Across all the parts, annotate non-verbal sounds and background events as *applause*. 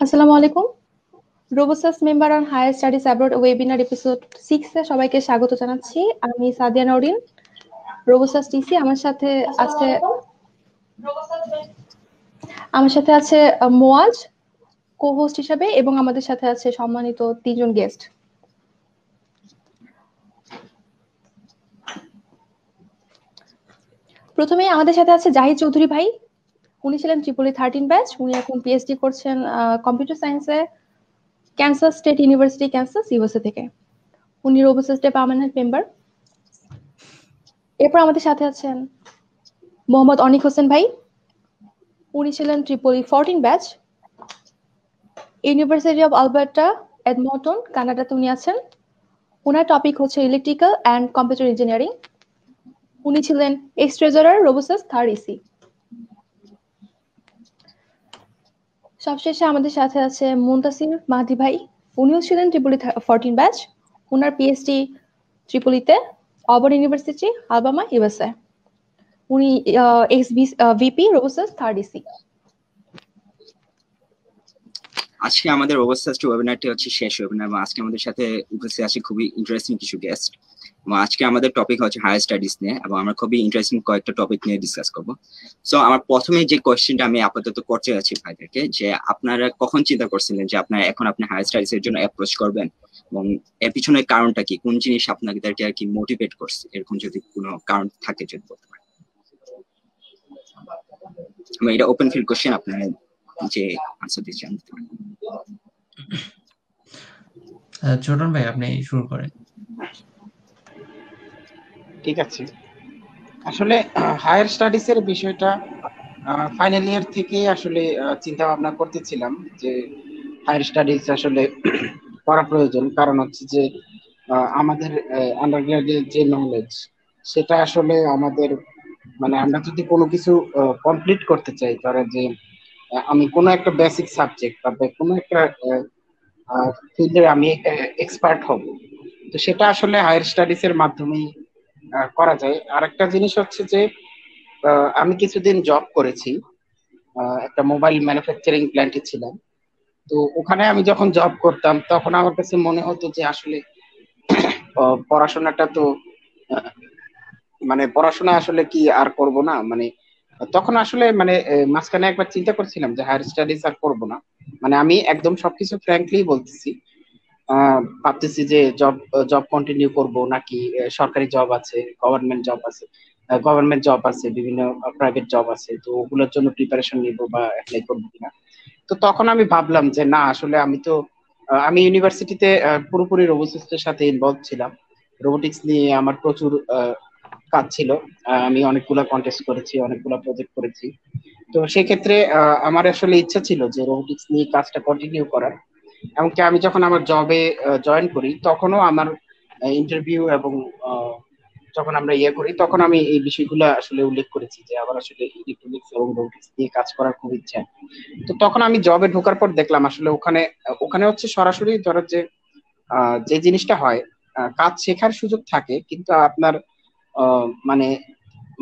আসসালামু আলাইকুম। রোবোসাস member on higher studies abroad webinar episode সিক্সে সবাইকে স্বাগত জানাচ্ছি। আমি সাদিয়া নরিন রোবোসাস টিসি আমার সাথে আছে আমার সাথে আছে মোয়াজ কো হোস্ট হিসাবে, এবং আমাদের সাথে আছে সম্মানিত তিনজন গেস্ট প্রথমে আমাদের সাথে আছে জাহিদ চৌধুরী ভাই উনি ছিলেন ত্রিপুলি থার্টিন ব্যাচ উনি এখন পিএইচডি করছেন কম্পিউটার সায়েন্সে Kansas state university Kansas USA থেকে। উনি রোবোসাসডে পার্মানেন্ট মেম্বার এরপর আমাদের সাথে আছেন মোহাম্মদ অনিক হোসেন ভাই। উনি ছিলেন triple E fourteen batch university of Alberta Edmonton কানাডাতে উনি আছেন। ওনার টপিক হচ্ছে ইলেকট্রিক্যাল অ্যান্ড কম্পিউটার ইঞ্জিনিয়ারিং উনি ছিলেন এক্স ট্রেজারার রোবোসাস থার্ড ইসি সবশেষে আমাদের সাথে আছে মুন্তাসির মাহাদি ভাই। উনিও ছিলেন ত্রিপুলি ফোরটিন ব্যাচ ওনার পিএইচডি ত্রিপুলিতে অবর ইউনিভার্সিটি আলবামা ইউএসএ উনি এক্স ভিপি রোবোসাস থার্ড ইসি আজকে আমাদের ওভারসাস্ট ওয়েবিনারটি হচ্ছে শেষ ওয়েবিনার আজকে আমাদের সাথে উপস্থিত আছে খুবই ইন্টারেস্টিং কিছু গেস্ট আজকে আমাদের টপিক হচ্ছে হায়ার স্টাডিজ নিয়ে, এবং আমরা খুবই ইন্টারেস্টিং কয়েকটা টপিক নিয়ে ডিসকাস করব। সো আমার প্রথমে যে কোয়েশ্চেনটা আমি আপাতত করতে যাচ্ছি ভাইদেরকে, যে আপনারা কখন চিন্তা করছিলেন যে আপনারা এখন আপনি হায়ার স্টাডিজ এর জন্য অ্যাপ্রোচ করবেন, এবং এর পিছনের কারণটা কি? কোন জিনিস আপনাদেরকে আর কি মোটিভেট করছে? এরকম যদি কোনো কারণ থাকে যদি বলতে পারেন। এটা ওপেন ফিল্ড কোশ্চেন আপনারা যে আনসার দিতে চান। ছোটন ভাই, আপনি শুরু করেন। ঠিক আছে। আসলে হায়ার স্টাডিজ এর বিষয়টা ফাইনাল ইয়ার থেকে আসলে চিন্তা ভাবনা করতেছিলাম যে হায়ার স্টাডিজ আসলে *clears throat* করা প্রয়োজন। কারণ হচ্ছে যে আমাদের আন্ডারগ্রাডের যে নলেজ সেটা আসলে আমাদের মানে আমরা যদি কোনো কিছু কমপ্লিট করতে চাই, ধরে যে আমি কোনো একটা বেসিক সাবজেক্ট বা কোনো একটা ফিল্ডে আমি এক্সপার্ট হব। তো সেটা আসলে হায়ার স্টাডিজ এর মাধ্যমেই করা যায়। আর একটা জিনিস হচ্ছে যে আমি কিছুদিন জব করেছি। একটা মোবাইল ম্যানুফ্যাকচারিং প্ল্যান্টে ছিলাম। তো ওখানে আমি যখন জব করতাম, তখন আমার কাছে মনে হতো যে আসলে *clears throat* পড়াশোনাটা তো মানে পড়াশোনা আসলে কি আর করব না? মানে তখন আসলে মানে মাঝখানে একবার চিন্তা করছিলাম যে হায়ার স্টাডিজ আর করব না। মানে আমি একদম সবকিছু ফ্র্যাঙ্কলি বলতেছি। ভাবতেছি যে জব জব কন্টিনিউ করব নাকি সরকারি জব আছে গভর্নমেন্ট জব আছে। গভর্নমেন্ট জব আছে, বিভিন্ন প্রাইভেট জব আছে। তো ওগুলোর জন্য প্রিপারেশন নিব বা অ্যাপ্লাই করব কিনা। তো তখন আমি ভাবলাম যে না, আসলে আমি তো আমি ইউনিভার্সিটিতে পুরোপুরি রোবোটিক্সের সাথে ইনভলভ ছিলাম। রোবোটিক্স নিয়ে আমার প্রচুর কাজ ছিল। আমি অনেকগুলা কন্টেস্ট করেছি, অনেকগুলা প্রজেক্ট করেছি। তো সেক্ষেত্রে আমার আসলে ইচ্ছা ছিল যে রোবোটিক্স নিয়ে কাজটা কন্টিনিউ করার। এমনকি আমি যখন আমার জবে জয়েন করি, তখনও আমার ইন্টারভিউ এবং যখন আমরা ইয়ে করি, তখন আমি এই বিষয়গুলো আসলে উল্লেখ করেছি যে আমার আসলে ইলেকট্রনিক্স এবং রোবোটিক্স নিয়ে কাজ করার খুব ইচ্ছা। তো তখন আমি জবে ঢোকার পর দেখলাম আসলে ওখানে ওখানে হচ্ছে সরাসরি ধরো যে যে জিনিসটা হয় কাজ শেখার সুযোগ থাকে, কিন্তু আপনার মানে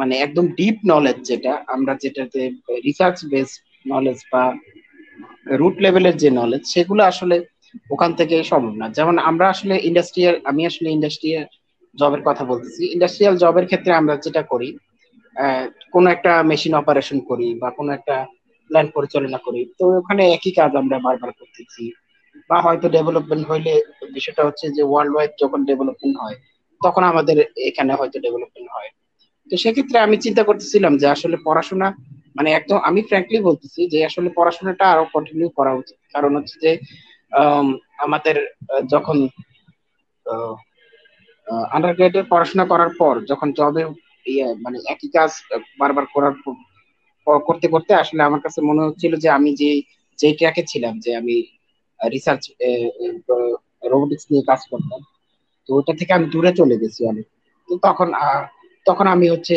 মানে একদম ডিপ নলেজ যেটা, আমরা যেটাতে রিসার্চ বেসড নলেজ বা রুট লেভেলের যে নলেজ সেগুলো আসলে ওখান থেকে সম্ভব না। যেমন আমরা আসলে ইন্ডাস্ট্রিয়াল আমি আসলে ইন্ডাস্ট্রিয়াল জবের কথা বলতেছি। ইন্ডাস্ট্রিয়াল জবের ক্ষেত্রে আমরা যেটা করি কোনো একটা মেশিন অপারেশন করি বা কোনো একটা প্ল্যান পরিচালনা করি। তো ওখানে একই কাজ আমরা বারবার করতেছি। বা হয়তো ডেভেলপমেন্ট হইলে বিষয়টা হচ্ছে যে ওয়ার্ল্ড ওয়াইড যখন ডেভেলপমেন্ট হয়, তখন আমাদের এখানে হয়তো ডেভেলপমেন্ট হয়। তো সেক্ষেত্রে আমি চিন্তা করতেছিলাম যে আসলে পড়াশোনা মানে একদম আমি ফ্র্যাঙ্কলি বলতেছি যে আসলে পড়াশোনাটা আরও কন্টিনিউ করা উচিত। কারণ হচ্ছে যে আমাদের যখন আন্ডার গ্রেডের পড়াশোনা করার পর যখন জবে ইয়ে মানে একই কাজ বারবার করার করতে করতে আসলে আমার কাছে মনে হচ্ছিল যে আমি যে যে ট্র্যাকে ছিলাম, যে আমি রিসার্চ রোবোটিক্স নিয়ে কাজ করতাম, তো ওটা থেকে আমি দূরে চলে গেছি অনেক। তো তখন তখন আমি হচ্ছে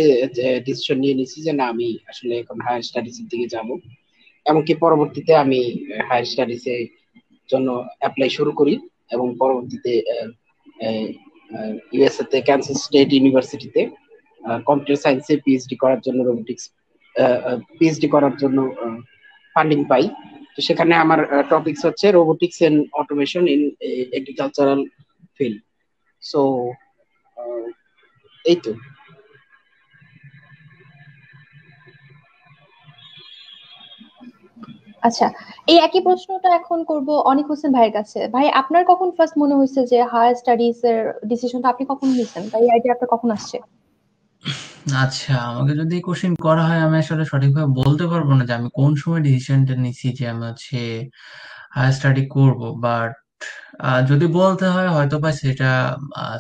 ডিসিশন নিয়ে নিয়েছি যে না, আমি আসলে এখন হায়ার স্টাডিজ এর দিকে যাব। এমনকি পরবর্তীতে আমি হায়ার স্টাডিজ এর জন্য অ্যাপ্লাই শুরু করি এবং পরবর্তীতে ইউএসএ তে ক্যান্সার স্টেট ইউনিভার্সিটিতে কম্পিউটার সায়েন্সে পিএইচডি করার জন্য রোবোটিক্স পিএইচডি করার জন্য ফান্ডিং পাই। তো সেখানে আমার টপিকস হচ্ছে robotics and automation in agricultural field so এই তো। আচ্ছা এই একই প্রশ্নটা এখন করব অনিক হোসেন ভাইয়ের কাছে। ভাই, আপনার কখন ফার্স্ট মনে হয়েছে যে হায়ার স্টাডিজ এর ডিসিশনটা আপনি কখন নিয়েছেন? এই আইডিয়া আপনার কখন আসছে? আচ্ছা আমাকে যদি কোশ্চেন করা হয়, আমি আসলে সঠিকভাবে বলতে পারব না যে আমি কোন সময় ডিসিশনটা নিছি যে আমি হচ্ছে হায়ার স্টাডি করব। বাট যদি বলতে হয়, হয়তো বা সেটা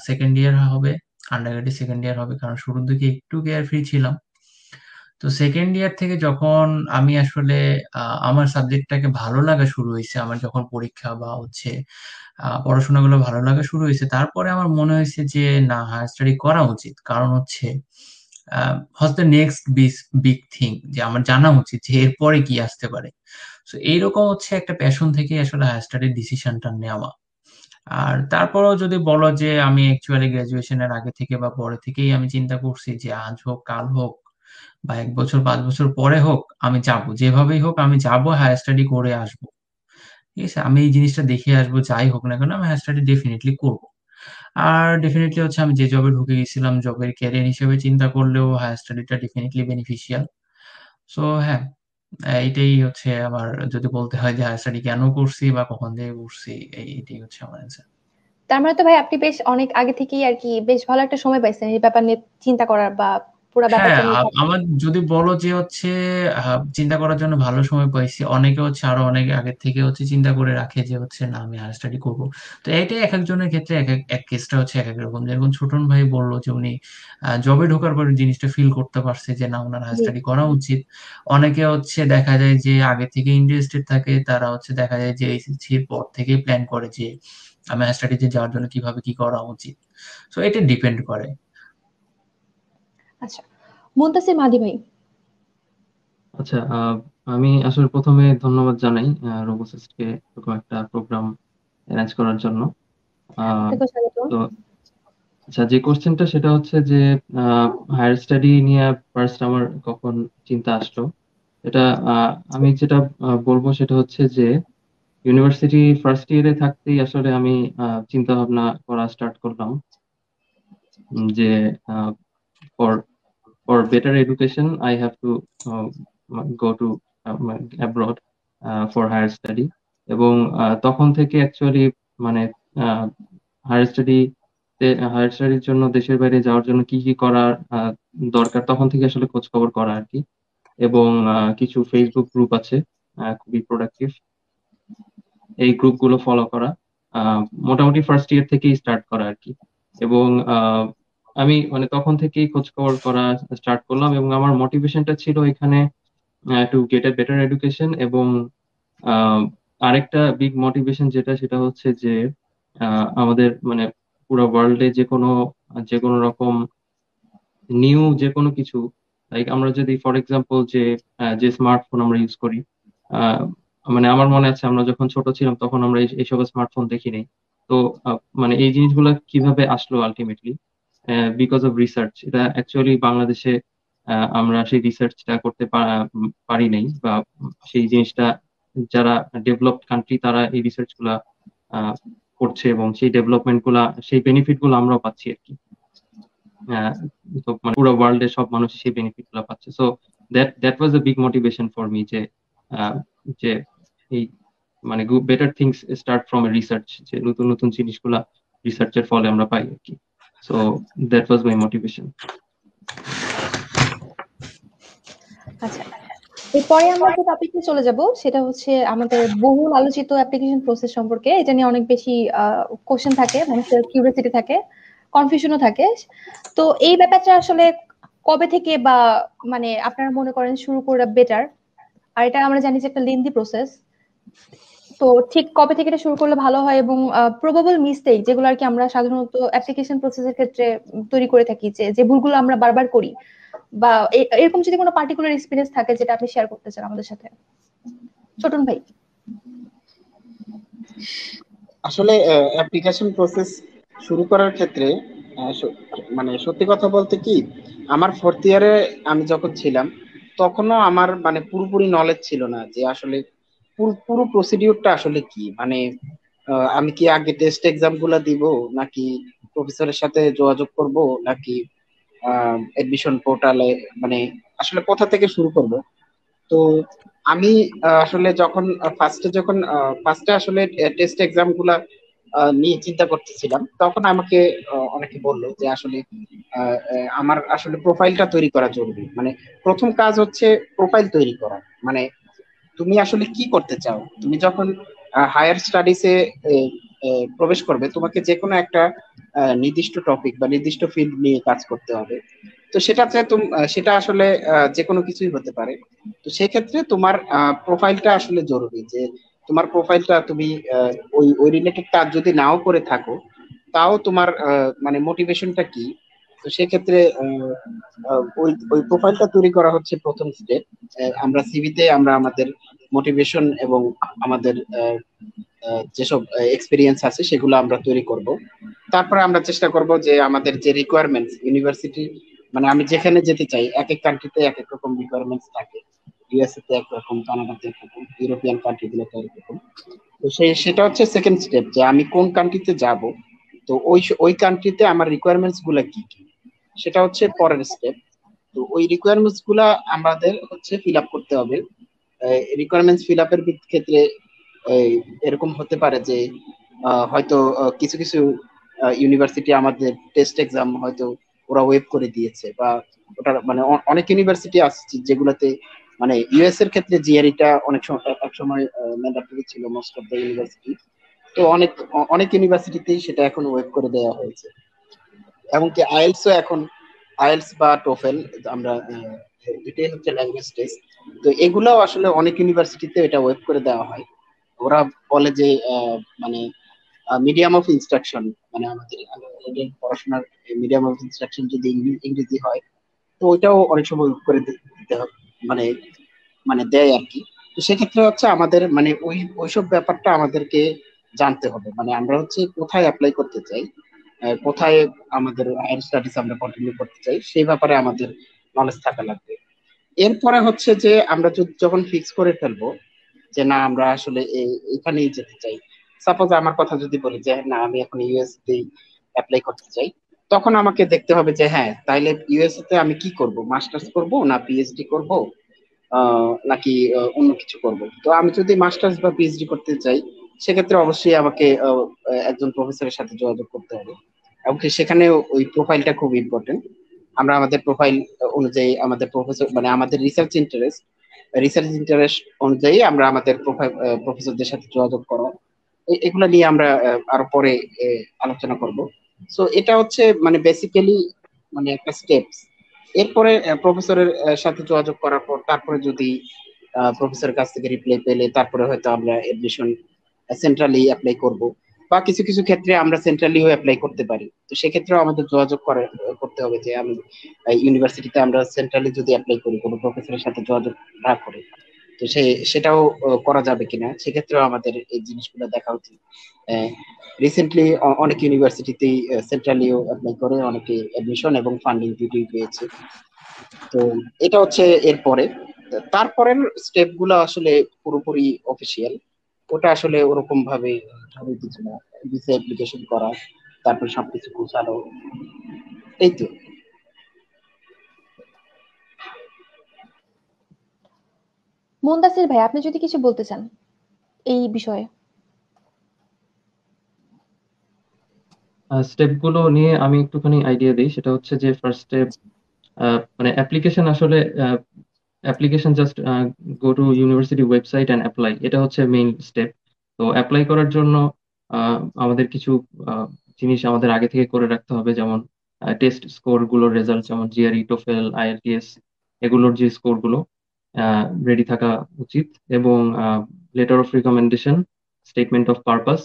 সেকেন্ড ইয়ার হবে আন্ডারগ্রেডে সেকেন্ড ইয়ার হবে, কারণ শুরুর দিকে একটু কেয়ার ফ্রি ছিলাম। তো সেকেন্ড ইয়ার থেকে যখন আমি আসলে আমার সাবজেক্টটাকে ভালো লাগা শুরু হয়েছে আমার যখন পরীক্ষা বা হচ্ছে পড়াশোনাগুলো ভালো লাগা শুরু হয়েছে তারপরে আমার মনে হয়েছে যে, না হায়ার স্টাডি করা উচিত। কারণ হচ্ছে হজ দ্য নেক্সট বিগ থিং যে আমার জানা উচিত যে, এরপরে কি আসতে পারে। তো এইরকম হচ্ছে একটা প্যাশন থেকে আসলে হায়ার স্টাডির ডিসিশনটা নেওয়া। আর তারপরও যদি বলো যে, আমি অ্যাকচুয়ালি গ্রাজুয়েশনের আগে থেকে বা পরে থেকেই আমি চিন্তা করছি যে, আজ হোক, কাল হোক বা এক বছর, পাঁচ বছর পরে হোক, আমি যাব। যেভাবেই হোক, আমি যাব হায়ার স্টাডি করে আসব। ঠিক আছে? আমি এই জিনিসটা দেখে আসব, যাই হোক না কেন, আমি হায়ার স্টাডি ডেফিনেটলি করব। আর ডেফিনেটলি হচ্ছে আমি যে জবে ঢুকে গেছিলাম জবের ক্যারিয়ার হিসেবে চিন্তা করলেও হায়ার স্টাডিটা ডেফিনেটলি বেনিফিশিয়াল সো হ্যাঁ এইটাই হচ্ছে আমার, যদি বলতে হয় যে হায়ার স্টাডি কেন করছি বা কখন থেকে করছি এইটাই হচ্ছে আমার অ্যান্সার তার মানে তো ভাই, আপনি বেশ অনেক আগে থেকেই আর কি, বেশ ভালো একটা সময় পাইছেন এই ব্যাপার নিয়ে চিন্তা করার বা পুরো ব্যাপারটা হ্যাঁ আমার যদি বলো যে হচ্ছে চিন্তা করার জন্য ভালো সময় পাইছি অনেকে হচ্ছে আরও অনেক আগে থেকে হচ্ছে চিন্তা করে রাখে যে হচ্ছে না আমি হায়ার স্টাডি করব। তো এটাই এক একজনের ক্ষেত্রে এক এক কেসটা হচ্ছে এক এক রকম। যেরকম ছোটন ভাই বলল যে উনি জবে ঢোকার পরে জিনিসটা ফিল করতে পারছে যে না ওনার হায়ার স্টাডি করা উচিত। অনেকে হচ্ছে দেখা যায় যে আগে থেকে ইন্টারেস্টেড থাকে তারা হচ্ছে দেখা যায় যে এইচএসসির পর থেকে প্ল্যান করে যে আমি হায়ার স্টাডিতে যাওয়ার জন্য কীভাবে কি করা উচিত? সো এটা ডিপেন্ড করে। আচ্ছা মুনতাসির মাদি ভাই। আচ্ছা আমি আসলে প্রথমে ধন্যবাদ জানাই রোবোসিস্টকে এরকম একটা প্রোগ্রাম অ্যারেঞ্জ করার জন্য। তো আচ্ছা যে কোশ্চেনটা সেটা হচ্ছে যে হায়ার স্টাডি নিয়ে ফার্স্ট আমার কখন চিন্তা আসলো? এটা আমি যেটা বলব সেটা হচ্ছে যে ইউনিভার্সিটি ফার্স্ট ইয়ারে থাকতেই আসলে আমি চিন্তা ভাবনা করা স্টার্ট করলাম। যে for for better education, I have to uh, go to uh, abroad uh, for higher study. এবং তখন থেকে অ্যাকচুয়ালি মানে হায়ার স্টাডি হায়ার স্টাডির জন্য দেশের বাইরে যাওয়ার জন্য কি কি করার দরকার তখন থেকে আসলে খোঁজ খবর করা আর কি। এবং কিছু ফেসবুক গ্রুপ আছে খুবই প্রোডাক্টিভ এই গ্রুপগুলো ফলো করা মোটামুটি ফার্স্ট ইয়ার থেকেই স্টার্ট করা আর কি। এবং আমি মানে তখন থেকেই খোঁজ খবর করা স্টার্ট করলাম এবং আমার মোটিভেশনটা ছিল এখানে to get a better education এবং আরেকটা বিগ মোটিভেশন যেটা সেটা হচ্ছে যে আমাদের মানে পুরো ওয়ার্ল্ডে যে কোনো যে কোনো রকম নিউ যে কোনো কিছু লাইক আমরা যদি ফর এক্সাম্পল যে যে স্মার্টফোন আমরা ইউজ করি মানে আমার মনে আছে আমরা যখন ছোট ছিলাম তখন আমরা এইসব স্মার্টফোন দেখি নাই। তো মানে এই জিনিসগুলো কীভাবে আসলো আলটিমেটলি বিকজ অফ রিসার্চ এটা অ্যাকচুয়ালি বাংলাদেশে আমরা সেই রিসার্চটা করতে পারি নাই বা সেই জিনিসটা যারা ডেভেলপড কান্ট্রি তারা এই রিসার্চগুলা করছে এবং সেই ডেভেলপমেন্টগুলা সেই বেনিফিটগুলো আমরাও পাচ্ছি আর কি। মানে পুরো ওয়ার্ল্ডে সব মানুষ সেই বেনিফিটগুলো পাচ্ছে। So that that was a big motivation for me যে যে এই মানে better things start from a research যে নতুন নতুন জিনিসগুলা রিসার্চের ফলে আমরা পাই আর কি। So, that was my motivation. আচ্ছা এরপরে আমরা যে টপিকে চলে যাব, সেটা হচ্ছে আমাদের বহুল আলোচিত অ্যাপ্লিকেশন প্রসেস সম্পর্কে। এটা নিয়ে অনেক বেশি কোশ্চেন থাকে, মানুষের কিউরিয়াসিটি থাকে কনফিউশনও থাকে। তো এই ব্যাপারটা আসলে কবে থেকে বা মানে আপনারা মনে করেন শুরু করা বেটার আর এটা আমরা জানি যে একটা লেন্দি প্রসেস তো ঠিক কবে থেকে এটা শুরু করলে ভালো হয় এবং প্রবাবল মিস্টেক যেগুলো আর কি আমরা সাধারণত অ্যাপ্লিকেশন প্রসেসের ক্ষেত্রে তৈরি করে থাকি যে যে ভুলগুলো আমরা বারবার করি বা এরকম যদি কোনো পার্টিকুলার এক্সপিরিয়েন্স থাকে যেটা আপনি শেয়ার করতে চান আমাদের সাথে। ছোটন ভাই। আসলে অ্যাপ্লিকেশন প্রসেস শুরু করার ক্ষেত্রে মানে সত্যি কথা বলতে কি, আমার ফোর্থ ইয়ারে আমি যখন ছিলাম, তখনও আমার মানে পুরোপুরি নলেজ ছিল না যে আসলে পুরো প্রসিডিউরটা আসলে কি? মানে আমি কি আগে টেস্ট এক্সামগুলা দিব, নাকি প্রফেসরের সাথে যোগাযোগ করব, নাকি এডমিশন পোর্টালে মানে আসলে কোথা থেকে শুরু করব? তো আমি আসলে যখন ফার্স্টে যখন ফার্স্টে আসলে টেস্ট এক্সামগুলা নিয়ে চিন্তা করতেছিলাম, তখন আমাকে অনেকে বলল যে আসলে আমার আসলে প্রোফাইলটা তৈরি করা জরুরি। মানে প্রথম কাজ হচ্ছে প্রোফাইল তৈরি করা। মানে তুমি আসলে কি করতে চাও? তুমি যখন হায়ার স্টাডিসে প্রবেশ করবে, তোমাকে যে কোনো একটা নির্দিষ্ট টপিক বা নির্দিষ্ট ফিল্ড নিয়ে কাজ করতে হবে। তো সেটাতে সেটা আসলে যে কোনো কিছুই হতে পারে। তো সেক্ষেত্রে তোমার প্রোফাইলটা আসলে জরুরি যে, তোমার প্রোফাইলটা তুমি ওই ওই রিলেটেড কাজ যদি নাও করে থাকো, তাও তোমার মানে মোটিভেশনটা কি? তো সেক্ষেত্রে ওই ওই প্রোফাইলটা তৈরি করা হচ্ছে প্রথম স্টেপ আমরা সিভিতে আমরা আমাদের মোটিভেশন এবং আমাদের যেসব এক্সপিরিয়েন্স আছে সেগুলো আমরা তৈরি করব। তারপরে আমরা চেষ্টা করব যে আমাদের যে রিকোয়ারমেন্টস ইউনিভার্সিটি মানে আমি যেখানে যেতে চাই এক এক কান্ট্রিতে এক এক রকম রিকোয়ারমেন্টস থাকে। ইউএসএ তে একরকম, কানাডাতে একরকম ইউরোপিয়ান কান্ট্রি গুলোতে একরকম। তো সেই সেটা হচ্ছে সেকেন্ড স্টেপ যে আমি কোন কান্ট্রিতে যাব, তো ওই ওই কান্ট্রিতে আমার রিকোয়ারমেন্টসগুলা কি কি? সেটা হচ্ছে পরের স্টেপ তো ওই রিকোয়ারমেন্টসগুলা আমাদের হচ্ছে ফিল আপ করতে হবে। রিকোয়ারমেন্টস ফিল আপের ক্ষেত্রে এরকম হতে পারে যে হয়তো কিছু কিছু ইউনিভার্সিটি আমাদের টেস্ট এক্সাম হয়তো ওরা ওয়েব করে দিয়েছে বা ওটা মানে অনেক ইউনিভার্সিটি আসছে যেগুলোতে মানে ইউএস এর ক্ষেত্রে জিআরিটা অনেক সময় এক সময় ম্যান্ডাটরি ছিল মোস্ট অফ দ্য ইউনিভার্সিটি তো অনেক অনেক ইউনিভার্সিটিতেই সেটা এখন ওয়েব করে দেওয়া হয়েছে। এমনকি আইএলসও এখন, আইএলস বা টোফেল, আমরা এটাই হচ্ছে ল্যাঙ্গুয়েজ টেস্ট তো এগুলাও আসলে অনেক ইউনিভার্সিটিতে এটা ওয়েব করে দেওয়া হয়। ওরা বলে যে মানে মিডিয়াম অফ ইনস্ট্রাকশন মানে আমাদের পড়াশোনার মিডিয়াম অফ ইনস্ট্রাকশন যদি ইংরেজি হয়, তো ওইটাও অনেক সময় করে দিতে হবে মানে মানে দেয় আর কি। তো সেক্ষেত্রে হচ্ছে আমাদের মানে ওই, ওইসব ব্যাপারটা আমাদেরকে জানতে হবে। মানে আমরা হচ্ছে কোথায় অ্যাপ্লাই করতে চাই কোথায় আমাদের হায়ার স্টাডিজ আমরা কন্টিনিউ করতে চাই, সেই ব্যাপারে আমাদের নলেজ থাকা লাগবে। এরপরে হচ্ছে যে, আমরা যখন ফিক্স করে ফেলব যে, না, আমরা আসলে এখানেই যেতে চাই। সাপোজ আমার কথা যদি বলি যে, না, আমি এখন ইউএসএ অ্যাপ্লাই করতে চাই, তখন আমাকে দেখতে হবে যে হ্যাঁ তাইলে ইউএসএ তে আমি কি করব? মাস্টার্স করব না পিএইচডি করব? নাকি অন্য কিছু করব? তো আমি যদি মাস্টার্স বা পিএইচডি করতে চাই, সেক্ষেত্রে অবশ্যই আমাকে একজন প্রফেসরের সাথে যোগাযোগ করতে হবে। এবং সেখানে ওই প্রোফাইলটা খুব ইম্পর্টেন্ট আমরা আমাদের প্রোফাইল অনুযায়ী আমাদের প্রফেসর মানে আমাদের রিসার্চ ইন্টারেস্ট রিসার্চ ইন্টারেস্ট অনুযায়ী আমরা আমাদের প্রফেসরদের সাথে যোগাযোগ করা এগুলা নিয়ে আমরা আরও পরে আলোচনা করব। সো এটা হচ্ছে মানে বেসিক্যালি মানে একটা স্টেপস এরপরে প্রফেসরের সাথে যোগাযোগ করার পর তারপরে যদি প্রফেসরের কাছ থেকে রিপ্লাই পেলে তারপরে হয়তো আমরা এডমিশন সেন্ট্রালি অ্যাপ্লাই করব। বা কিছু কিছু ক্ষেত্রে আমরা সেন্ট্রালিও অ্যাপ্লাই করতে পারি। তো সেক্ষেত্রেও আমাদের যোগাযোগ করে, করতে হবে যে আমি ইউনিভার্সিটিতে আমরা সেন্ট্রালি যদি অ্যাপ্লাই করি, কোনো প্রফেসরের সাথে যোগাযোগ না করে, তো সে, সেটাও করা যাবে কিনা? সেক্ষেত্রেও আমাদের এই জিনিসগুলো দেখা উচিত। রিসেন্টলি অনেক ইউনিভার্সিটিতেই সেন্ট্রালিও অ্যাপ্লাই করে, অনেকে অ্যাডমিশন এবং ফান্ডিং দুটোই পেয়েছে। তো এটা হচ্ছে এরপরে। তারপরের স্টেপগুলো আসলে পুরোপুরি অফিসিয়াল ওটা আসলে ওরকম ভাবে কিছু না ভিসা অ্যাপ্লিকেশন করা তারপর সবকিছু গোছানো এই তো। মুন্দাসির ভাই আপনি যদি কিছু বলতে চান এই বিষয়ে। স্টেপগুলো নিয়ে আমি একটুখানি আইডিয়া দিই। সেটা হচ্ছে যে ফার্স্ট স্টেপ মানে অ্যাপ্লিকেশন আসলে application just go to university website and apply এটা হচ্ছে মেইন স্টেপ তো অ্যাপ্লাই করার জন্য আমাদের কিছু জিনিস আমাদের আগে থেকে করে রাখতে হবে, যেমন টেস্ট স্কোরগুলোর রেজাল্ট যেমন জিআরই টোফেল আইএলটিএস এগুলোর যে স্কোরগুলো রেডি থাকা উচিত এবং letter of recommendation statement of purpose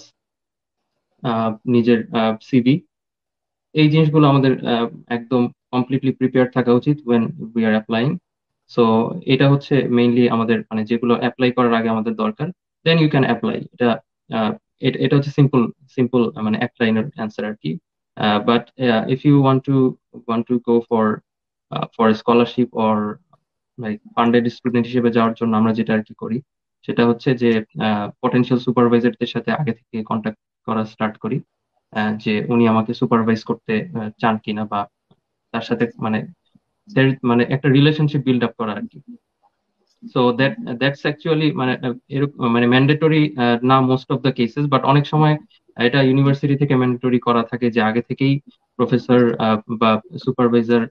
নিজের সিভি এই জিনিসগুলো আমাদের একদম কমপ্লিটলি প্রিপেয়ার থাকা উচিত when we are applying so এটা হচ্ছে মেইনলি আমাদের মানে যেগুলো অ্যাপ্লাই করার আগে আমাদের দরকার দেন ইউ ক্যান অ্যাপ্লাই এটা এটা হচ্ছে সিম্পল সিম্পল মানে এক লাইনের অ্যান্সার আর কি। But if you want to want to go for for scholarship or like funded student হিসেবে যাওয়ার জন্য আমরা যেটা আর কি করি, সেটা হচ্ছে যে পটেনশিয়াল সুপারভাইজারদের সাথে আগে থেকে কন্ট্যাক্ট করা স্টার্ট করি যে উনি আমাকে সুপারভাইজ করতে চান কিনা বা তার সাথে মানে মানে একটা রিলেশনশিপ বিল্ড আপ করা আর কি সো দ্যাট দ্যাটস অ্যাকচুয়ালি মানে এরকম মানে ম্যান্ডেটরি না most of the cases but অনেক সময় এটা ইউনিভার্সিটি থেকে ম্যান্ডেটরি করা থাকে যে আগে থেকেই প্রফেসর বা সুপারভাইজার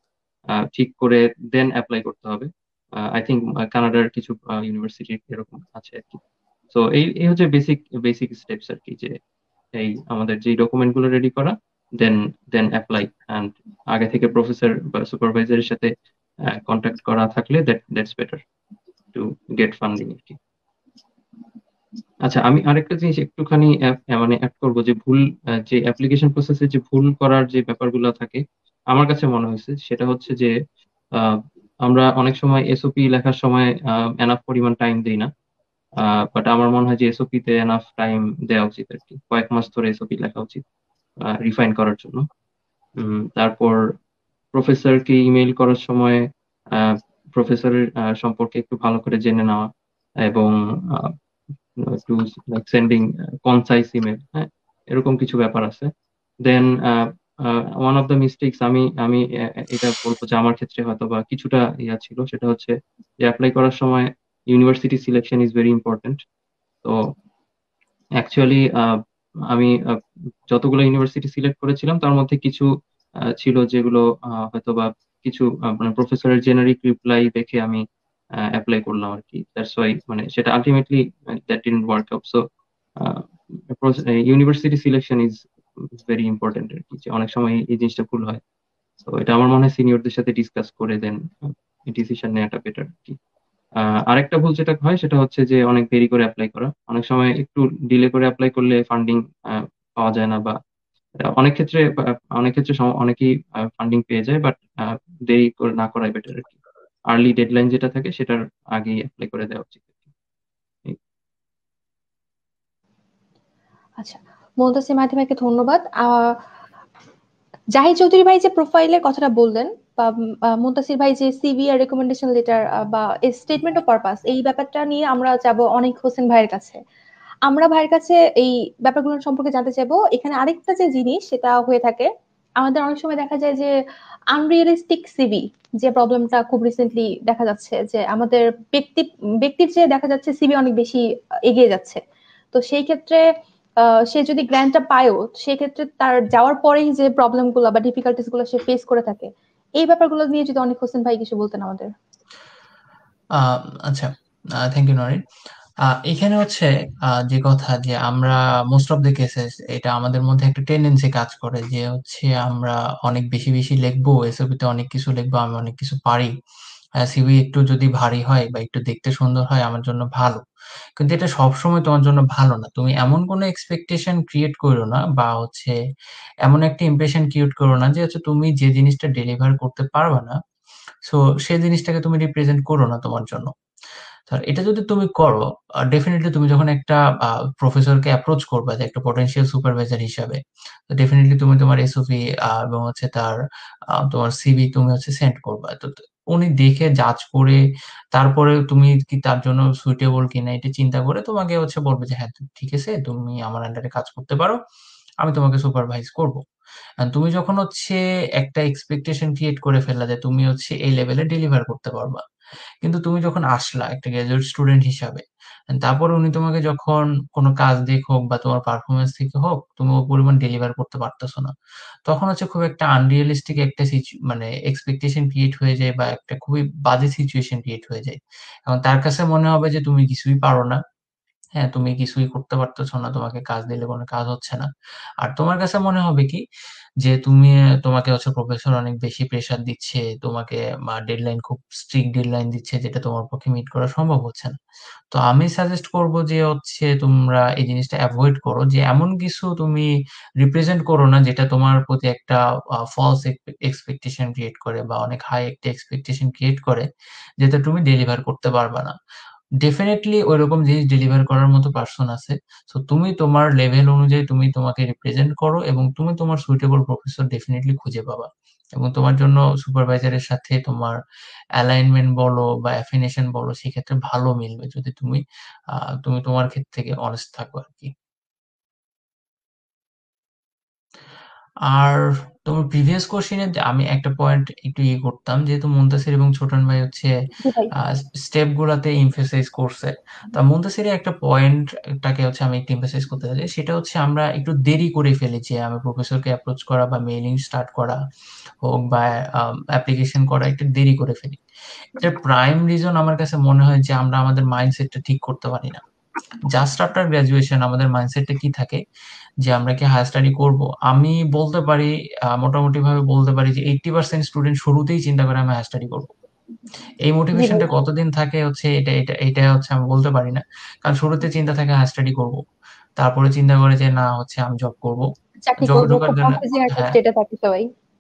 ঠিক করে দেন অ্যাপ্লাই করতে হবে। আই থিঙ্ক কানাডার কিছু ইউনিভার্সিটি এরকম আছে আর কি সো এই এই হচ্ছে বেসিক বেসিক স্টেপস আর কি যে এই আমাদের যে ডকুমেন্টগুলো রেডি করা দেন দেন অ্যাপ্লাই অ্যান্ড আগে থেকে প্রফেসর বা সুপারভাইজারের সাথে কন্ট্যাক্ট করা থাকলে that that's better to get funding আর কি. আচ্ছা আমি আরেকটা জিনিস একটুখানি মানে অ্যাড করব যে ভুল যে অ্যাপ্লিকেশন প্রসেসে যে ভুল করার যে ব্যাপারগুলো থাকে, আমার কাছে মনে হয়েছে সেটা হচ্ছে যে আমরা অনেক সময় এসওপি লেখার সময় এনাফ পরিমাণ টাইম দিই না। বাট আমার মনে হয় যে এসওপি তে এনাফ টাইম দেওয়া উচিত আর কি। কয়েক মাস ধরে এসওপি লেখা উচিত। রিফাইন করার জন্য। তারপর প্রফেসরকে ইমেইল করার সময় প্রফেসরের সম্পর্কে একটু ভালো করে জেনে নেওয়া এবং to like sending concise email হ্যাঁ এরকম কিছু ব্যাপার আছে। Then one of the mistakes আমি আমি এটা বলব যে আমার ক্ষেত্রে হয়তো বা কিছুটা ইয়া ছিল, সেটা হচ্ছে যে অ্যাপ্লাই করার সময় university selection is very important তো অ্যাকচুয়ালি আমি যতগুলো ইউনিভার্সিটি সিলেক্ট করেছিলাম, তার মধ্যে কিছু ছিল যেগুলো হয়তো বা কিছু মানে প্রফেসরের জেনারিক রিপ্লাই দেখে আমি অ্যাপ্লাই করলাম আর কি। দ্যাটস ওয়াই মানে সেটা ultimately that didn't work out so university selection is very important আর কি অনেক সময় এই জিনিসটা ভুল হয়। তো এটা আমার মনে হয় সিনিয়রদের সাথে ডিসকাস করে দেন ডিসিশন নেওয়াটা বেটার আর কি। আরেকটা ভুল যেটা হয় সেটা হচ্ছে যে অনেক দেরি করে অ্যাপ্লাই করা। অনেক সময় একটু ডিলে করে অ্যাপ্লাই করলে ফান্ডিং পাওয়া যায় না বা অনেক ক্ষেত্রে অনেক ক্ষেত্রে অনেকেই ফান্ডিং পেয়ে যায় বাট দেরি করে না করাই বেটার আর কি। আর্লি ডেডলাইন যেটা থাকে সেটার আগেই অ্যাপ্লাই করে দেওয়া উচিত আচ্ছা মাহাতি ভাইকে ধন্যবাদ। জাহিদ চৌধুরী ভাই যে প্রোফাইলের কথাটা বললেন, বা মুন্তাসির ভাই যে সিভি আর রেকমেন্ডেশন লেটার বা স্টেটমেন্ট অফ পারপাস এই ব্যাপারটা নিয়ে আমরা যাব অনেক হোসেন ভাইয়ের কাছে। আমরা ভাইয়ের কাছে এই ব্যাপারগুলো সম্পর্কে জানতে চাইব। এখানে আরেকটা যে জিনিস, সেটা হয়ে থাকে, আমাদের অনেক সময় দেখা যায় যে আনরিয়েলিস্টিক সিভি যে প্রবলেমটা খুব রিসেন্টলি দেখা যাচ্ছে, যে আমাদের ব্যক্তি, ব্যক্তির চেয়ে দেখা যাচ্ছে সিভি অনেক বেশি এগিয়ে যাচ্ছে। তো সেই ক্ষেত্রে সে যদি গ্র্যান্ডটা পায়ও, সেক্ষেত্রে তার যাওয়ার পরেই যে প্রবলেমগুলো বা ডিফিকাল্টিসগুলো সে ফেস করে থাকে, এই ব্যাপারগুলো নিয়ে যদি অনেক হোসেন ভাই কিছু বলতেন আমাদের। আচ্ছা থ্যাংক ইউ নরিন এখানে হচ্ছে যে কথা যে আমরা মোস্ট অফ দ্য কেসেস এটা আমাদের মধ্যে একটা টেন্ডেন্সি কাজ করে যে হচ্ছে আমরা অনেক বেশি বেশি লিখব এসবিতে অনেক কিছু লিখব, আমি অনেক কিছু পারি। সিভি একটু যদি ভারী হয় বা একটু দেখতে সুন্দর হয়, আমার জন্য ভালো। কিন্তু এটা সবসময় তোমার জন্য ভালো না। তুমি এমন কোনো এক্সপেকটেশন ক্রিয়েট করো না বা হচ্ছে এমন একটা ইমপ্রেশন ক্রিয়েট করো না যে হচ্ছে তুমি যে জিনিসটা ডেলিভার করতে পারবে না সো সেই জিনিসটাকে তুমি রিপ্রেজেন্ট করো না তোমার জন্য। এটা যদি তুমি করো ডেফিনেটলি তুমি যখন একটা প্রফেসরকে অ্যাপ্রোচ করবে যে একটা পটেনশিয়াল সুপারভাইজার হিসাবে, তো ডেফিনেটলি তুমি তোমার এসওপি এবং হচ্ছে তার তোমার সিভি তুমি হচ্ছে সেন্ড করবে। তো উনি দেখে জাজ করে, তারপরে তুমি কি তার জন্য সুইটেবল কিনা এটা চিন্তা করে তোমাকে হচ্ছে বলবে যে হ্যাঁ ঠিক আছে, তুমি আমার আন্ডারে কাজ করতে পারো, আমি তোমাকে সুপারভাইজ করব। তুমি যখন হচ্ছে একটা এক্সপেকটেশন ক্রিয়েট করে ফেললা যে তুমি হচ্ছে এই লেভেলে ডেলিভার করতে পারবা, কিন্তু তুমি যখন আসলা একটা গ্রাজুয়েট স্টুডেন্ট হিসাবে তারপর উনি তোমাকে যখন কোনো কাজ দিক হোক বা তোমার পারফরমেন্স থেকে হোক, তুমি ও পরিমাণ ডেলিভার করতে পারতেছো না। তখন হচ্ছে খুব একটা আনরিয়েলিস্টিক একটা মানে এক্সপেকটেশন ক্রিয়েট হয়ে যায় বা একটা খুবই বাজে সিচুয়েশন ক্রিয়েট হয়ে যায়। এবং তার কাছে মনে হবে যে তুমি কিছুই পারো না। হ্যাঁ তুমি কিছুই করতে পারতেছো না, তোমাকে কাজ দিলে কোনো কাজ হচ্ছে না। আর তোমার কাছে মনে হবে কি যে তুমি তোমাকে হচ্ছে প্রফেসর অনেক বেশি প্রেসার দিচ্ছে, তোমাকে ডেডলাইন খুব স্ট্রিক্ট ডেডলাইন দিচ্ছে যেটা তোমার পক্ষে মিট করা সম্ভব হচ্ছে না। তো আমি সাজেস্ট করব যে হচ্ছে তোমরা এই জিনিসটা অ্যাভয়েড করো যে এমন কিছু তুমি রিপ্রেজেন্ট করো না যেটা তোমার প্রতি একটা ফলস এক্সপেকটেশন ক্রিয়েট করে বা অনেক হাই একটা এক্সপেকটেশন ক্রিয়েট করে যেটা তুমি ডেলিভার করতে পারবে না। ডেফিনেটলি ওইরকম জিনিস ডেলিভার করার মতো পার্সন আছে। সো তুমি তোমার লেভেল অনুযায়ী তুমি তোমাকে রিপ্রেজেন্ট করো এবং তুমি তোমার সুইটেবল প্রফেসর ডেফিনেটলি খুঁজে পাবা। এবং তোমার জন্য সুপারভাইজারের সাথে তোমার অ্যালাইনমেন্ট বলো বা অ্যাফিনেশন বলো, সেক্ষেত্রে ভালো মিলবে যদি তুমি তুমি তোমার ক্ষেত্রে থেকে অনেস্ট থাকো আর কি। আর তোমার প্রিভিয়াস কোশ্চেনে আমি একটা পয়েন্ট একটু ইয়ে করতাম যেহেতু মুন্তাসির এবং ছোটন ভাই হচ্ছে স্টেপ গুলাতে এমফেসাইজ করছে। তা মুন্তাসিরের একটা পয়েন্টটাকে হচ্ছে আমি একটু এমফেসাইজ করতে চাই সেটা হচ্ছে আমরা একটু দেরি করে ফেলি যে আমি প্রফেসরকে অ্যাপ্রোচ করা বা মেইলিং স্টার্ট করা হোক বা অ্যাপ্লিকেশন করা একটু দেরি করে ফেলি। এটার প্রাইম রিজন আমার কাছে মনে হয় যে আমরা আমাদের মাইন্ডসেটটা ঠিক করতে পারি না। জাস্ট আফটার গ্রাজুয়েশন আমাদের মাইন্ডসেটটা কি থাকে? যে আমরা কি হায়ার স্টাডি করব? আমি বলতে পারি মোটামুটি ভাবে বলতে পারি যে এইটটি পার্সেন্ট স্টুডেন্ট শুরুতেই চিন্তা করে আমি হায়ার স্টাডি করব। এই মোটিভেশনটা কতদিন থাকে হচ্ছে এটা এটা এটা হচ্ছে আমি বলতে পারি না। কারণ শুরুতে চিন্তা থাকে হায়ার স্টাডি করব। তারপরে চিন্তা করে যে না হচ্ছে আমি জব করব। জব ঢোকার জন্য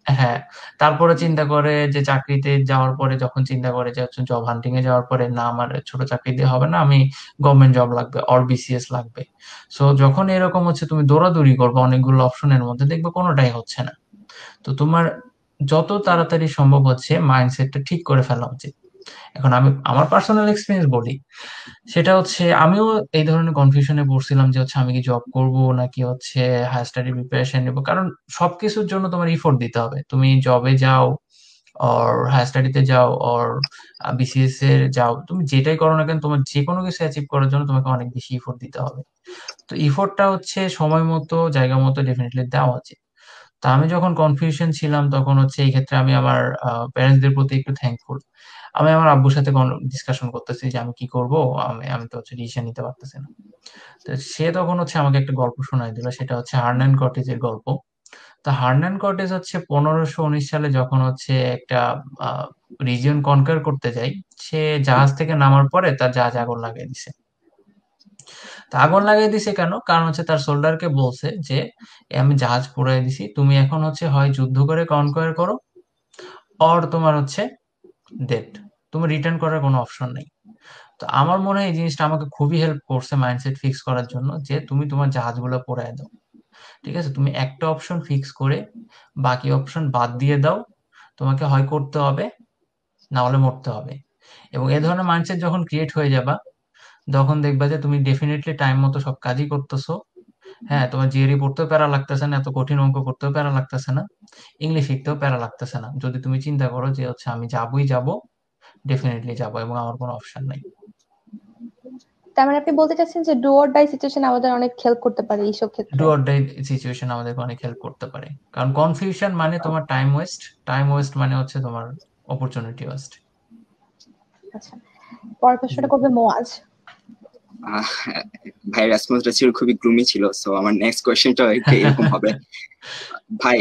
হ্যাঁ তারপরে চিন্তা করে যে চাকরিতে যাওয়ার পরে যখন চিন্তা করে যে হচ্ছে জব হান্টিং এ যাওয়ার পরে না আমার ছোট চাকরি দিয়ে হবে না, আমি গভর্নমেন্ট জব লাগবে অর বিসিএস লাগবে। সো যখন এরকম হচ্ছে তুমি দৌড়াদৌড়ি করবে অনেকগুলো অপশনের মধ্যে, দেখবে কোনোটাই হচ্ছে না। তো তোমার যত তাড়াতাড়ি সম্ভব হচ্ছে মাইন্ডসেটটা ঠিক করে ফেলা উচিত। এখন আমি আমার পার্সোনাল এক্সপিরিয়েন্স বলি, সেটা হচ্ছে আমিও এই ধরনের কনফিউশনে পড়ছিলাম যে হচ্ছে আমি কি জব করব নাকি হচ্ছে হায়ার স্টাডি প্রিপারেশন নেব। কারণ সবকিছুর জন্য তোমার ইফোর্ট দিতে হবে। তুমি জবে যাও অর হায়ার স্টাডিতে যাও অর বিসিএস এ যাও, তুমি যেটাই করো না কেন তোমার যে কোনো কিছু অ্যাচিভ করার জন্য তোমাকে অনেক বেশি ইফোর্ট দিতে হবে। তো ইফোর্টটা হচ্ছে সময় মতো, জায়গা মতো ডেফিনেটলি দেওয়া উচিত। তা আমি যখন কনফিউশন ছিলাম তখন হচ্ছে এই ক্ষেত্রে আমি আমার প্যারেন্টসদের প্রতি একটু থ্যাঙ্কফুল আমি আমার আব্বুর সাথে ডিসকাশন করতেছি যে আমি কি করব, আমি আমি তো হচ্ছে ডিসিশন নিতে পারতেছি না। তো সে তখন হচ্ছে আমাকে একটা গল্প শোনাই দিল, সেটা হচ্ছে হার্নান কটেজের গল্প। তো হার্নান কটেজ হচ্ছে পনেরোশো উনিশ সালে যখন হচ্ছে একটা রিজিয়ন কনকার করতে যাই সে জাহাজ থেকে নামার পরে তার জাহাজ আগুন লাগিয়ে দিছে। তা আগুন লাগিয়ে দিছে কেন? কারণ হচ্ছে তার সোল্ডারকে বলছে যে আমি জাহাজ পুরাই দিছি, তুমি এখন হচ্ছে হয় যুদ্ধ করে কনকোয়ার করো অর তোমার হচ্ছে ডেট তুমি রিটার্ন করার কোনো অপশন নেই। তো আমার মনে হয় এই জিনিসটা আমাকে খুবই হেল্প করছে মাইন্ডসেট ফিক্স করার জন্য যে তুমি তোমার জাহাজগুলো পড়ায় দাও। ঠিক আছে? তুমি একটা অপশন ফিক্স করে বাকি অপশন বাদ দিয়ে দাও। তোমাকে হয় করতে হবে না হলে মরতে হবে। এবং এ ধরনের মাইন্ডসেট যখন ক্রিয়েট হয়ে যাবা, তখন দেখবা যে তুমি ডেফিনেটলি টাইম মতো সব কাজই করতেছো। হ্যাঁ তোমার জিএরি পড়তেও প্যারা লাগতেছে না এত কঠিন অঙ্ক করতেও প্যারা লাগতেছে না। ইংলিশ শিখতেও প্যারা লাগতেছে না। যদি তুমি চিন্তা করো যে হচ্ছে আমি যাবই যাব ডেফিনেটলি যাব এবং আমার কোনো অপশন নাই। তার মানে আপনি বলতে চাচ্ছেন যে ডু অর ডাই সিচুয়েশন আমাদের অনেক হেল্প করতে পারে এইসব ক্ষেত্রে? ডু অর ডাই সিচুয়েশন আমাদের অনেক হেল্প করতে পারে। কারণ কনফিউশন মানে তোমার টাইম ওয়েস্ট টাইম ওয়েস্ট মানে হচ্ছে তোমার অপরচুনিটি ওয়েস্ট আচ্ছা পরের প্রশ্নটা করবে মোয়াজ। ভাই রেসপন্সটা ছিল খুবই গ্লুমি ছিল সো আমার নেক্সট কোয়েশ্চেনটা এরকম *laughs* হবে। ভাই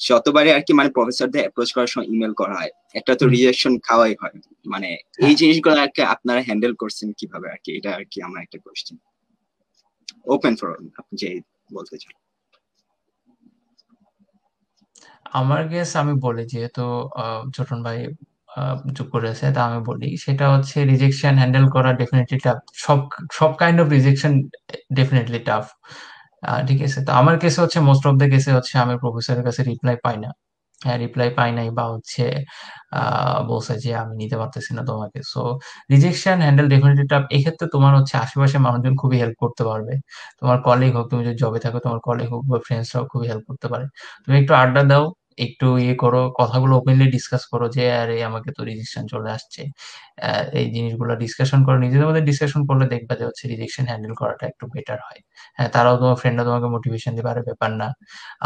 যতবারে আর কি মানে প্রফেসরদের অ্যাপ্রোচ করার সময় ইমেল করা হয় একটা তো রিজেকশন খাওয়াই হয়। মানে এই হ্যাঁ। জিনিসগুলো আর কি আপনারা হ্যান্ডেল করছেন কীভাবে আর কি? এটা আর কি আমার একটা কোয়েশ্চেন ওপেন ফর আপনি যে বলতে চান। আমার গেস আমি বলি যেহেতু ছোটন ভাই যোগ করেছে, তা আমি বলি। সেটা হচ্ছে রিজেকশন হ্যান্ডেল করা ডেফিনেটলি টাফ সব সব kind of rejection definitely tough ঠিক আছে? তো আমার কেসে হচ্ছে মোস্ট অফ দ্য কেসে হচ্ছে, আমি প্রফেসরের কাছে রিপ্লাই পাই না। হ্যাঁ রিপ্লাই পাই নাই বা হচ্ছে বলছে যে আমি নিতে পারতেছি না তোমাকে। So rejection handle definitely tough এক্ষেত্রে তোমার হচ্ছে আশেপাশে মানুষজন খুবই হেল্প করতে পারবে। তোমার কলিগ হোক, তুমি যদি জবে থাকো, তোমার কলিগ হোক বা ফ্রেন্ডসরাও খুবই হেল্প করতে পারে। তুমি একটু আড্ডা দাও। একটু ইয়ে করো, কথাগুলো ওপেনলি ডিসকাস করো যে, আরে, আমাকে তো রিজেকশন চলে আসছে। এই জিনিসগুলো ডিসকাশন করো। নিজেদের মধ্যে ডিসকাশন করলে দেখবা যে, হচ্ছে রিজেকশন হ্যান্ডেল করাটা একটু বেটার হয়। হ্যাঁ তারাও তোমার ফ্রেন্ডরা তোমাকে মোটিভেশন দিবে, আরে, ব্যাপার না।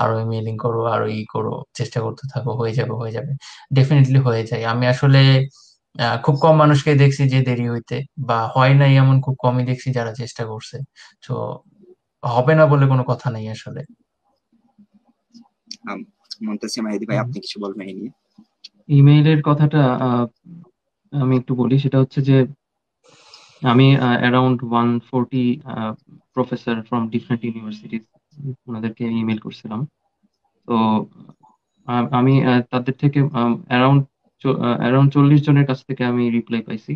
আরও মেলিং করো, আরও ই করো, চেষ্টা করতে থাকো, হয়ে যাবে হয়ে যাবে। ডেফিনেটলি হয়ে যায়। আমি আসলে খুব কম মানুষকে দেখছি যে দেরি হইতে, বা হয় নাই এমন খুব কমই দেখছি যারা চেষ্টা করছে। তো, হবে না বলে কোনো কথা নেই আসলে। মুনতাসিম মাহিদি ভাই আপনি কিছু বলবেন এই নিয়ে? ইমেইলের কথাটা আমি একটু বলি সেটা হচ্ছে যে আমি around one forty professor from different universities ওনাদেরকে ইমেল করছিলাম। তো আমি তাদের থেকে অ্যারাউন্ড অ্যারাউন্ড চল্লিশ জনের কাছ থেকে আমি রিপ্লাই পাইছি।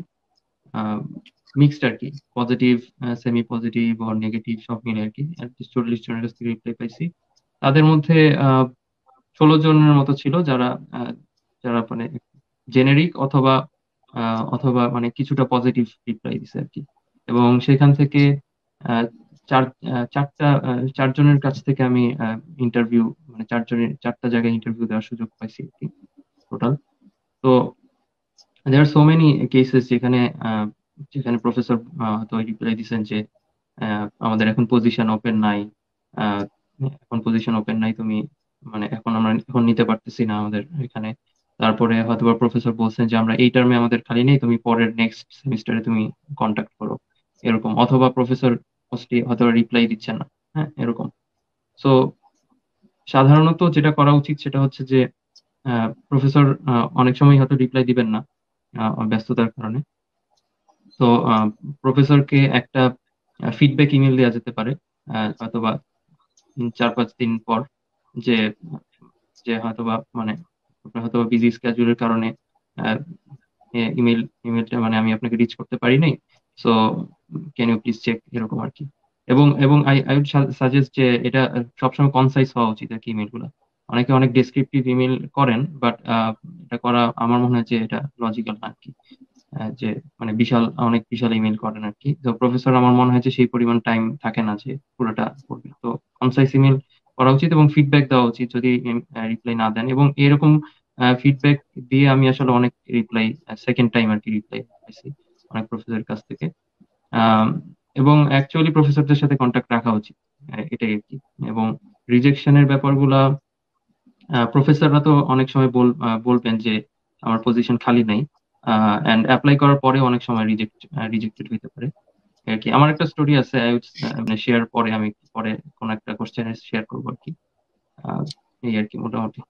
মিক্সড আর কি পজিটিভ সেমি পজিটিভ আর নেগেটিভ সব মিলে আর কি চল্লিশ জনের কাছ থেকে রিপ্লাই পাইছি। তাদের মধ্যে ষোলো জনের মতো ছিল যারা যারা মানে জেনেরিক অথবা অথবা মানে কিছুটা পজিটিভ রিপ্লাই দিছে আর কি। এবং সেখান থেকে চার চারটা চারজনের কাছ থেকে আমি ইন্টারভিউ মানে চারজনের, চারটা জায়গায় ইন্টারভিউ দেওয়ার সুযোগ পাইছি আর কি টোটাল তো দেয়ার সো মেনি কেসেস যেখানে যেখানে প্রফেসর হয়তো রিপ্লাই দিচ্ছেন যে আমাদের এখন পজিশন ওপেন নাই এখন পজিশন ওপেন নাই, তুমি মানে এখন আমরা এখন নিতে পারতেছি না আমাদের এখানে। তারপরে হয়তো প্রফেসর বলছেন যে, আমরা এই টার্মে আমাদের খালি নেই, তুমি পরের নেক্সট সেমিস্টারে তুমি কন্ট্যাক্ট করো। এরকম। অথবা প্রফেসর মোস্টলি হয়তো রিপ্লাই দিচ্ছেন না। হ্যাঁ এরকম। সো সাধারণত যেটা করা উচিত সেটা হচ্ছে যে প্রফেসর অনেক সময় হয়তো রিপ্লাই দিবেন না ব্যস্ততার কারণে। তো প্রফেসরকে একটা ফিডব্যাক ইমেল দেওয়া যেতে পারে অথবা চার, পাঁচ দিন পর। যে যে হয়তোবা মানে আপনার হয়তো বিজি স্কেজুলের কারণে ইমেল ইমেলটা মানে আমি আপনাকে রিচ করতে পারি নাই। So can you please check এরকম আর কি? এবং এবং আই আই উড সাজেস্ট যে, এটা সবসময় কনসাইজ হওয়া উচিত আর কি ইমেল ইমেলগুলো অনেকে অনেক ডেসক্রিপটিভ ইমেল করেন বাট এটা করা আমার মনে হয় যে, এটা লজিক্যাল না আর কি। যে মানে বিশাল, অনেক বিশাল ইমেল করেন আর কি। তো প্রফেসর আমার মনে হয় যে, সেই পরিমাণ টাইম থাকে না যে, পুরোটা তো কনসাইজ ইমেল করা উচিত এবং ফিডব্যাক দেওয়া উচিত যদি রিপ্লাই না দেন এবং এরকম ফিডব্যাক দিয়ে আমি আসলে অনেক রিপ্লাই সেকেন্ড টাইম আর কি রিপ্লাই পাইছি অনেক প্রফেসরের কাছ থেকে। এবং অ্যাকচুয়ালি প্রফেসরদের সাথে কন্ট্যাক্ট রাখা উচিত এটাই আর কি। এবং রিজেকশনের ব্যাপারগুলা প্রফেসররা তো অনেক সময় বল বলবেন যে আমার পজিশন খালি নাই অ্যান্ড অ্যাপ্লাই করার পরে অনেক সময় রিজেক্ট রিজেক্টেড হইতে পারে। আর কি। আমার একটা স্টোরি আছে মানে শেয়ার পরে আমি, পরে কোন একটা কোশ্চেন শেয়ার করব আর কি। এই আর কি, মোটামুটি।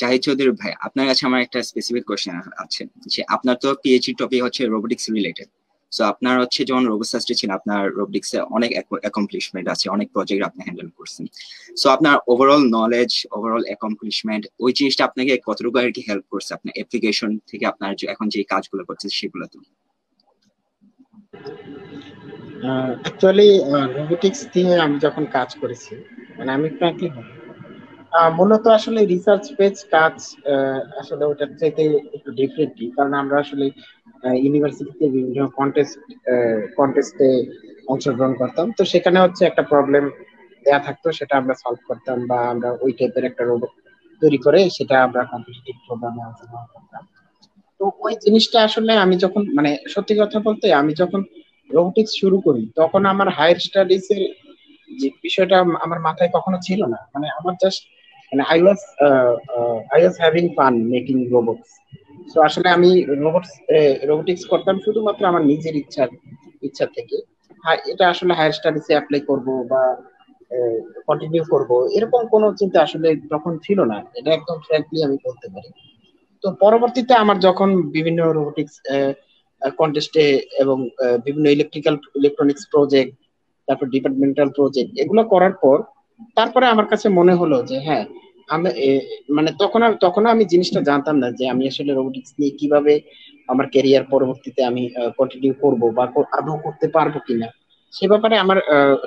জাহিদ চৌধুরী ভাই, আপনার কাছে আমার একটা স্পেসিফিক কোশ্চেন আছে, যে আপনার তো পিএইচডি টপিক হচ্ছে রোবোটিক্স রিলেটেড সো আপনার হচ্ছে যখন রোবোসাস্টে ছিল আপনার রোবোটিক্স এ অনেক অ্যাকমপ্লিশমেন্ট আছে, অনেক প্রজেক্ট আপনি হ্যান্ডেল করছেন। সো আপনার ওভারঅল নলেজ ওভারঅল অ্যাকমপ্লিশমেন্ট ওই জিনিসটা আপনাকে কতটুকু আর কি হেল্প করছে? আপনার অ্যাপ্লিকেশন থেকে আপনার এখন যে কাজগুলো করছেন সেগুলো তো। অ্যাকচুয়ালি রোবোটিক্স দিয়ে আমি যখন কাজ করেছি মানে আমি ফ্র্যাঙ্কলি মূলত আসলে রিসার্চ পেজ কাজ আসলে ওটার চাইতে একটু ডিফারেন্টলি কারণ আমরা আসলে ইউনিভার্সিটিতে বিভিন্ন কন্টেস্ট কন্টেস্টে অংশগ্রহণ করতাম। তো সেখানে হচ্ছে একটা প্রবলেম দেয়া থাকতো, সেটা আমরা সলভ করতাম বা আমরা ওই টাইপের একটা রোবট তৈরি করে সেটা আমরা কম্পিটিটিভ প্রোগ্রামে অংশগ্রহণ করতাম। তো ওই জিনিসটা আসলে আমি যখন মানে সত্যি কথা বলতে আমি যখন রোবোটিক্স শুরু করি, তখন আমার হায়ার স্টাডিজ এর যে বিষয়টা আমার মাথায় কখনো ছিল না। মানে আমার জাস্ট মানে I was I was having fun making robots তো আসলে আমি রোবটস রোবোটিক্স করতাম শুধুমাত্র আমার নিজের ইচ্ছার ইচ্ছা থেকে। এটা আসলে হায়ার স্টাডিজে অ্যাপ্লাই করব বা কন্টিনিউ করব, এরকম কোনো চিন্তা আসলে তখন ছিল না। এটা একদম ফ্র্যাঙ্কলি আমি বলতে পারি। তো পরবর্তীতে আমার যখন বিভিন্ন রোবোটিক্স কন্টেস্টে এবং বিভিন্ন ইলেকট্রিক্যাল ইলেকট্রনিক্স প্রজেক্ট তারপর ডিপার্টমেন্টাল প্রজেক্ট এগুলো করার পর, তারপরে আমার কাছে মনে হলো যে হ্যাঁ আমি মানে তখন তখন আমি জিনিসটা জানতাম না যে আমি আসলে রোবোটিক্স নিয়ে কীভাবে আমার ক্যারিয়ার পরবর্তীতে আমি কন্টিনিউ করব বা আদৌ করতে পারব কিনা। সে ব্যাপারে আমার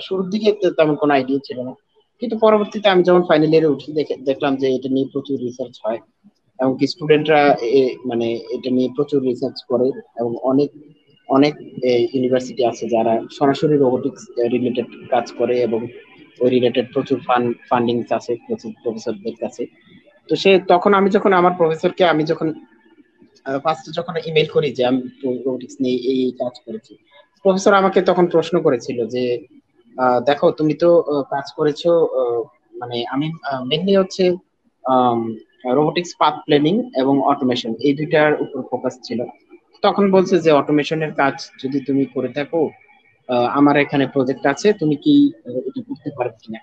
শুরুর দিকে তেমন কোনো আইডিয়া ছিল না। কিন্তু পরবর্তীতে আমি যখন ফাইনাল ইয়ারে উঠি দেখলাম যে এটা নিয়ে প্রচুর রিসার্চ হয়। এমনকি স্টুডেন্টরা মানে এটা নিয়ে প্রচুর রিসার্চ করে এবং অনেক অনেক ইউনিভার্সিটি আছে যারা সরাসরি রোবোটিক্স রিলেটেড কাজ করে এবং ওই রিলেটেড প্রচুর ফান্ড ফান্ডিং আছে, প্রচুর প্রফেসরদের কাছে। তো সে তখন আমি যখন আমার প্রফেসরকে আমি যখন ফার্স্টে যখন ইমেল করি যে আমি রোবোটিক্স নিয়ে এই কাজ করেছি প্রফেসর আমাকে তখন প্রশ্ন করেছিল যে দেখো তুমি তো কাজ করেছ মানে আমি মেনলি হচ্ছে রোবোটিক্স পাথ প্ল্যানিং এবং অটোমেশন এই দুইটার উপর ফোকাস ছিল। তখন বলছে যে অটোমেশনের কাজ যদি তুমি করে থাকো আমার এখানে প্রজেক্ট আছে, তুমি কি এটা করতে পারবে কিনা?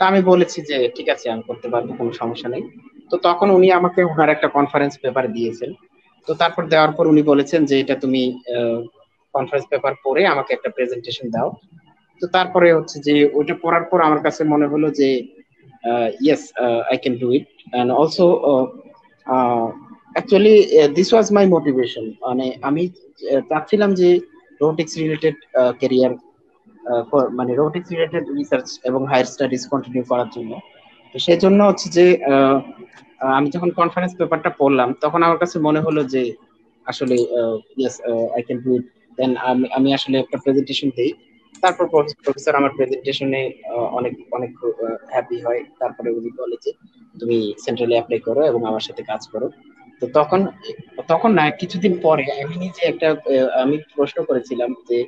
তা আমি বলেছি যে, ঠিক আছে, আমি করতে পারব, কোনো সমস্যা নেই। তো তখন উনি আমাকে ওনার একটা কনফারেন্স পেপার দিয়েছেন। তো তারপর দেওয়ার পর উনি বলেছেন যে, এটা তুমি কনফারেন্স পেপার পড়ে আমাকে একটা প্রেজেন্টেশন দাও। তো তারপরে হচ্ছে যে, ওইটা পড়ার পর আমার কাছে মনে হলো যে yes I can do it and also actually this was my motivation মানে আমি চাচ্ছিলাম যে রোবোটিক্স রিলেটেড ক্যারিয়ার মানে রোবোটিক্স রিলেটেড রিসার্চ এবং হায়ার স্টাডিজ কন্টিনিউ করার জন্য। তো সেই জন্য হচ্ছে যে আমি যখন কনফারেন্স পেপারটা পড়লাম, তখন আমার কাছে মনে হলো যে, আসলে yes I can do it then আমি আসলে একটা প্রেজেন্টেশন দিই। তারপর প্রফেসর আমার প্রেজেন্টেশনে অনেক অনেক হ্যাপি হয়। তারপরে উনি বলে যে, তুমি সেন্ট্রালি অ্যাপ্লাই করো এবং আমার সাথে কাজ করো। তো তখন তখন না, কিছুদিন পরে আমি নিজে একটা আমি প্রশ্ন করেছিলাম যে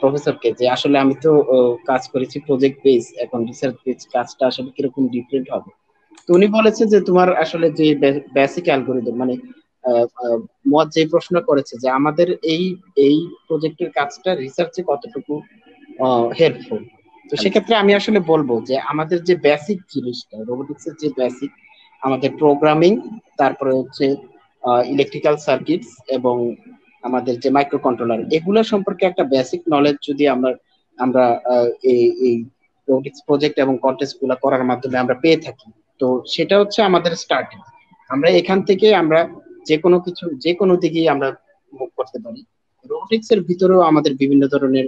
প্রফেসরকে যে, আসলে আমি তো কাজ করেছি প্রজেক্ট বেস এখন রিসার্চ বেস কাজটা আসলে কীরকম ডিফারেন্ট হবে? তো উনি বলেছে যে, তোমার আসলে যে বেসিক অ্যালগোরিদম মানে মত যে প্রশ্ন করেছে যে আমাদের এই এই প্রজেক্টের কাজটা রিসার্চে কতটুকু হেল্পফুল তো সেক্ষেত্রে আমি আসলে বলব যে আমাদের যে বেসিক জিনিসটা রোবোটিক্সের যে বেসিক আমাদের প্রোগ্রামিং তারপরে হচ্ছে ইলেকট্রিক্যাল সার্কিটস এবং আমাদের যে মাইক্রো কন্ট্রোলার এগুলো সম্পর্কে একটা বেসিক নলেজ যদি আমরা আমরা এই এই রোবোটিক্স প্রজেক্ট এবং কন্টেস্টগুলা করার মাধ্যমে আমরা পেয়ে থাকি, তো সেটা হচ্ছে আমাদের স্টার্টিং আমরা এখান থেকে আমরা যে কোনো কিছু যে কোনো দিকেই আমরা মুভ করতে পারি। রোবোটিক্স এর ভিতরেও আমাদের বিভিন্ন ধরনের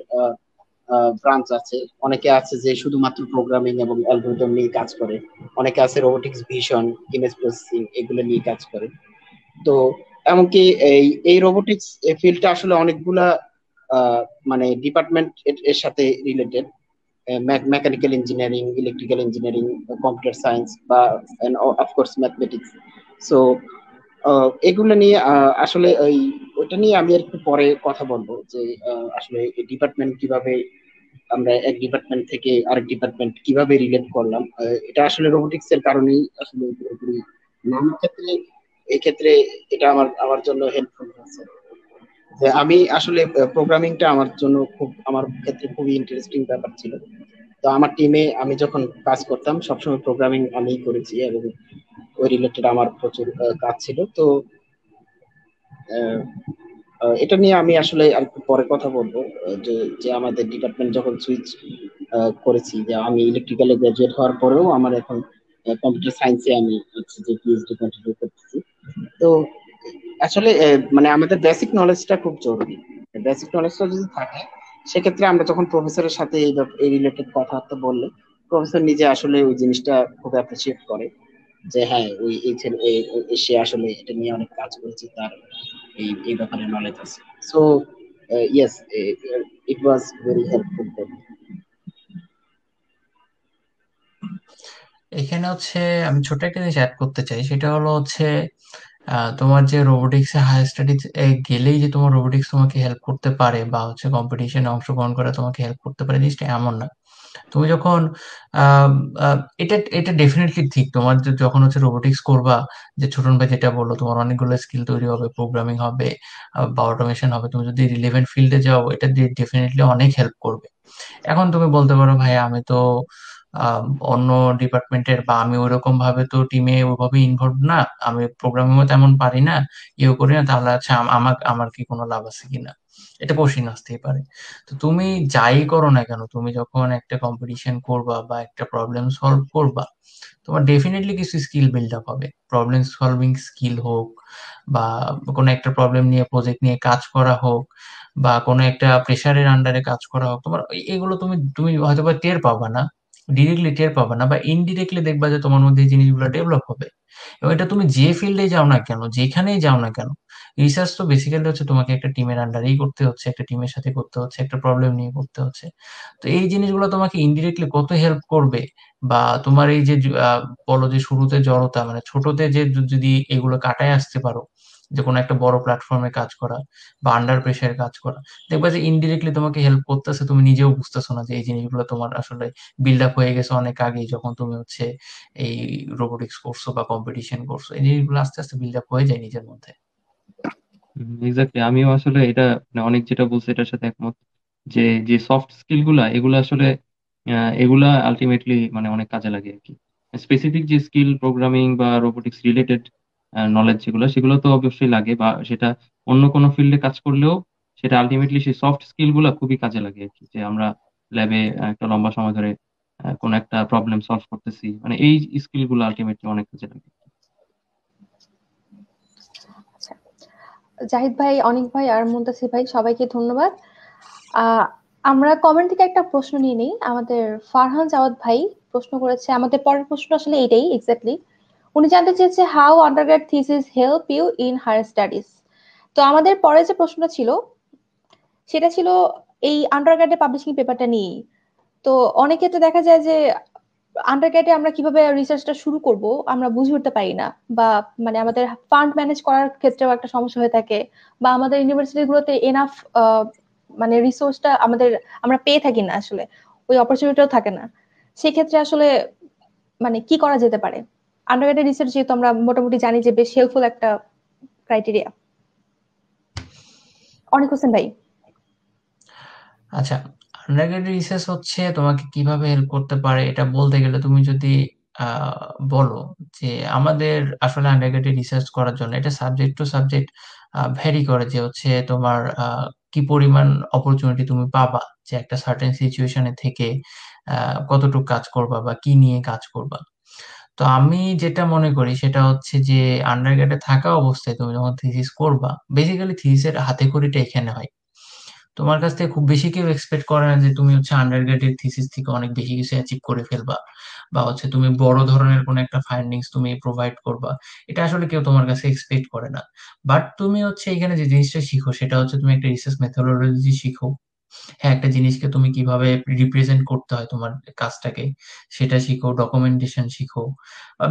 ব্রাঞ্চ আছে। অনেকে আছে যে শুধুমাত্র প্রোগ্রামিং এবং অ্যালগোরিদম নিয়ে কাজ করে। অনেকে আছে রোবোটিক্স ভিশন ইমেজ প্রসেসিং এগুলো নিয়ে কাজ করে। তো এমনকি এই এই রোবোটিক্স ফিল্ডটা আসলে অনেকগুলা মানে ডিপার্টমেন্ট এর সাথে related mechanical engineering electrical engineering computer science বা অফকোর্স ম্যাথমেটিক্স সো এগুলো নিয়ে আসলে ওই ওইটা নিয়ে আমি একটু পরে কথা বলব যে আসলে ডিপার্টমেন্ট কীভাবে আমরা এক ডিপার্টমেন্ট থেকে আরেক ডিপার্টমেন্ট কীভাবে রিলেট করলাম এটা আসলে রোবোটিক্স এর কারণেই আসলে পুরোপুরি আমার ক্ষেত্রে, এই ক্ষেত্রে এটা আমার আমার জন্য হেল্পফুল হয়েছে। যে আমি আসলে প্রোগ্রামিংটা আমার জন্য খুব, আমার ক্ষেত্রে খুবই ইন্টারেস্টিং ব্যাপার ছিল। তো আমার টিমে আমি যখন কাজ করতাম, সবসময় প্রোগ্রামিং আমিই করেছি এবং ওই রিলেটেড আমার প্রচুর কাজ ছিল। তো এটা নিয়ে আমি আসলে আর পরে কথা বলব, যে যে আমাদের ডিপার্টমেন্ট যখন সুইচ করেছি, যে আমি ইলেকট্রিক্যালে গ্রাজুয়েট হওয়ার পরেও আমার এখন কম্পিউটার সায়েন্সে আমি হচ্ছে যে পিএইচডি কন্টিনিউ করতেছি। তো, আসলে মানে আমাদের বেসিক নলেজটা খুব জরুরি। বেসিক নলেজটা যদি থাকে, সেক্ষেত্রে আমরা যখন প্রফেসরের সাথে এই রিলেটেড কথাবার্তা বললে প্রফেসর নিজে আসলে ওই জিনিসটা খুব অ্যাপ্রিসিয়েট করে। যে হ্যাঁ ওই, এই ছেলে সে আসলে এটা নিয়ে অনেক কাজ করেছে, তার এই এই ব্যাপারে নলেজ আছে। So yes it was very helpful for এখানে হচ্ছে আমি ছোট একটা জিনিস অ্যাড করতে চাই, সেটা হলো হচ্ছে তোমার যে রোবোটিক্স হায়ার স্টাডিজ গেলেই যে তোমার রোবোটিক্স তোমাকে হেল্প করতে পারে বা হচ্ছে কম্পিটিশনে অংশগ্রহণ করে তোমাকে হেল্প করতে পারে, জিনিসটা এমন না। তুমি যখন এটা এটা ডেফিনেটলি ঠিক। তোমার যখন হচ্ছে রোবোটিক্স করবা, যে ছোটন ভাই যেটা বলল, তোমার অনেকগুলো স্কিল তৈরি হবে প্রোগ্রামিং হবে বা অটোমেশন হবে, তুমি যদি রিলেভেন্ট ফিল্ডে যাও, এটা ডেফিনেটলি অনেক হেল্প করবে। এখন তুমি বলতে পারো, ভাই, আমি তো অন্য ডিপার্টমেন্টের বা আমি ওইরকম ভাবে তো টিমে ওইভাবে ইনভলভ না, আমি প্রোগ্রামিং তেমন পারি না ইয়ে করি না, তাহলে আচ্ছা আমার আমার কি কোনো লাভ আছে কিনা এটা কোশ্চিন আসতেই পারে। তো তুমি যাই করো না কেন, তুমি যখন একটা কম্পিটিশন করবা বা একটা প্রবলেম সলভ করবা, তোমার ডেফিনেটলি কিছু স্কিল বিল্ড আপ হবে। প্রবলেম সলভিং স্কিল হোক বা কোনো একটা প্রবলেম নিয়ে প্রজেক্ট নিয়ে কাজ করা হোক বা কোনো একটা প্রেশারের আন্ডারে কাজ করা হোক, তোমার এগুলো তুমি তুমি হয়তো বা টের পাবা না। ডিরেক্টলি টের পাবে না বা ইনডিরেক্টলি দেখবা যে তোমার মধ্যে এই জিনিসগুলো ডেভেলপ হবে। এবং এটা তুমি যে ফিল্ডে যাও না কেন, যেখানেই যাও না কেন রিসার্চ তো বেসিক্যালি হচ্ছে তোমাকে একটা টিমের আন্ডারেই করতে হচ্ছে, একটা টিমের সাথে করতে হচ্ছে, একটা প্রবলেম নিয়ে করতে হচ্ছে। তো এই জিনিসগুলো তোমাকে ইনডিরেক্টলি কত হেল্প করবে বা তোমার এই যে বলো যে শুরুতে জড়তা মানে ছোটতে যে যদি এগুলো কাটায় আসতে পারো যে কোনো একটা বড় প্ল্যাটফর্মে কাজ করা বা আন্ডার প্রেশারে কাজ করা। দেখবা যে ইনডিরেক্টলি তোমাকে হেল্প করতেছে, তুমি নিজেও বুঝতেছো না যে এই জিনিসগুলো তোমার আসলে বিল্ড আপ হয়ে গেছে অনেক আগেই যখন তুমি হচ্ছে এই রোবোটিক্স করছ বা কম্পিটিশন করছ। এই জিনিসগুলো আস্তে আস্তে বিল্ড আপ হয়ে যায় নিজের মধ্যে। এক্স্যাক্টলি আমিও আসলে এটা মানে অনেক যেটা বলছে এটার সাথে একমত যে যে সফট স্কিলগুলা, এগুলা আসলে এগুলা আলটিমেটলি মানে অনেক কাজে লাগে আর কি। স্পেসিফিক যে স্কিল প্রোগ্রামিং বা রোবোটিক্স রিলেটেড নলেজ যেগুলো, সেগুলো তো অবশ্যই লাগে বা সেটা অন্য কোনো ফিল্ডে কাজ করলেও সেটা আলটিমেটলি সেই সফট স্কিলগুলো খুবই কাজে লাগে আর কি। যে আমরা ল্যাবে একটা লম্বা সময় ধরে কোন একটা প্রবলেম সলভ করতেছি মানে এই স্কিলগুলো আলটিমেটলি অনেক কাজে লাগে। জাহিদ ভাই, অনিক ভাই আর মুন্তাসির ভাই, সবাইকে ধন্যবাদ। আমরা কমেন্ট থেকে একটা প্রশ্ন নিয়ে নিই। আমাদের ফারহান জাওয়াদ ভাই প্রশ্ন করেছে, আমাদের পরের প্রশ্ন আসলে এটাই এক্স্যাক্টলি উনি জানতে চেয়েছে how undergrad thesis help you in higher studies তো আমাদের পরে যে প্রশ্নটা ছিল, সেটা ছিল এই আন্ডারগ্রেডের পাবলিশিং পেপারটা নিয়েই। তো অনেক ক্ষেত্রে দেখা যায় যে আন্ডারগ্রেডে আমরা কীভাবে রিসার্চটা শুরু করব, আমরা বুঝে উঠতে পারি না। বা মানে আমাদের ফান্ড ম্যানেজ করার ক্ষেত্রেও একটা সমস্যা হয়ে থাকে। বা আমাদের ইউনিভার্সিটিগুলোতে এনাফ মানে রিসোর্সটা আমাদের, আমরা পেয়ে থাকি না আসলে। ওই অপরচুনিটিও থাকে না। সেক্ষেত্রে আসলে মানে কি করা যেতে পারে? আন্ডারগ্রেডের রিসার্চ যেহেতু আমরা মোটামুটি জানি যে বেশ হেল্পফুল একটা ক্রাইটেরিয়া অনেক হোসেন ভাই। আচ্ছা আন্ডারগ্রেড রিসার্চ হচ্ছে তোমাকে কীভাবে হেল্প করতে পারে, এটা বলতে গেলে তুমি যদি বলো যে আমাদের আসলে আন্ডারগ্রেডে রিসার্চ করার জন্য এটা সাবজেক্ট টু সাবজেক্ট ভ্যারি করে যে হচ্ছে তোমার কি পরিমাণ অপরচুনিটি তুমি পাবা, যে একটা সার্টেন সিচুয়েশনে থেকে কতটুকু কাজ করবা বা কি নিয়ে কাজ করবা। তো আমি যেটা মনে করি সেটা হচ্ছে যে আন্ডারগ্রেডে থাকা অবস্থায় তুমি যখন থিসিস করবা। বেসিক্যালি থিসিসের হাতে খড়িটা এখানে হয়। তোমার কাছ থেকে খুব বেশি কেউ এক্সপেক্ট করে না যে তুমি হচ্ছে আন্ডারগ্রেডের থিসিস থেকে অনেক বেশি কিছু অ্যাচিভ করে ফেলবা। বা হচ্ছে তুমি বড় ধরনের কোনো একটা ফাইন্ডিংস তুমি প্রোভাইড করবা। এটা আসলে কেউ তোমার কাছে এক্সপেক্ট করে না। বাট তুমি হচ্ছে এখানে যে জিনিসটা শিখো সেটা হচ্ছে তুমি একটা রিসার্চ মেথোডোলজি শিখো। হ্যাঁ একটা জিনিসকে তুমি কীভাবে রিপ্রেজেন্ট করতে হয় তোমার কাজটাকে, সেটা শিখো ডকুমেন্টেশন শিখো।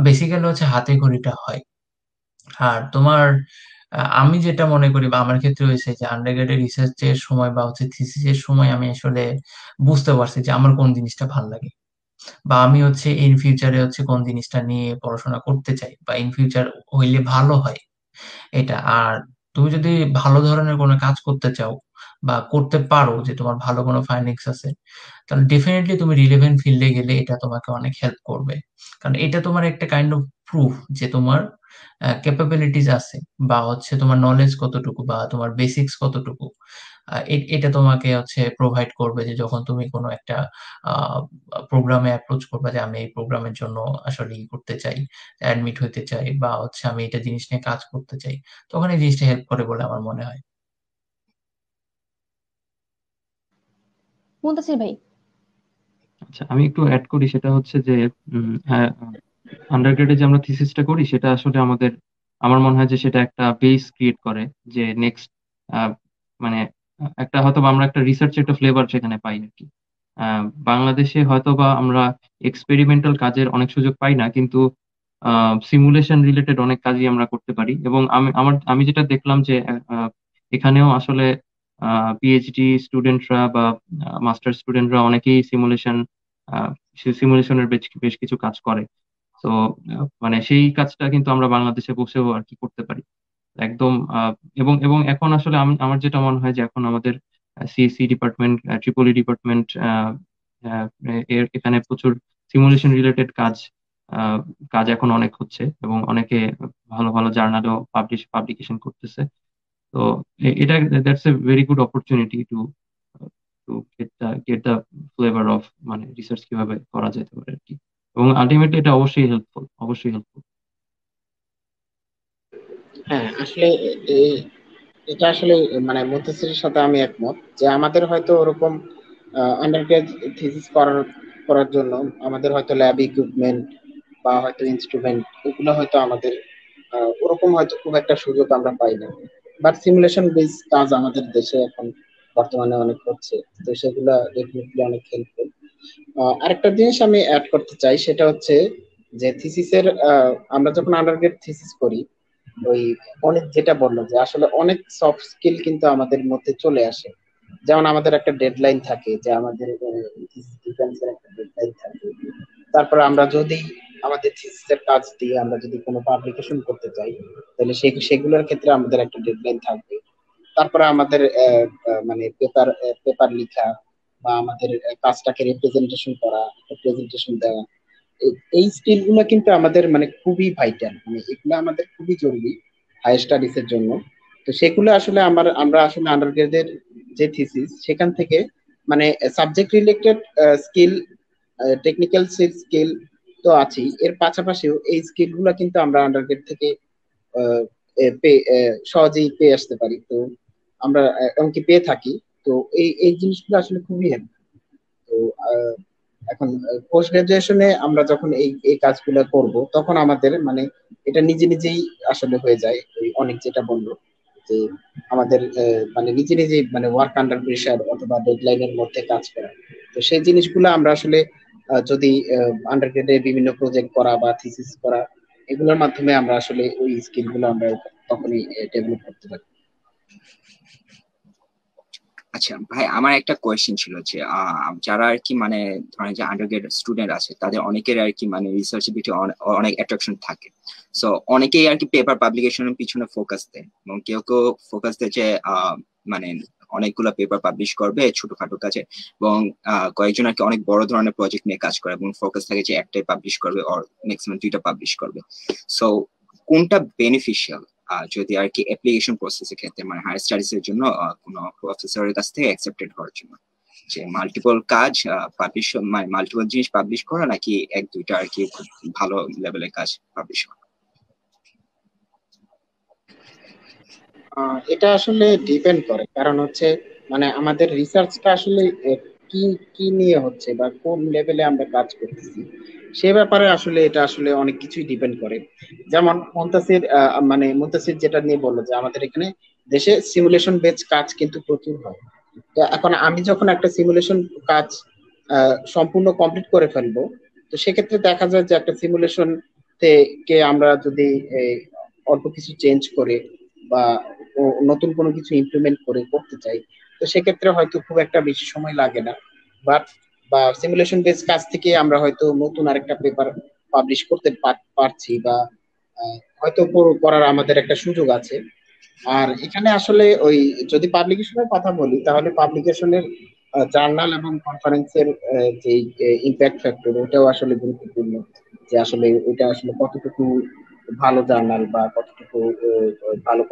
বেসিক্যালি হচ্ছে হাতে ঘড়িটা হয়। আর তোমার আমি যেটা মনে করি বা আমার ক্ষেত্রে হয়েছে যে আন্ডারগ্রেডের রিসার্চের সময় বা হচ্ছে থিসিসের সময় আমি আসলে বুঝতে পারছি যে আমার কোন জিনিসটা ভালো লাগে। বা আমি হচ্ছে ইন ফিউচারে হচ্ছে কোন জিনিসটা নিয়ে পড়াশোনা করতে চাই বা ইন ফিউচার হইলে ভালো হয়। এটা, আর তুমি যদি ভালো ধরনের কোনো কাজ করতে চাও বা করতে পারো যে তোমার ভালো কোনো ফাইন্ডিংস আছে, তাহলে ডেফিনেটলি তুমি রিলেভেন্ট ফিল্ডে গেলে এটা তোমাকে অনেক হেল্প করবে। কারণ এটা তোমার একটা কাইন্ড অফ প্রুফ যে তোমার ক্যাপাবিলিটিস আছে বা হচ্ছে তোমার নলেজ কতটুকু বা তোমার বেসিক্স কতটুকু। এটা তোমাকে হচ্ছে প্রোভাইড করবে যে যখন তুমি কোনো একটা প্রোগ্রামে অ্যাপ্রোচ করবে যে আমি এই প্রোগ্রামের জন্য আসলে ই করতে চাই অ্যাডমিট হতে চাই বা হচ্ছে আমি এটা জিনিস নিয়ে কাজ করতে চাই, তখন এই জিনিসটা হেল্প করে বলে আমার মনে হয়। মুন্তাসির ভাই। আচ্ছা আমি একটু অ্যাড করি, সেটা হচ্ছে যে হ্যাঁ আন্ডারগ্রেডে যে আমরা থিসিসটা করি, সেটা আসলে আমাদের, আমার মনে হয় যে সেটা একটা বেস ক্রিয়েট করে, যে নেক্সট মানে একটা হয়তো আমরা একটা রিসার্চ একটা ফ্লেভার সেখানে পাই আর কি। বাংলাদেশে হয়তো বা আমরা এক্সপেরিমেন্টাল কাজের অনেক সুযোগ পাই না, কিন্তু সিমুলেশন রিলেটেড অনেক কাজই আমরা করতে পারি। এবং আমি, আমার, আমি যেটা দেখলাম যে এখানেও আসলে পিএইচডি স্টুডেন্টরা বা মাস্টার স্টুডেন্টরা অনেকেই সিমুলেশন সিমুলেশনের বেশ বেশ কিছু কাজ করে। তো মানে সেই কাজটা কিন্তু আমরা বাংলাদেশে বসেও আর কি করতে পারি। একদম এবং এবং এখন আসলে আমার যেটা মনে হয় যে এখন আমাদের সিএসসি ডিপার্টমেন্ট ট্রিপলি ডিপার্টমেন্ট এর এখানে প্রচুর সিমুলেশন রিলেটেড কাজ কাজ এখন অনেক হচ্ছে এবং অনেকে ভালো ভালো জার্নালও পাবলিশ পাবলিকেশন করতেছে। তো এটা that's a very good opportunity to to get the get the flavour of মানে রিসার্চ কীভাবে করা যেতে পারে আর কি। এবং আলটিমেটলি এটা অবশ্যই হেল্পফুল অবশ্যই হেল্পফুল হ্যাঁ আসলে এটা আসলে মানে মুন্তাসিরের সাথে আমি একমত যে আমাদের হয়তো ওরকম আন্ডারগ্রেড থিসিস করার করার জন্য আমাদের হয়তো ল্যাব ইকুইপমেন্ট বা হয়তো ইনস্ট্রুমেন্ট এগুলো হয়তো আমাদের ওরকম হয়তো খুব একটা সুযোগ আমরা পাই না। বাট সিমুলেশন বেস কাজ আমাদের দেশে এখন বর্তমানে অনেক হচ্ছে। তো সেগুলো ডেফিনেটলি অনেক হেল্পফুল আরেকটা জিনিস আমি অ্যাড করতে চাই সেটা হচ্ছে যে থিসিসের আমরা যখন আন্ডারগ্রেড থিসিস করি, ওই অনেক যেটা বলল যে আসলে অনেক সফট স্কিল কিন্তু আমাদের মধ্যে চলে আসে। যেমন আমাদের একটা ডেডলাইন থাকে যে আমাদের ডিফেন্সের একটা ডেডলাইন থাকে। তারপর আমরা যদি আমাদের থিসিসের কাজ দিয়ে আমরা যদি কোনো পাবলিকেশন করতে চাই, তাহলে সেগুলোর ক্ষেত্রে আমাদের একটা ডেডলাইন থাকবে। তারপরে আমাদের মানে পেপার পেপার লেখা বা আমাদের কাজটাকে রিপ্রেজেন্টেশন করা প্রেজেন্টেশন দেওয়া, এই স্কিলগুলো কিন্তু আমাদের মানে খুবই ভাইটাল মানে এগুলো আমাদের খুবই জরুরি হায়ার স্টাডিজ এর জন্য। তো সেগুলো আসলে আমার, আমরা আসলে আন্ডারগ্রেডের যে থিসিস সেখান থেকে মানে subject related skill technical skill তো আছেই। এর পাশাপাশিও এই স্কিলগুলো কিন্তু আমরা আন্ডারগ্রেড থেকে সহজেই পেয়ে আসতে পারি। তো আমরা এমনকি পেয়ে থাকি। তো এই এই জিনিসগুলো আসলে খুবই হেল্প তো এখন পোস্ট গ্রাজুয়েশনে আমরা যখন এই এই কাজগুলো করব, তখন আমাদের মানে এটা নিজে নিজেই আসলে হয়ে যায়। ওই অনেক যেটা বলল যে আমাদের মানে নিজে নিজেই মানে ওয়ার্ক আন্ডার প্রেশার অথবা ডেডলাইনের মধ্যে কাজ করা। তো সেই জিনিসগুলো আমরা আসলে যদি আন্ডারগ্রেডে বিভিন্ন প্রজেক্ট করা বা থিসিস করা, এগুলোর মাধ্যমে আমরা আসলে ওই স্কিলগুলো আমরা তখনই ডেভেলপ করতে পারি। আচ্ছা ভাই, আমার একটা কোয়েশ্চেন ছিল যে যারা আর কি মানে ধরেন যে আন্ডারগ্রেড স্টুডেন্ট আছে, তাদের অনেকের আর কি মানে রিসার্চের ভিতরে অনেক অ্যাট্রাকশন থাকে। সো অনেকেই আর কি পেপার পাবলিকেশনের পিছনে ফোকাস দেয় এবং কেউ কেউ ফোকাস দেয় যে মানে অনেকগুলো পেপার পাবলিশ করবে ছোটখাটো কাজে এবং কয়েকজন আর কি অনেক বড় ধরনের প্রজেক্ট নিয়ে কাজ করে এবং ফোকাস থাকে যে একটাই পাবলিশ করবে অর ম্যাক্সিমাম দুইটা পাবলিশ করবে। সো কোনটা বেনিফিশিয়াল যদি আর কি অ্যাপ্লিকেশন প্রসেসের ক্ষেত্রে মানে হায়ার স্টাডিজ এর জন্য কোনো প্রফেসরের কাছ থেকে অ্যাকসেপ্টেড হওয়ার জন্য। যে মাল্টিপল কাজ পাবলিশ মানে মাল্টিপল জিনিস পাবলিশ করা নাকি এক, দুইটা আর কি খুব ভালো লেভেলের কাজ পাবলিশ করা? এটা আসলে ডিপেন্ড করে। কারণ হচ্ছে মানে আমাদের রিসার্চটা আসলে কি কি নিয়ে হচ্ছে বা কোন লেভেলে আমরা কাজ করতেছি, সে ব্যাপারে আসলে এটা আসলে অনেক কিছুই ডিপেন্ড করে। যেমন মন্তাসির মানে মন্তাসির যেটা নিয়ে বলল যে আমাদের এখানে দেশে সিমুলেশন বেচ কাজ কিন্তু প্রচুর হয়। তো এখন আমি যখন একটা সিমুলেশন কাজ সম্পূর্ণ কমপ্লিট করে ফেলব, তো সেক্ষেত্রে দেখা যায় যে একটা সিমুলেশন কে আমরা যদি অল্প কিছু চেঞ্জ করে বা নতুন কোনো কিছু ইমপ্লিমেন্ট করে, করতে চাই। তো সেক্ষেত্রে হয়তো খুব একটা বেশি সময় লাগে না। বাট বা সিমুলেশন বেস কাজ থেকে আমরা হয়তো নতুন আরেকটা পেপার পাবলিশ করতে পারছি বা হয়তো করার আমাদের একটা সুযোগ আছে। আর এখানে আসলে ওই, যদি পাবলিকেশনের কথা বলি, তাহলে পাবলিকেশনের জার্নাল এবং কনফারেন্সের যে ইম্প্যাক্ট ফ্যাক্টর ওটাও আসলে গুরুত্বপূর্ণ। যে আসলে ওটা আসলে কতটুকু ভালো জার্নাল বা কতটুকু ভালো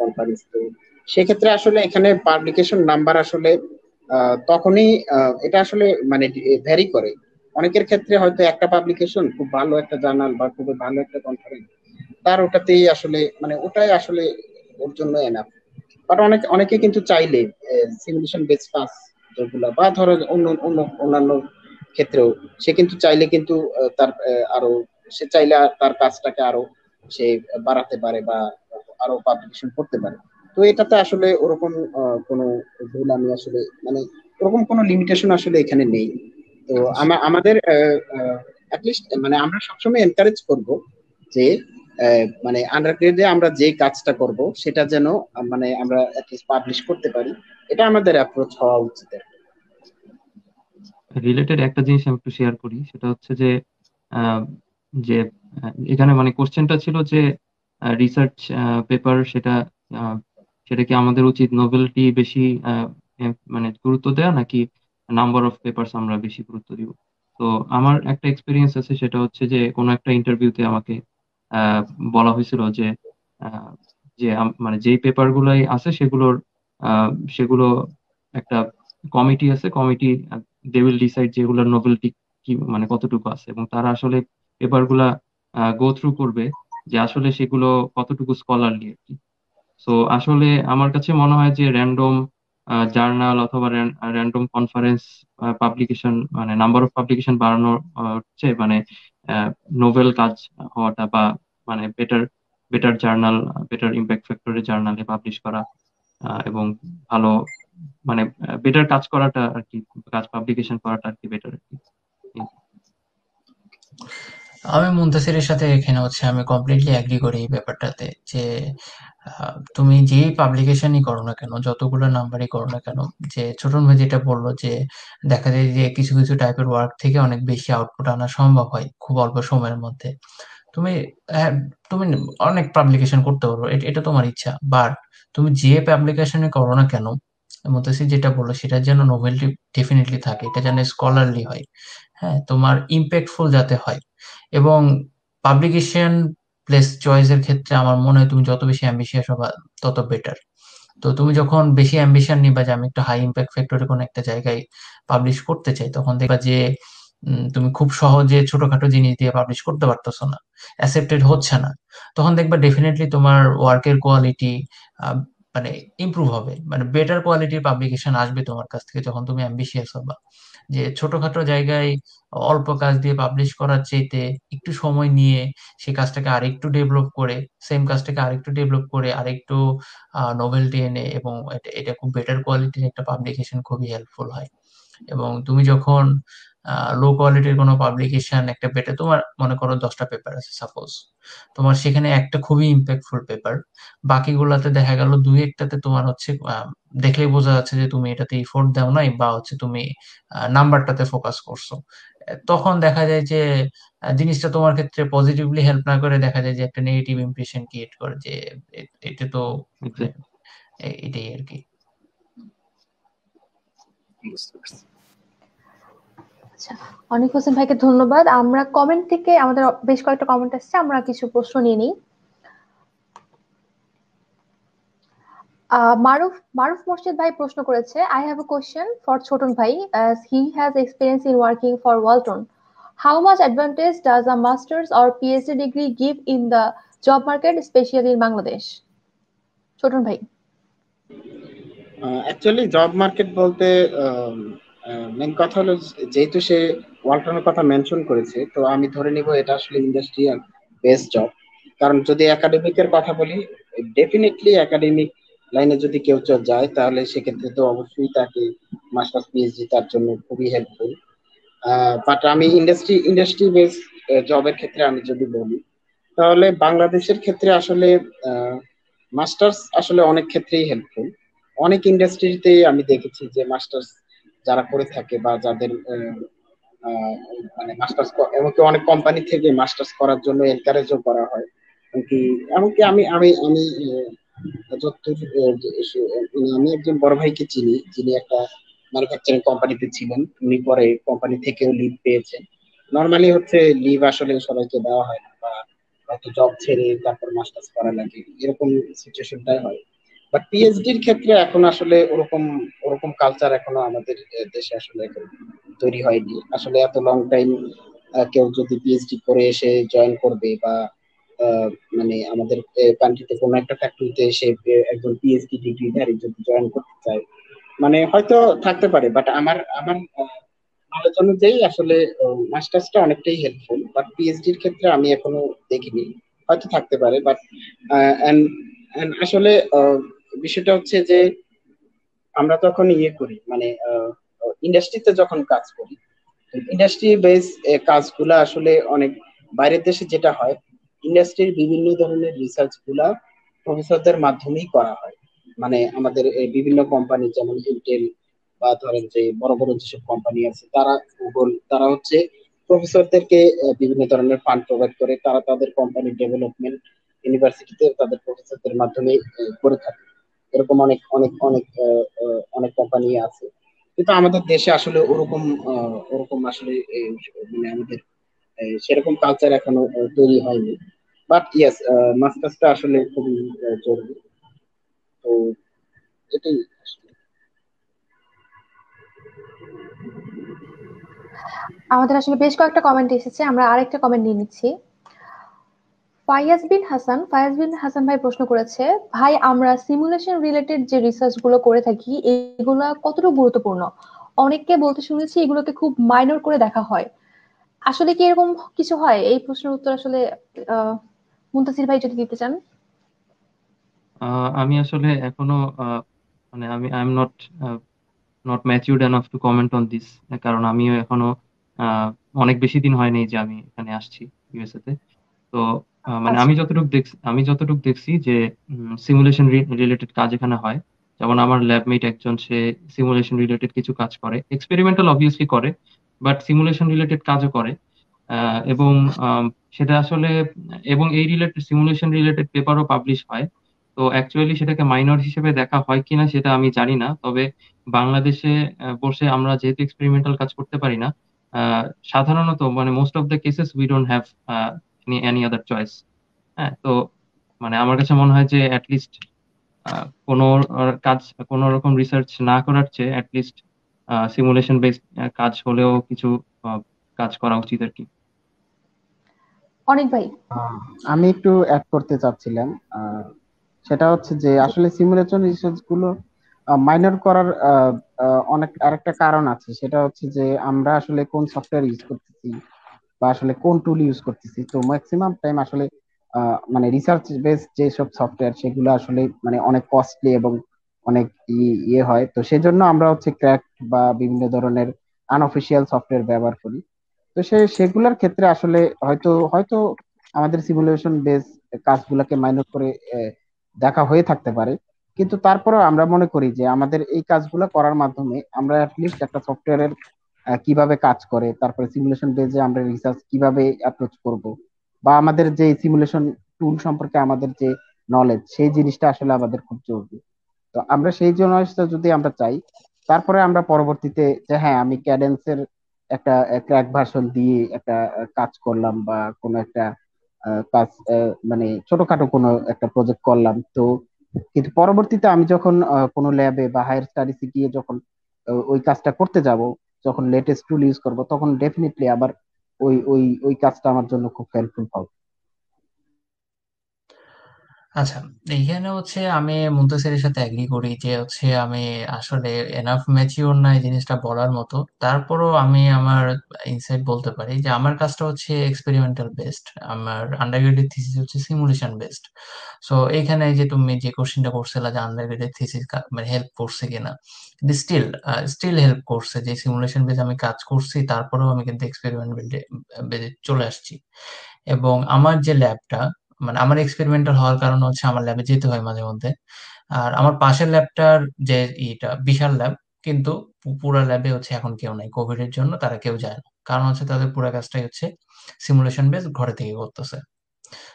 তো সেক্ষেত্রে আসলে এখানে পাবলিকেশন নাম্বার আসলে তখনই এটা আসলে মানে ভ্যারি করে। অনেকের ক্ষেত্রে হয়তো একটা পাবলিকেশন খুব ভালো একটা জার্নাল বা খুব ভালো একটা কনফারেন্স তার ওটাতেই আসলে মানে ওটাই আসলে ওর জন্য এনাফ বাট অনেক, অনেকে কিন্তু চাইলে সিমুলেশন বেস পাস যেগুলো বা ধরো অন্য অন্য, অন্যান্য ক্ষেত্রেও, সে কিন্তু চাইলে কিন্তু তার আরও, সে চাইলে তার কাজটাকে আরও সে বাড়াতে পারে বা আরও পাবলিকেশন করতে পারে। তো এটাতে আসলে ওরকম কোনো ভুল আমি আসলে মানে ওরকম কোনো লিমিটেশন আসলে এখানে নেই। তো আমাদের অ্যাটলিস্ট মানে আমরা সবসময় এনকারেজ করব যে মানে আন্ডারগ্রেডে আমরা যে কাজটা করব, সেটা যেন মানে আমরা পাবলিশ করতে পারি। এটা আমাদের অ্যাপ্রোচ হওয়া উচিত রিলেটেড একটা জিনিস আমি একটু শেয়ার করি, সেটা হচ্ছে যে যে এখানে মানে কোশ্চেনটা ছিল যে রিসার্চ পেপার সেটা সেটা কি আমাদের উচিত নোবেলটি বেশি মানে গুরুত্ব দেওয়া নাকি নাম্বার অফ পেপারস আমরা বেশি গুরুত্ব দিব? তো আমার একটা এক্সপিরিয়েন্স আছে, সেটা হচ্ছে যে কোনো একটা ইন্টারভিউতে আমাকে বলা হয়েছিল যে যে মানে যেই পেপার গুলাই আছে সেগুলোর সেগুলো একটা কমিটি আছে কমিটি দে উইল ডিসাইড যেগুলোর নোবেলটি কি মানে কতটুকু আছে এবং তারা আসলে পেপারগুলা গো থ্রু করবে যে আসলে সেগুলো কতটুকু স্কলারলি আর কি। সো আসলে আমার কাছে মনে হয় যে র্যান্ডম জার্নাল অথবা র্যান্ডম কনফারেন্স পাবলিকেশন মানে নাম্বার অফ পাবলিকেশন বাড়ানো হচ্ছে মানে নোভেল কাজ হওয়াটা বা মানে better better journal better impact factor জার্নালে পাবলিশ করা এবং ভালো মানে বেটার কাজ করাটা আর কি, কাজ পাবলিকেশন করাটা আর কি বেটার আর কি। আমি মুন্তাসিরের সাথে এখানে হচ্ছে আমি কমপ্লিটলি অ্যাগ্রি করি এই ব্যাপারটাতে যে তুমি যেই পাবলিকেশনই করো না কেন যতগুলো নাম্বারই করো না কেন যে ছোটন ভাই যেটা বলল যে দেখা যায় যে কিছু কিছু টাইপের ওয়ার্ক থেকে অনেক বেশি আউটপুট আনা সম্ভব হয় খুব অল্প সময়ের মধ্যে। তুমি হ্যাঁ, তুমি অনেক পাবলিকেশন করতে পারো এটা তোমার ইচ্ছা বাট তুমি যে পাবলিকেশনে করো না কেন মুতাসির যেটা বলল সেটা যেন নোভেলটি ডেফিনেটলি থাকে এটা যেন স্কলারলি হয়। হ্যাঁ তোমার ইম্প্যাক্টফুল যাতে হয়। এবং পাবলিকেশন প্লেস চয়েসের ক্ষেত্রে আমার মনে হয় তুমি যত বেশি অ্যাম্বিশিয়াস হবা, তত বেটার তো তুমি যখন বেশি অ্যাম্বিশন নিবা যে আমি একটা হাই ইম্প্যাক্ট ফ্যাক্টরে কোনো একটা জায়গায় পাবলিশ করতে চাই, তখন দেখবা যে তুমি খুব সহজে ছোটখাটো জিনিস দিয়ে পাবলিশ করতে পারতেছো না অ্যাকসেপ্টেড হচ্ছে না। তখন দেখবা ডেফিনেটলি তোমার ওয়ার্কের কোয়ালিটি মানে ইমপ্রুভ হবে। মানে বেটার কোয়ালিটির পাবলিকেশন আসবে তোমার কাছ থেকে যখন তুমি অ্যাম্বিশিয়াস হবা। যে ছোটখাটো জায়গায় অল্প কাজ দিয়ে পাবলিশ করার চাইতে একটু সময় নিয়ে সেই কাজটাকে আরেকটু ডেভেলপ করে সেম কাজটাকে আরেকটু ডেভেলপ করে, আরেকটু নোভেলটি এনে এবং এটা খুব বেটার কোয়ালিটির একটা পাবলিকেশন খুবই হেল্পফুল হয়। এবং তুমি যখন লো কোয়ালিটির কোনো পাবলিকেশন একটা পেটে তোমার মনে করো দশটা পেপার আছে সাপোজ তোমার সেখানে একটা খুবই ইম্প্যাক্টফুল পেপার বাকিগুলাতে দেখা গেল দুই একটাতে তোমার হচ্ছে দেখলেই বোঝা যাচ্ছে যে তুমি এটাতে ইফোর্ট দাও নাই বা হচ্ছে তুমি নাম্বারটাতে ফোকাস করছ। তখন দেখা যায় যে জিনিসটা তোমার ক্ষেত্রে পজিটিভলি হেল্প না করে দেখা যায় যে একটা নেগেটিভ ইমপ্রেশন ক্রিয়েট করে যে এটা তো এটাই আর কি। বুঝতে পারছি। আচ্ছা অনেক হোসেন ভাইকে ধন্যবাদ। আমরা কমেন্ট থেকে আমাদের বেশ কয়েকটা কমেন্ট আসছে, আমরা কিছু প্রশ্ন নিয়ে নিই। মারুফ মারুফ ভাই প্রশ্ন করেছে I have a question for Chhoton ভাই he has experience in working for Walton how much advantage does a masters or PhD degree give in the job market specially in Bangladesh Chhoton ভাই। Actually job market বলতে main কথা হলো যেহেতু সে ওয়ালটনের কথা mention করেছে, তো আমি ধরে নিব এটা আসলে ইন্ডাস্ট্রিয়াল বেস্ট জব কারণ যদি একাডেমিকের কথা বলি ডেফিনেটলি একাডেমিক লাইনে যদি কেউ যায়, তাহলে সেক্ষেত্রে তো অবশ্যই তাকে মাস্টার্স পিএইচডি তার জন্য খুবই হেল্পফুল বাট আমি ইন্ডাস্ট্রি ইন্ডাস্ট্রি বেস জবের ক্ষেত্রে আমি যদি বলি, তাহলে বাংলাদেশের ক্ষেত্রে আসলে মাস্টার্স আসলে অনেক ক্ষেত্রেই হেল্পফুল অনেক ইন্ডাস্ট্রিতেই আমি দেখেছি যে মাস্টার্স যারা করে থাকে বা যাদের মানে মাস্টার্স এমনকি অনেক কোম্পানি থেকে মাস্টার্স করার জন্য এনকারেজও করা হয়। এমনকি এমনকি আমি আমি আমি আমি একজন বড় ভাইকে চিনি, যিনি একটা ম্যানুফ্যাকচারিং কোম্পানিতে ছিলেন। উনি পরে কোম্পানি থেকেও লিভ পেয়েছেন নর্মালি হচ্ছে লিভ আসলে সবাইকে দেওয়া হয় না বা হয়তো জব ছেড়ে তারপর মাস্টার্স করা লাগে। এরকম সিচুয়েশনটাই হয়। বাট পিএইচডির ক্ষেত্রে এখন আসলে ওরকম ওরকম কালচার এখনও আমাদের দেশে আসলে তৈরি হয়নি। আসলে এত লং টাইম কেউ যদি পিএইচডি করে এসে জয়েন করবে বা মানে আমাদের কান্ট্রিতে কোনো একটা ফ্যাক্টরিতে এসে একজন পিএইচডি ডিগ্রিধারী যদি জয়েন করতে চায় মানে হয়তো থাকতে পারে। বাট আমার আমার নলেজ অনুযায়ী আসলে মাস্টার্সটা অনেকটাই হেল্পফুল বাট পিএইচডির ক্ষেত্রে আমি এখনও দেখিনি। হয়তো থাকতে পারে বাট আসলে বিষয়টা হচ্ছে যে আমরা তখন ইয়ে করি মানে ইন্ডাস্ট্রিতে যখন কাজ করি ইন্ডাস্ট্রি বেস কাজগুলো আসলে অনেক বাইরের দেশে যেটা হয় ইন্ডাস্ট্রির বিভিন্ন ধরনের রিসার্চগুলা প্রফেসরদের মাধ্যমেই করা হয়। মানে আমাদের বিভিন্ন কোম্পানি যেমন ইন্টেল বা ধরেন যে বড় বড় যেসব কোম্পানি আছে, তারা গুগল তারা হচ্ছে প্রফেসরদেরকে বিভিন্ন ধরনের ফান্ড প্রোভাইড করে। তারা তাদের কোম্পানি ডেভেলপমেন্ট ইউনিভার্সিটিতে তাদের প্রফেসরদের মাধ্যমে করে থাকে। এরকম অনেক অনেক অনেক অনেক কোম্পানি আছে। কিন্তু আমাদের দেশে আসলে ওরকম ওরকম আসলে মানে আমাদের সেরকম কালচার এখনও তৈরি হয়নি। বাট ইয়েস মাস্টার্সটা আসলে খুবই জরুরি। তো এটাই আমাদের আসলে বেশ কয়েকটা কমেন্ট এসেছে, আমরা আরেকটা কমেন্ট নিয়ে নিচ্ছি। ফায়াজ বিন হাসান ফায়াজ বিন হাসান ভাই প্রশ্ন করেছে, ভাই, আমরা সিমুলেশন রিলেটেড যে রিসার্চগুলো করে থাকি, এগুলা কতটুকু গুরুত্বপূর্ণ? অনেককে বলতে শুনেছি এগুলোকে খুব মাইনর করে দেখা হয়। আসলে কি এরকম কিছু হয়? এই প্রশ্নের উত্তর আসলে মুন্তাসির ভাই যদি দিতে চান। আমি আসলে এখনও মানে আমি I am not not matured enough to comment on this কারণ আমিও এখনও অনেক বেশি দিন হয়নি যে আমি এখানে আসছি ইউএসএ তে। তো মানে আমি আচ্ছা। যতটুকু দেখছি আমি যতটুকু দেখছি যে সিমুলেশন রিলেটেড কাজ এখানে হয়। যেমন আমার ল্যাবমেট একজন সে সিমুলেশন রিলেটেড কিছু কাজ করে। এক্সপেরিমেন্টাল অবভিয়াসলি করে বাট সিমুলেশন রিলেটেড কাজও করে। এবং সেটা আসলে এবং এই রিলেটেড সিমুলেশন রিলেটেড পেপারও পাবলিশ হয়। তো অ্যাকচুয়ালি সেটাকে মাইনর হিসেবে দেখা হয় কিনা সেটা আমি জানি না। তবে বাংলাদেশে বসে আমরা যেহেতু এক্সপেরিমেন্টাল কাজ করতে পারি না সাধারণত মানে most of the cases we don't have any other choice হ্যাঁ তো মানে আমার কাছে মনে হয় যে অ্যাটলিস্ট কোনো কাজ কোনো রকম রিসার্চ না করার চেয়ে অ্যাটলিস্ট সিমুলেশন বেসড কাজ হলেও কিছু কাজ করা উচিত আর কি। অনেক ভাই। আমি একটু অ্যাড করতে চাচ্ছিলাম। সেটা হচ্ছে যে আসলে সিমুলেশন রিসার্চগুলো মাইনর করার অনেক আরেকটা কারণ আছে। সেটা হচ্ছে যে আমরা আসলে কোন সফটওয়্যার ইউজ করতেছি। বা আসলে কোন টুল ইউজ করতেছি। তো ম্যাক্সিমাম টাইম আসলে মানে রিসার্চ বেস যেসব সফটওয়্যার সেগুলো আসলে মানে অনেক কস্টলি এবং অনেক ইয়ে হয়। তো সেজন্য আমরা হচ্ছে ক্র্যাক বা বিভিন্ন ধরনের আনঅফিসিয়াল সফটওয়্যার ব্যবহার করি। তো সে, সেগুলোর ক্ষেত্রে আসলে হয়তো হয়তো আমাদের সিমুলেশন বেস কাজগুলোকে মাইনর করে দেখা হয়ে থাকতে পারে। কিন্তু তারপরেও আমরা মনে করি যে আমাদের এই কাজগুলো করার মাধ্যমে আমরা অ্যাটলিস্ট একটা সফটওয়্যারের কীভাবে কাজ করে, তারপরে সিমুলেশন বেজে আমরা রিসার্চ কীভাবে অ্যাপ্রোচ করব, বা আমাদের যে সিমুলেশন টুল সম্পর্কে আমাদের যে নলেজ সেই জিনিসটা আসলে আমাদের খুব জরুরি। তো আমরা সেই জন্য যদি আমরা চাই, তারপরে আমরা পরবর্তীতে যে হ্যাঁ আমি ক্যাডেন্সের একটা ক্র্যাক ভার্সন দিয়ে একটা কাজ করলাম বা কোনো একটা কাজ মানে ছোটখাটো কোনো একটা প্রজেক্ট করলাম। তো কিন্তু পরবর্তীতে আমি যখন কোনো ল্যাবে বা হায়ার স্টাডিসে গিয়ে যখন ওই কাজটা করতে যাব যখন লেটেস্ট টুল ইউজ করব, তখন ডেফিনেটলি আবার ওই ওই ওই কাজটা আমার জন্য খুব হেল্পফুল হবে। আচ্ছা এইখানে হচ্ছে আমি মুনতাসিরের সাথে এগ্রি করি যে হচ্ছে আমি আসলে এনাফ ম্যাচিওর না এই জিনিসটা বলার মতো। তারপরও আমি আমার ইনসাইট বলতে পারি যে আমার কাজটা হচ্ছে এক্সপেরিমেন্টাল বেসড আমার আন্ডারগ্রেডের থিসিস হচ্ছে সিমুলেশন বেসড সো এইখানে যে তুমি যে কোশ্চেনটা করছিলে যে আন্ডারগ্রেডের থিসিস মানে হেল্প করছে কিনা, কিন্তু স্টিল স্টিল হেল্প করছে যে সিমুলেশন বেস আমি কাজ করছি, তারপরেও আমি কিন্তু এক্সপেরিমেন্ট বেজে চলে আসছি। এবং আমার যে ল্যাবটা মানে আমার এক্সপেরিমেন্টাল হওয়ার কারণে হচ্ছে আমার ল্যাবে যেতে হয় মাঝে মধ্যে। আর আমার পাশের ল্যাবটার যে ইটা, বিশাল ল্যাব কিন্তু পুরো ল্যাবে হচ্ছে এখন কেউ নাই। কোভিড এর জন্য তারা কেউ যায় না। কারণ হচ্ছে তাদের পুরো কাজটাই হচ্ছে সিমুলেশন বেস ঘরে থেকে করতেছে।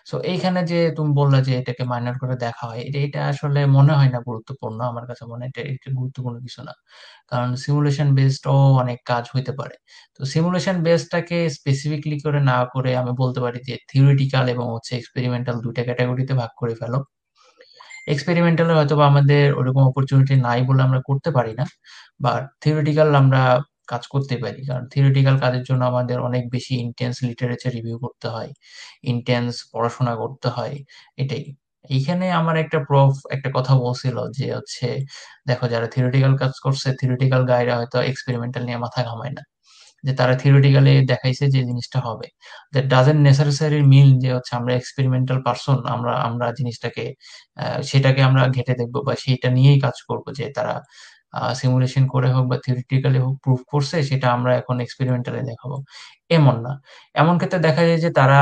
সো এইখানে যে তুমি বললে যে এটাকে মাইনর করে দেখা হয়, এটা এটা আসলে মনে হয় না গুরুত্বপূর্ণ, আমার কাছে মনে হয় এটা গুরুত্বপূর্ণ কিছু না। কারণ সিমুলেশন বেসডও অনেক কাজ হইতে পারে। তো সিমুলেশন বেসটাকে স্পেসিফিকলি করে না করে আমি বলতে পারি যে থিওরিটিক্যাল এবং হচ্ছে এক্সপেরিমেন্টাল দুইটা ক্যাটাগরিতে ভাগ করে ফেলো। এক্সপেরিমেন্টালে হয়তো আমাদের ওরকম অপরচুনিটি নাই বলে আমরা করতে পারি না বা থিওরিটিক্যাল আমরা কাজ করতে পারি। কারণ থিওরিটিক্যাল কাজের জন্য আমাদের অনেক বেশি ইন্টেন্স লিটারেচার রিভিউ করতে হয় ইন্টেন্স পড়াশোনা করতে হয়, এটাই। এইখানে আমার একটা প্রফ একটা কথা বলছিল যে হচ্ছে, দেখো যারা থিওরিটিক্যাল কাজ করছে থিওরিটিক্যাল গাইরা হয়তো এক্সপেরিমেন্টাল নিয়ে মাথা ঘামায় না। যে তারা থিওরিটিক্যালি দেখাইছে যে জিনিসটা হবে। দ্যাট ডাজেন্ট নেসেসারি মিন যে হচ্ছে আমরা এক্সপেরিমেন্টাল পারসন আমরা আমরা জিনিসটাকে সেটাকে আমরা ঘেটে দেখব বা সেটা নিয়েই কাজ করব যে তারা সিমুলেশন করে হোক বা থিওরিটিক্যালি হোক প্রুফ করছে, সেটা আমরা এখন এক্সপেরিমেন্টালি দেখাবো। এমন না। এমন ক্ষেত্রে দেখা যায় যে তারা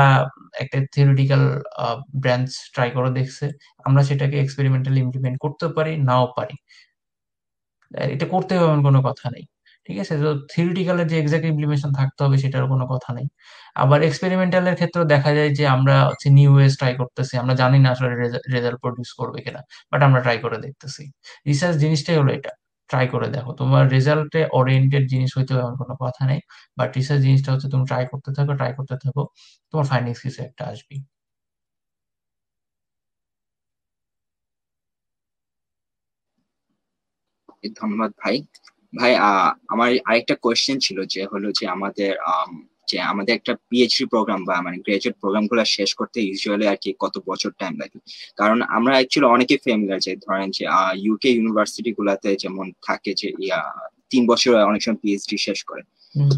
একটা থিওরিটিক্যাল ব্রাঞ্চ ট্রাই করে দেখছে। আমরা সেটাকে এক্সপেরিমেন্টালি ইমপ্লিমেন্ট করতে পারি, নাও পারি। এটা করতে হবে এমন কোনো কথা নেই। ঠিক আছে? তো থিওরিটিক্যালের যে এক্সাক্ট ইমপ্লিমেশন থাকতে হবে, সেটার কোনো কথা নেই। আবার এক্সপেরিমেন্টালের ক্ষেত্রে দেখা যায় যে আমরা হচ্ছে নিউ ওয়েজ ট্রাই করতেছি। আমরা জানি না আসলে রেজাল্ট প্রডিউস করবে কিনা বাট আমরা ট্রাই করে দেখতেছি। রিসার্চ জিনিসটাই হলো এটা। ট্রাই করে দেখো। তোমার রেজাল্টে ওরিয়েন্টেড জিনিস হইতে হবে এমন কোনো কথা নেই বাট রিসার্চ জিনিসটা হচ্ছে তুমি ট্রাই করতে থাকো ট্রাই করতে থাকো, তোমার ফাইন্ডিংস কিছু একটা আসবে। ধন্যবাদ ভাই। ভাই আমার আরেকটা কোয়েশ্চেন ছিল যে হলো যে আমাদের যে আমাদের একটা পিএইচডি প্রোগ্রাম বা মানে গ্রাজুয়েট প্রোগ্রামগুলো শেষ করতে ইউজুয়ালি আর কি কত বছর টাইম লাগে। কারণ আমরা অ্যাকচুয়ালি অনেকে ফেমিলার যে ধরেন যে ইউকে ইউনিভার্সিটি গুলাতে যেমন থাকে যে ইয়া তিন বছর অনেক সময় পিএইচডি শেষ করে।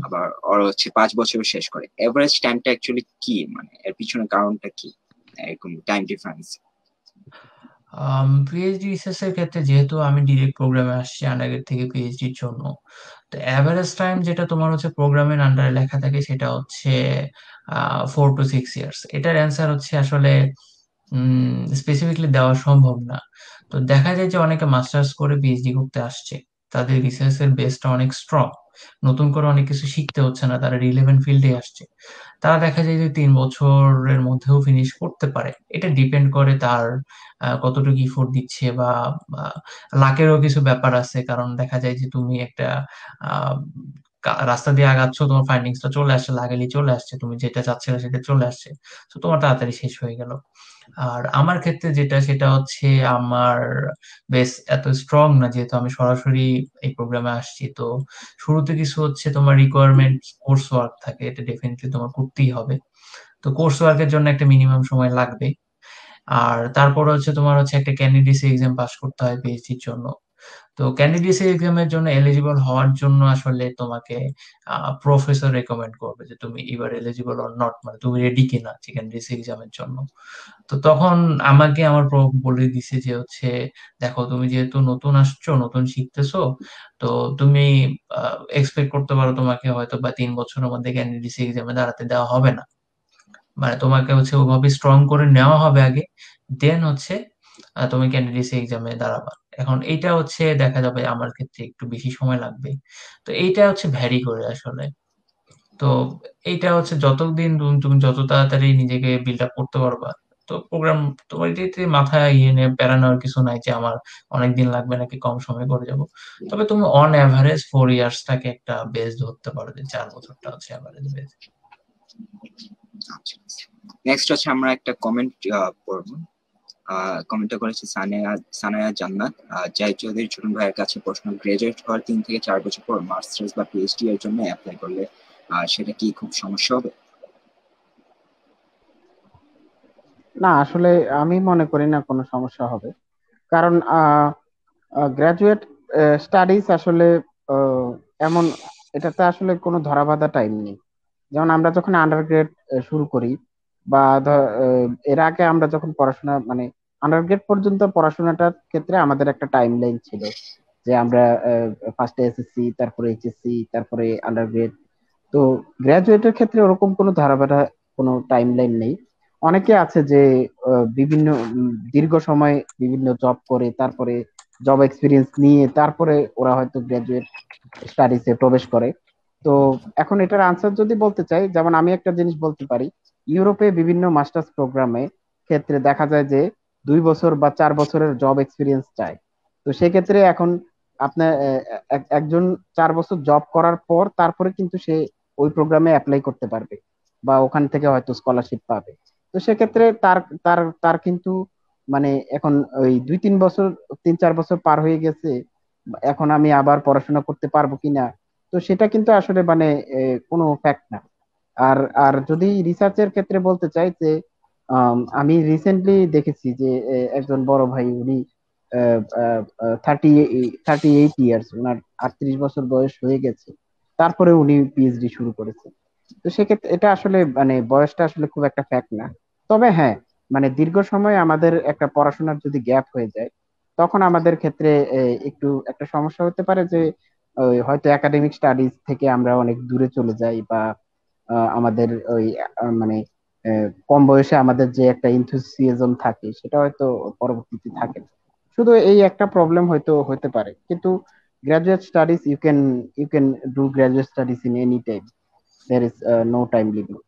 আবার ওর হচ্ছে পাঁচ বছর শেষ করে। এভারেজ টাইমটা অ্যাকচুয়ালি কি? মানে এর পিছনে কারণটা কি? এরকম টাইম ডিফারেন্স পিএইচডি রিসার্চ এর ক্ষেত্রে যেহেতু আমি ডিরেক্ট প্রোগ্রামে আসছি আন্ডারগ্রেড থেকে পিএইচডির জন্য তো অ্যাভারেজ টাইম যেটা তোমার হচ্ছে প্রোগ্রামের আন্ডারে লেখা থাকে সেটা হচ্ছে ফোর টু সিক্স ইয়ার্স এটার অ্যান্সার হচ্ছে আসলে স্পেসিফিকলি দেওয়া সম্ভব না। তো দেখা যায় যে অনেকে মাস্টার্স করে পিএইচডি করতে আসছে। তাদের রিসার্চের বেসটা অনেক স্ট্রং নতুন করে অনেক কিছু শিখতে হচ্ছে না, তারা রিলেভেন্ট ফিল্ডে আসছে। তারা দেখা যায় যে তিন বছরের মধ্যেও ফিনিশ করতে পারে। এটা ডিপেন্ড করে তার কতটুকু ইফোর্ট দিচ্ছে বা লাকেরও কিছু ব্যাপার আছে। কারণ দেখা যায় যে তুমি একটা রাস্তা দিয়ে আগাচ্ছ, তোমার ফাইন্ডিংসটা চলে আসছে, লাগেলি চলে আসছে, তুমি যেটা চাচ্ছিলে সেটা চলে আসছে। তো তোমার তাড়াতাড়ি শেষ হয়ে গেল। আর আমার ক্ষেত্রে যেটা, সেটা হচ্ছে আমার বেশ এত স্ট্রং না যেহেতু আমি সরাসরি এই প্রোগ্রামে আসছি। তো শুরুতে কিছু হচ্ছে তোমার রিকোয়ারমেন্ট কোর্স ওয়ার্ক থাকে, এটা ডেফিনেটলি তোমার করতেই হবে। তো কোর্স ওয়ার্কের জন্য একটা মিনিমাম সময় লাগবে। আর তারপর হচ্ছে তোমার হচ্ছে একটা ক্যান্ডিডেসি এক্সাম পাস করতে হয় পিএইচডির জন্য। তো ক্যান্ডিডেসি এক্সামের জন্য এলিজিবল হওয়ার জন্য আসলে তোমাকে প্রফেসর রেকমেন্ড করবে যে তুমি এবার এলিজিবল অর নট মানে তুমি রেডি কিনা ক্যান্ডিডেসি এক্সামের জন্য। তো তখন আমাকে আমার বলে দিছে যে হচ্ছে, দেখো, তুমি যেহেতু নতুন আসছো, নতুন শিখতেছো, তো তুমি এক্সপেক্ট করতে পারো তোমাকে হয়তো বা তিন বছরের মধ্যে ক্যান্ডিডেসি এক্সামে দাঁড়াতে দেওয়া হবে না। মানে তোমাকে হচ্ছে ওভাবে স্ট্রং করে নেওয়া হবে আগে দেন হচ্ছে তুমি ক্যান্ডিডেসি এক্সামে দাঁড়াবা। এখন এইটা হচ্ছে দেখা যাবে আমার ক্ষেত্রে একটু বেশি সময় লাগবে। তো এইটা হচ্ছে ভ্যারি করে আসলে। তো এইটা হচ্ছে যতদিন তুমি যত তাড়াতাড়ি নিজেকে বিল্ড আপ করতে পারবা। তো প্রোগ্রাম তোমার এটাতে মাথায় ইয়ে নিয়ে নেওয়ার কিছু নাই যে আমার অনেক দিন লাগবে নাকি কম সময় করে যাব। তবে তুমি অন অ্যাভারেজ ফোর ইয়ার্সটাকে একটা বেস ধরতে পারো যে চার বছরটা হচ্ছে অ্যাভারেজ বেস নেক্সট হচ্ছে আমরা একটা কমেন্ট পড়ব। কমেন্টটা করেছে সানিয়া, সানায়া জান্নাত। জাই চৌধুরী ছোট ভাইয়ের কাছে প্রশ্ন। গ্রাজুয়েট হওয়ার তিন থেকে চার বছর পর মাস্টার্স বা পিএইচডি এর জন্য অ্যাপ্লাই করলে সেটা কি খুব সমস্যা হবে? না, আসলে আমি মনে করি না কোনো সমস্যা হবে। কারণ গ্রাজুয়েট স্টাডিজ আসলে এমন, এটাতে আসলে কোনো ধরাবাধা টাইম নেই। যেমন আমরা যখন আন্ডার গ্রেড শুরু করি বা এর আগে আমরা যখন পড়াশোনা মানে আন্ডারগ্রেড পর্যন্ত পড়াশোনাটার ক্ষেত্রে আমাদের একটা টাইম লাইন ছিল যে আমরা ফার্স্টে এসএসসি তারপরে এইচএসসি তারপরে আন্ডারগ্রেড তো গ্রাজুয়েটের ক্ষেত্রে ওরকম কোনো ধারাবাধা কোনো টাইম লাইন নেই। অনেকে আছে যে বিভিন্ন দীর্ঘ সময় বিভিন্ন জব করে, তারপরে জব এক্সপিরিয়েন্স নিয়ে, তারপরে ওরা হয়তো গ্রাজুয়েট স্টাডিজে প্রবেশ করে। তো এখন এটার আনসার যদি বলতে চাই, যেমন আমি একটা জিনিস বলতে পারি ইউরোপে বিভিন্ন মাস্টার্স প্রোগ্রামে ক্ষেত্রে দেখা যায় যে দুই বছর বা চার বছরের জব এক্সপিরিয়েন্স চায় তো সেক্ষেত্রে এখন আপনার একজন চার বছর জব করার পর তারপরে কিন্তু সে ওই প্রোগ্রামে অ্যাপ্লাই করতে পারবে বা ওখান থেকে হয়তো স্কলারশিপ পাবে। তো সেক্ষেত্রে তার তার তার কিন্তু মানে এখন ওই দুই, তিন বছর, তিন, চার বছর পার হয়ে গেছে, এখন আমি আবার পড়াশোনা করতে পারব কিনা? তো সেটা কিন্তু আসলে মানে কোনো ফ্যাক্ট না। আর আর যদি রিসার্চের ক্ষেত্রে বলতে চাই যে আমি রিসেন্টলি দেখেছি যে একজন বড় ভাই উনি থার্টি থার্টি এইট ইয়ার্স ওনার আটত্রিশ বছর বয়স হয়ে গেছে। তারপরে উনি পিএইচডি শুরু করেছেন। তো সেক্ষেত্রে এটা আসলে মানে বয়সটা আসলে খুব একটা ফ্যাক্ট না। তবে হ্যাঁ মানে দীর্ঘ সময় আমাদের একটা পড়াশোনার যদি গ্যাপ হয়ে যায়, তখন আমাদের ক্ষেত্রে একটু একটা সমস্যা হতে পারে যে হয়তো একাডেমিক স্টাডিজ থেকে আমরা অনেক দূরে চলে যাই বা আমাদের ওই মানে কম বয়সে আমাদের যে একটা ইনথুসিয়াজম থাকে, সেটা হয়তো পরবর্তীতে থাকে শুধু এই একটা প্রবলেম হয়তো হতে পারে। কিন্তু graduate studies you can you can do graduate studies in any time there is no time limit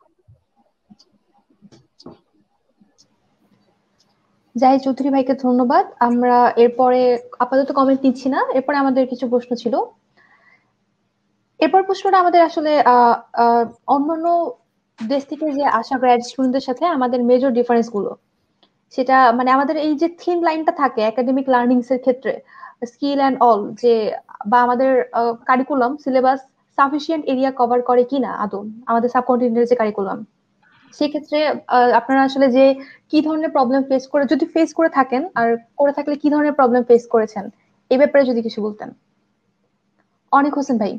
যাই চৌধুরী ভাইকে ধন্যবাদ। আমরা এরপরে আপাতত কমেন্ট নিচ্ছি না। এরপরে আমাদের কিছু প্রশ্ন ছিল। এরপর প্রশ্নটা আমাদের আসলে অন্যান্য দেশ থেকে যে আসা গ্র্যাড স্টুডেন্টদের সাথে আমাদের মেজর ডিফারেন্সগুলো। সেটা মানে আমাদের এই যে থিম লাইনটা থাকে একাডেমিক লার্নিংস এর ক্ষেত্রে স্কিল অ্যান্ড অল যে বা আমাদের curriculum syllabus sufficient area cover করে কিনা আদৌ, আমাদের সাবকন্টিনেন্টের যে কারিকুলাম সেক্ষেত্রে আপনারা আসলে যে কি ধরনের প্রবলেম ফেস করে, যদি ফেস করে থাকেন, আর করে থাকলে কি ধরনের প্রবলেম ফেস করেছেন এই ব্যাপারে যদি কিছু বলতেন। অনেক হোসেন ভাই।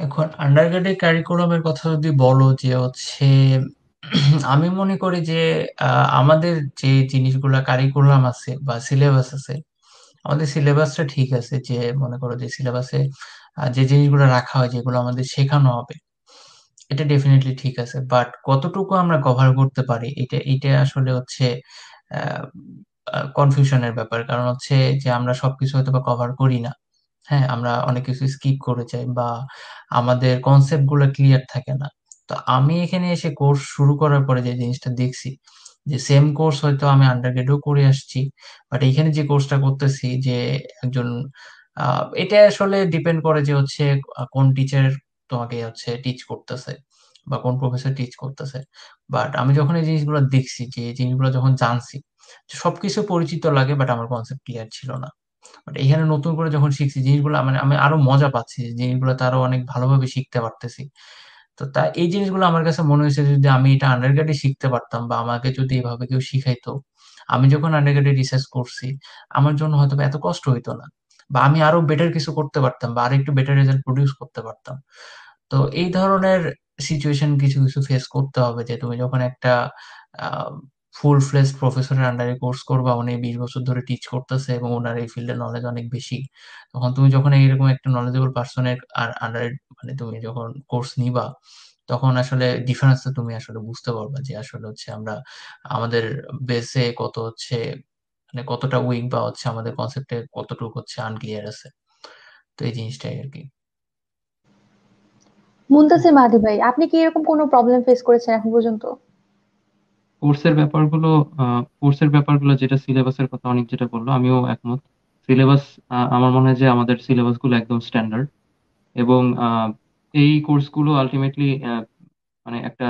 এখন আন্ডারগ্রেডের কারিকুলামের কথা যদি বলো যে হচ্ছে, আমি মনে করি যে আমাদের যে জিনিসগুলা কারিকুলাম আছে বা সিলেবাস আছে, আমাদের সিলেবাসটা ঠিক আছে যে মনে করো যে সিলেবাসে যে জিনিসগুলো রাখা হয় যেগুলো আমাদের শেখানো হবে, এটা ডেফিনেটলি ঠিক আছে। বাট কতটুকু আমরা কভার করতে পারি, এটা এটা আসলে হচ্ছে কনফিউশনের ব্যাপার। কারণ হচ্ছে যে আমরা সবকিছু হয়তো বা কভার করি না। হ্যাঁ আমরা অনেক কিছু স্কিপ করে যাই বা আমাদের কনসেপ্টগুলো ক্লিয়ার থাকে না। তো আমি এখানে এসে কোর্স শুরু করার পরে যে জিনিসটা দেখছি, যে সেম কোর্স হয়তো আমি আন্ডারগ্রেডও করে আসছি বাট এখানে যে কোর্সটা করতেছি যে একজন এটা আসলে ডিপেন্ড করে যে হচ্ছে কোন টিচার তোমাকে হচ্ছে টিচ করতেছে বা কোন প্রফেসর টিচ করতেছে। বাট আমি যখন এই জিনিসগুলো দেখছি, যে জিনিসগুলো যখন জানছি, সবকিছু পরিচিত লাগে বাট আমার কনসেপ্ট ক্লিয়ার ছিল না। বাট এখানে নতুন করে যখন শিখছি জিনিসগুলো মানে আমি আরও মজা পাচ্ছি জিনিসগুলো আরও অনেক ভালোভাবে শিখতে পারতেছি। তো তা এই জিনিসগুলো আমার কাছে মনে হয়েছে যদি আমি এটা আন্ডারগ্রেডে শিখতে পারতাম বা আমাকে যদি এভাবে কেউ শিখাইতো, আমি যখন আন্ডারগ্রেডে রিসার্চ করছি, আমার জন্য হয়তো এত কষ্ট হইতো না। বা আমি আরও বেটার কিছু করতে পারতাম বা আরও একটু বেটার রেজাল্ট প্রডিউস করতে পারতাম। তো এই ধরনের সিচুয়েশন কিছু কিছু ফেস করতে হবে যে তুমি যখন একটা ফুল ফ্লেজ প্রফেসরের আন্ডারে কোর্স করবা, উনি বিশ বছর ধরে টিচ করতেছে এবং ওনার এই ফিল্ডে নলেজ অনেক বেশি। তখন তুমি যখন এইরকম একটা নলেজেবল পার্সনের আর আন্ডারে মানে তুমি যখন কোর্স নিবা, তখন আসলে ডিফারেন্স তুমি আসলে বুঝতে পারবা যে আসলে হচ্ছে আমরা, আমাদের বেসে কত হচ্ছে মানে কতটা উইক বা হচ্ছে আমাদের কনসেপ্টে কতটুকু হচ্ছে আনক্লিয়ার আছে। তো এই জিনিসটাই আর কি। মুনতাসির মাহাদি ভাই, আপনি কি এরকম কোনো প্রবলেম ফেস করেছেন এখন পর্যন্ত? কোর্সের ব্যাপারগুলো কোর্সের ব্যাপারগুলো যেটা সিলেবাসের কথা অনেক যেটা বলল, আমিও একমত। সিলেবাস আমার মনে হয় যে আমাদের সিলেবাসগুলো একদম স্ট্যান্ডার্ড। এবং এই কোর্সগুলো আলটিমেটলি মানে একটা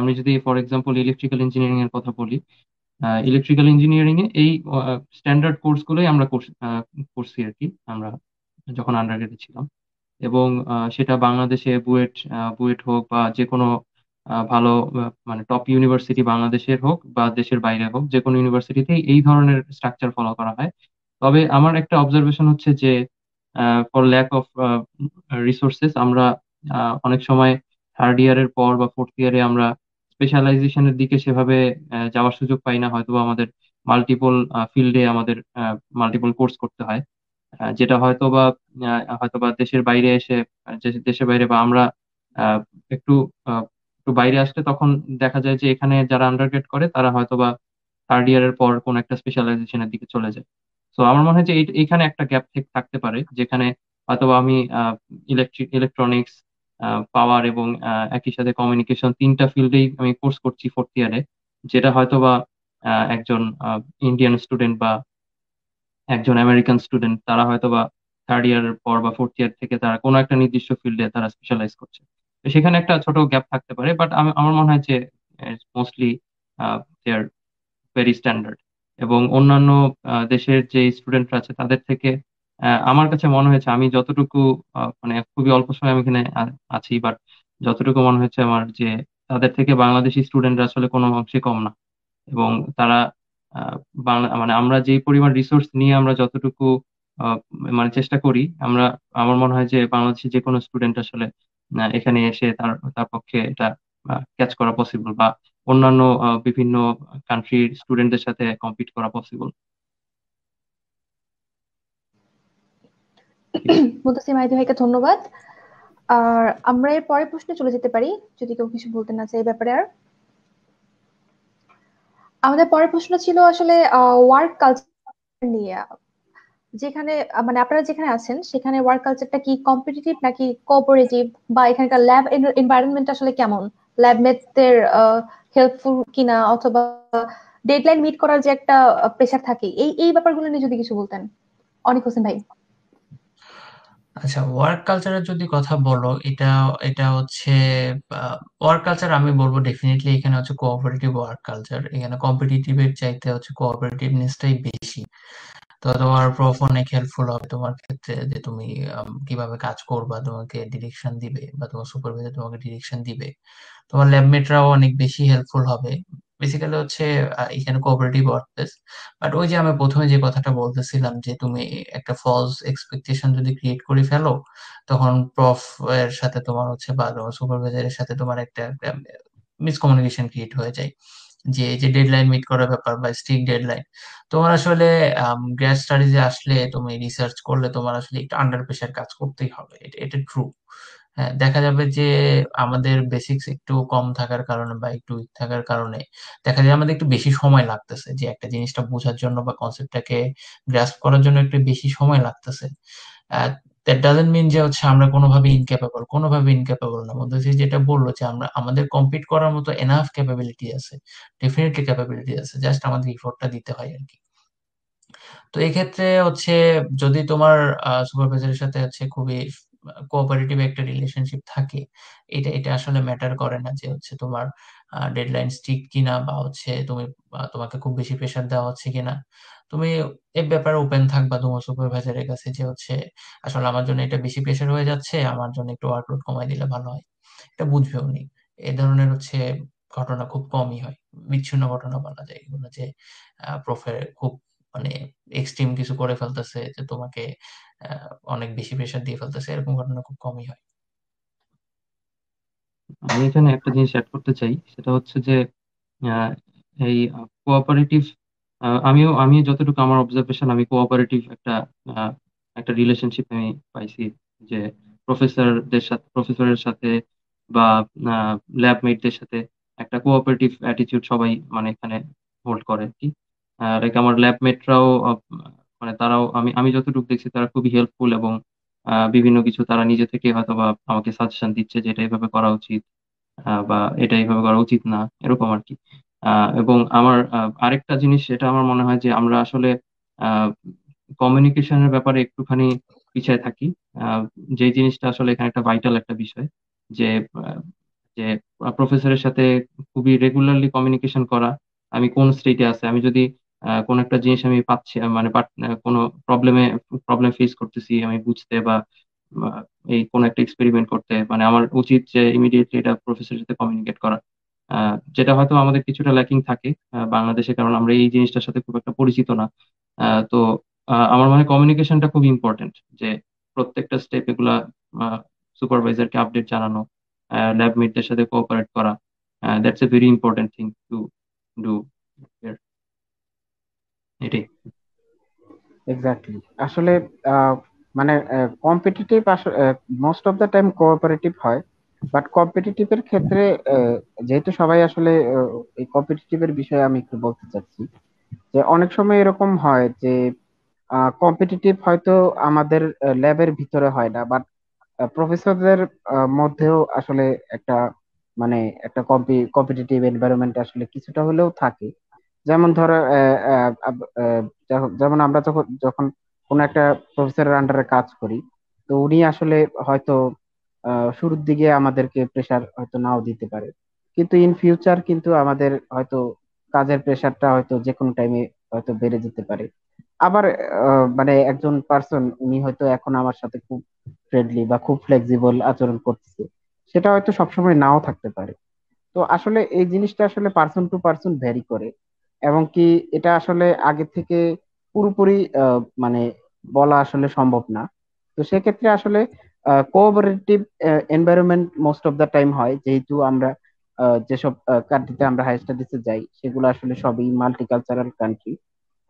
আমি যদি ফর এক্সাম্পল ইলেকট্রিক্যাল ইঞ্জিনিয়ারিং এর কথা বলি ইলেকট্রিক্যাল ইঞ্জিনিয়ারিং এ এই স্ট্যান্ডার্ড কোর্সগুলোই আমরা করছি আর কি, আমরা যখন আন্ডারগ্রেডে ছিলাম। এবং সেটা বাংলাদেশে বুয়েট বুয়েট হোক বা যে কোনো ভালো মানে টপ ইউনিভার্সিটি বাংলাদেশের হোক বা দেশের বাইরে হোক যে কোনো ইউনিভার্সিটিতেই এই ধরনের স্ট্রাকচার ফলো করা হয়। তবে আমার একটা অবজারভেশন হচ্ছে যে ফর ল্যাক অফ রিসোর্সেস আমরা অনেক সময় থার্ড ইয়ারের পর বা ফোর্থ ইয়ারে আমরা স্পেশালাইজেশনের দিকে সেভাবে যাওয়ার সুযোগ পাই না। হয়তো আমাদের মাল্টিপল ফিল্ডে আমাদের মাল্টিপল কোর্স করতে হয়। যেটা হয়তো বা হয়তো বা দেশের বাইরে এসে দেশের বাইরে বা আমরা একটু একটু বাইরে আসলে তখন দেখা যায় যে এখানে যারা আন্ডারগ্রেড করে, তারা হয়তো বা থার্ড ইয়ারের পর কোন একটা স্পেশালাইজেশনের দিকে চলে যায়। তো আমার মনে হয় যে এইখানে একটা গ্যাপ থাকতে পারে, যেখানে হয়তো আমি ইলেকট্রিক ইলেকট্রনিক্স পাওয়ার এবং একই সাথে কমিউনিকেশন তিনটা ফিল্ডেই আমি কোর্স করছি ফোর্থ ইয়ারে যেটা হয়তো বা একজন ইন্ডিয়ান স্টুডেন্ট বা একজন আমেরিকান স্টুডেন্ট তারা হয়তো বা থার্ড ইয়ার পর বা ফোর্থ ইয়ার থেকে তারা কোনো একটা নির্দিষ্ট ফিল্ডে তারা স্পেশালাইজ করছে। সেখানে একটা ছোট গ্যাপ থাকতে পারে বাট আমার মনে হয় যে মোস্টলি ভেরি স্ট্যান্ডার্ড এবং অন্যান্য দেশের যে স্টুডেন্টরা আছে, তাদের থেকে আমার কাছে মনে হয়েছে আমি যতটুকু মানে খুবই অল্প সময় আমি এখানে আছি বাট যতটুকু মনে হয়েছে আমার যে, তাদের থেকে বাংলাদেশি স্টুডেন্টরা আসলে কোনো অংশে কম না। এবং তারা মানে আমরা যেই পরিমাণ রিসোর্স নিয়ে আমরা যতটুকু মানে চেষ্টা করি, আমরা, আমার মনে হয় যে বাংলাদেশের যে কোনো স্টুডেন্ট আসলে এখানে এসে তার তার পক্ষে এটা ক্যাচ করা পসিবল বা অন্যান্য বিভিন্ন কান্ট্রির স্টুডেন্টদের সাথে কম্পিট করা পসিবল মুতাসিম মাইদি ভাইকে ধন্যবাদ। আর আমরা এর পরের প্রশ্নে চলে যেতে পারি, যদি কেউ কিছু বলতে না চাই ব্যাপারে আর। আমাদের পরের প্রশ্ন ছিল আসলে ওয়ার্ক কালচার নিয়ে। যেখানে মানে আপনারা যেখানে আছেন, সেখানে ওয়ার্ক কালচারটা কি কম্পিটিটিভ নাকি কোঅপারেটিভ বা এখানকার ল্যাব এনভায়রনমেন্ট আসলে কেমন? ল্যাব মেটদের হেল্পফুল কিনা? অথবা ডেডলাইন মিট করার যে একটা প্রেশার থাকে, এই এই ব্যাপারগুলো নিয়ে যদি কিছু বলতেন। অনেক হোসেন ভাই। আচ্ছা ওয়ার্ক কালচারের যদি কথা বলো, এটা এটা হচ্ছে ওয়ার্ক কালচার আমি বলব ডেফিনেটলি এখানে হচ্ছে কোঅপারেটিভ ওয়ার্ক কালচার এখানে কম্পিটিটিভের চাইতে হচ্ছে কোঅপারেটিভনেসটাই বেশি। তো তোমার প্রফ অনেক হেল্পফুল হবে তোমার ক্ষেত্রে যে তুমি কীভাবে কাজ করবা, তোমাকে ডিরেকশন দিবে বা তোমার সুপারভাইজার তোমাকে ডিরেকশন দিবে। তোমার ল্যাবমেটরাও অনেক বেশি হেল্পফুল হবে। বেসিক্যালি হচ্ছে এখানে কোঅপারেটিভ ওয়ার্কপ্লেস বাট ওই যে আমি প্রথমে যে কথাটা বলতেছিলাম যে তুমি একটা ফলস এক্সপেকটেশন যদি ক্রিয়েট করে ফেলো, তখন প্রফ এর সাথে তোমার হচ্ছে বা তোমার সুপারভাইজারের সাথে তোমার একটা মিসকমিউনিকেশন ক্রিয়েট হয়ে যায়। যে এই যে ডেডলাইন মিট করার ব্যাপার বা স্ট্রিক ডেডলাইন তোমার আসলে গ্র্যাড স্টাডিজে আসলে তুমি রিসার্চ করলে তোমার আসলে একটু আন্ডার প্রেশার কাজ করতেই হবে। এটা ট্রু হ্যাঁ দেখা যাবে যে, আমাদের বেসিক্স একটু কম থাকার কারণে বা একটু উইক থাকার কারণে দেখা যায় আমাদের একটু বেশি সময় লাগতেছে। যে, একটা জিনিসটা বোঝার জন্য বা কনসেপ্টটাকে গ্রাস্প করার জন্য একটু বেশি সময় লাগতেছে। দ্যাট ডাজেন্ট মিন যে হচ্ছে আমরা কোনোভাবে ইনক্যাপেবল কোনোভাবে ইনক্যাপেবল না। মধ্যে যেটা বলল যে আমরা, আমাদের কম্পিট করার মতো এনাফ ক্যাপাবিলিটি আছে ডেফিনেটলি ক্যাপাবিলিটি আছে জাস্ট আমাদের ইফোর্টটা দিতে হয় আর কি। তো এক্ষেত্রে হচ্ছে যদি তোমার সুপারভাইজারের সাথে হচ্ছে খুবই কোঅপারেটিভ একটা রিলেশনশিপ থাকে, এটা এটা আসলে ম্যাটার করে না যে হচ্ছে তোমার ডেডলাইন স্ট্রিক্ট কিনা বা হচ্ছে তুমি তোমাকে খুব বেশি প্রেশার দেওয়া হচ্ছে কিনা। তুমি এ ব্যাপারে ওপেন থাকবা তোমার সুপারভাইজারের কাছে যে হচ্ছে, আসলে আমার জন্য এটা বেশি প্রেশার হয়ে যাচ্ছে, আমার জন্য একটু ওয়ার্কলোড কমাই দিলে ভালো হয়। এটা বুঝবে উনি এ ধরনের হচ্ছে ঘটনা খুব কমই হয়। বিচ্ছিন্ন ঘটনা বলা যায় এগুলো যে প্রফের খুব মানে এক্সট্রিম কিছু করে ফেলতেছে যে তোমাকে অনেক বেশি প্রেশার দিয়ে ফেলতেছে, এরকম ঘটনা খুব কমই হয়। আমি এখানে একটা জিনিস অ্যাড করতে চাই। সেটা হচ্ছে যে এই কোঅপারেটিভ আমিও আমি যতটুকু আমার অবজারভেশন আমি কোঅপারেটিভ একটা একটা রিলেশনশিপ আমি পাইছি যে প্রফেসরদের সাথে প্রফেসরের সাথে বা ল্যাব মেটদের সাথে একটা কোঅপারেটিভ অ্যাটিটিউড সবাই মানে এখানে হোল্ড করে আর কি। লাইক আমার ল্যাব মেটরাও মানে তারাও, আমি আমি যতটুকু দেখছি তারা খুবই হেল্পফুল এবং বিভিন্ন কিছু তারা নিজে থেকে হয়তো বা আমাকে সাজেশন দিচ্ছে যে এটা এইভাবে করা উচিত বা এটা এইভাবে করা উচিত না, এরকম আর কি। এবং আমার আরেকটা জিনিস এটা আমার মনে হয় যে আমরা আসলে কমিউনিকেশনের ব্যাপারে একটুখানি পিছিয়ে থাকি। যে জিনিসটা আসলে এখানে একটা ভাইটাল একটা বিষয় যে যে প্রফেসরের সাথে খুবই রেগুলারলি কমিউনিকেশন করা, আমি কোন স্টেটে আছে, আমি যদি কোন একটা জিনিস আমি পাচ্ছি মানে কোনো প্রবলেমে প্রবলেম ফেস করতেছি, আমি বুঝতে বা এই কোন একটা এক্সপেরিমেন্ট করতে মানে আমার উচিত যে ইমিডিয়েটলি এটা প্রফেসরের সাথে কমিউনিকেট করা। যেটা হয়তো আমাদের কিছুটা ল্যাকিং থাকে বাংলাদেশে, কারণ আমরা এই জিনিসটার সাথে খুব একটা পরিচিত না। তো আমার মনে হয় কমিউনিকেশনটা খুব ইম্পর্টেন্ট যে প্রত্যেকটা স্টেপ এগুলা সুপারভাইজারকে আপডেট জানানো ল্যাব মেটদের সাথে কোঅপারেট করা that's a very important thing to do এটাই। এক্স্যাক্টলি আসলে মানে competitive most of the time cooperative হয়। বাট কম্পিটিটিভের ক্ষেত্রে যেহেতু সবাই আসলে এই কম্পিটিটিভের বিষয়ে আমি একটু বলতে চাচ্ছি, যে অনেক সময় এরকম হয় যে কম্পিটিটিভ হয়তো আমাদের ল্যাবের ভিতরে হয় না বাট প্রফেসরদের মধ্যেও আসলে একটা মানে একটা কম্পিটিটিভ এনভায়রনমেন্ট আসলে কিছুটা হলেও থাকে। যেমন ধরো যেমন আমরা যখন যখন কোন একটা প্রফেসরের আন্ডারে কাজ করি, তো উনি আসলে হয়তো শুরুর দিকে আমাদেরকে প্রেশার হয়তো নাও দিতে পারে। কিন্তু ইন ফিউচার কিন্তু আমাদের হয়তো কাজের প্রেশারটা হয়তো যে কোনো টাইমে হয়তো বেড়ে যেতে পারে। আবার মানে একজন পার্সন উনি হয়তো এখন আমার সাথে খুব ফ্রেন্ডলি বা খুব ফ্লেক্সিবল আচরণ করতেছে। সেটা হয়তো সবসময় নাও থাকতে পারে। তো আসলে এই জিনিসটা আসলে পার্সন টু পার্সন ভ্যারি করে। এবং কি এটা আসলে আগে থেকে পুরোপুরি মানে বলা আসলে সম্ভব না। তো সেক্ষেত্রে আসলে cooperative environment most of the time হয়। যেহেতু আমরা যেসব কান্ট্রিতে আমরা হাই স্টাডিজে যাই, সেগুলো আসলে সবই মাল্টিকালচারাল কান্ট্রি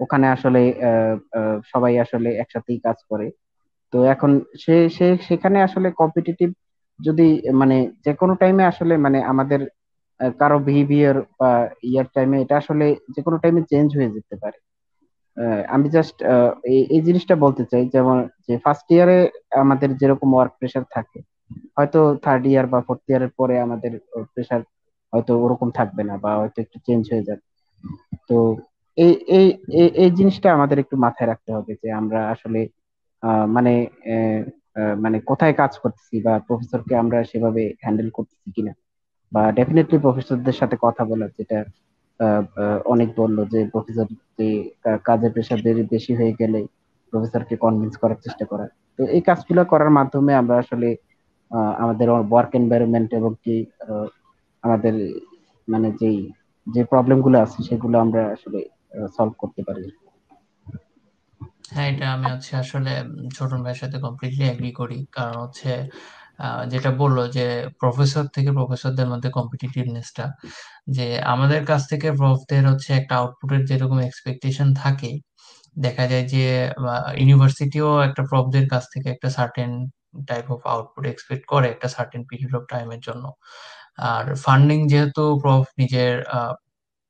ওখানে আসলে সবাই আসলে একসাথেই কাজ করে। তো এখন সে সে, সেখানে আসলে কম্পিটিটিভ যদি মানে যে কোনো টাইমে আসলে মানে আমাদের কারও বিহেভিয়ার বা ইয়ার টাইমে এটা আসলে যে কোনো টাইমে চেঞ্জ হয়ে যেতে পারে। আমি জাস্ট এই জিনিসটা বলতে চাই, যেমন যে ফার্স্ট ইয়ারে আমাদের যেরকম ওয়ার্ক প্রেশার থাকে, হয়তো থার্ড ইয়ার বা ফোর্থ ইয়ারের পরে আমাদের প্রেশার হয়তো ওরকম থাকবে না বা হয়তো একটু চেঞ্জ হয়ে যাবে। তো এই এই এই জিনিসটা আমাদের একটু মাথায় রাখতে হবে যে আমরা আসলে মানে মানে কোথায় কাজ করতেছি বা প্রফেসরকে আমরা সেভাবে হ্যান্ডেল করতেছি কিনা। বা ডেফিনেটলি প্রফেসরদের সাথে কথা বলা যেটা অনেক বলল যে প্রফেসর কাজের প্রেশার বেশি হয়ে গেলে প্রফেসরকে কনভিন্স করার চেষ্টা করা। তো এই কাজগুলো করার মাধ্যমে আমরা আসলে আমাদের ওয়ার্ক এনভায়রনমেন্ট এবং কি আমাদের মানে যেই, যে প্রবলেমগুলো আছে সেগুলো আমরা আসলে সলভ করতে পারি। হ্যাঁ এটা আমি হচ্ছে আসলে ছোটন ভাইয়ের সাথে কমপ্লিটলি এগ্রি করি। কারণ হচ্ছে যেটা বলল যে প্রফেসর থেকে প্রফেসরদের মধ্যে কম্পিটিটিভনেসটা যে আমাদের কাছ থেকে প্রফদের হচ্ছে একটা আউটপুটের যেরকম এক্সপেকটেশন থাকে, দেখা যায় যে ইউনিভার্সিটিও একটা প্রফদের কাছ থেকে একটা certain type of output expect করে একটা সার্টেন পিরিয়ড অফ টাইমের জন্য। আর ফান্ডিং যেহেতু প্রফ নিজের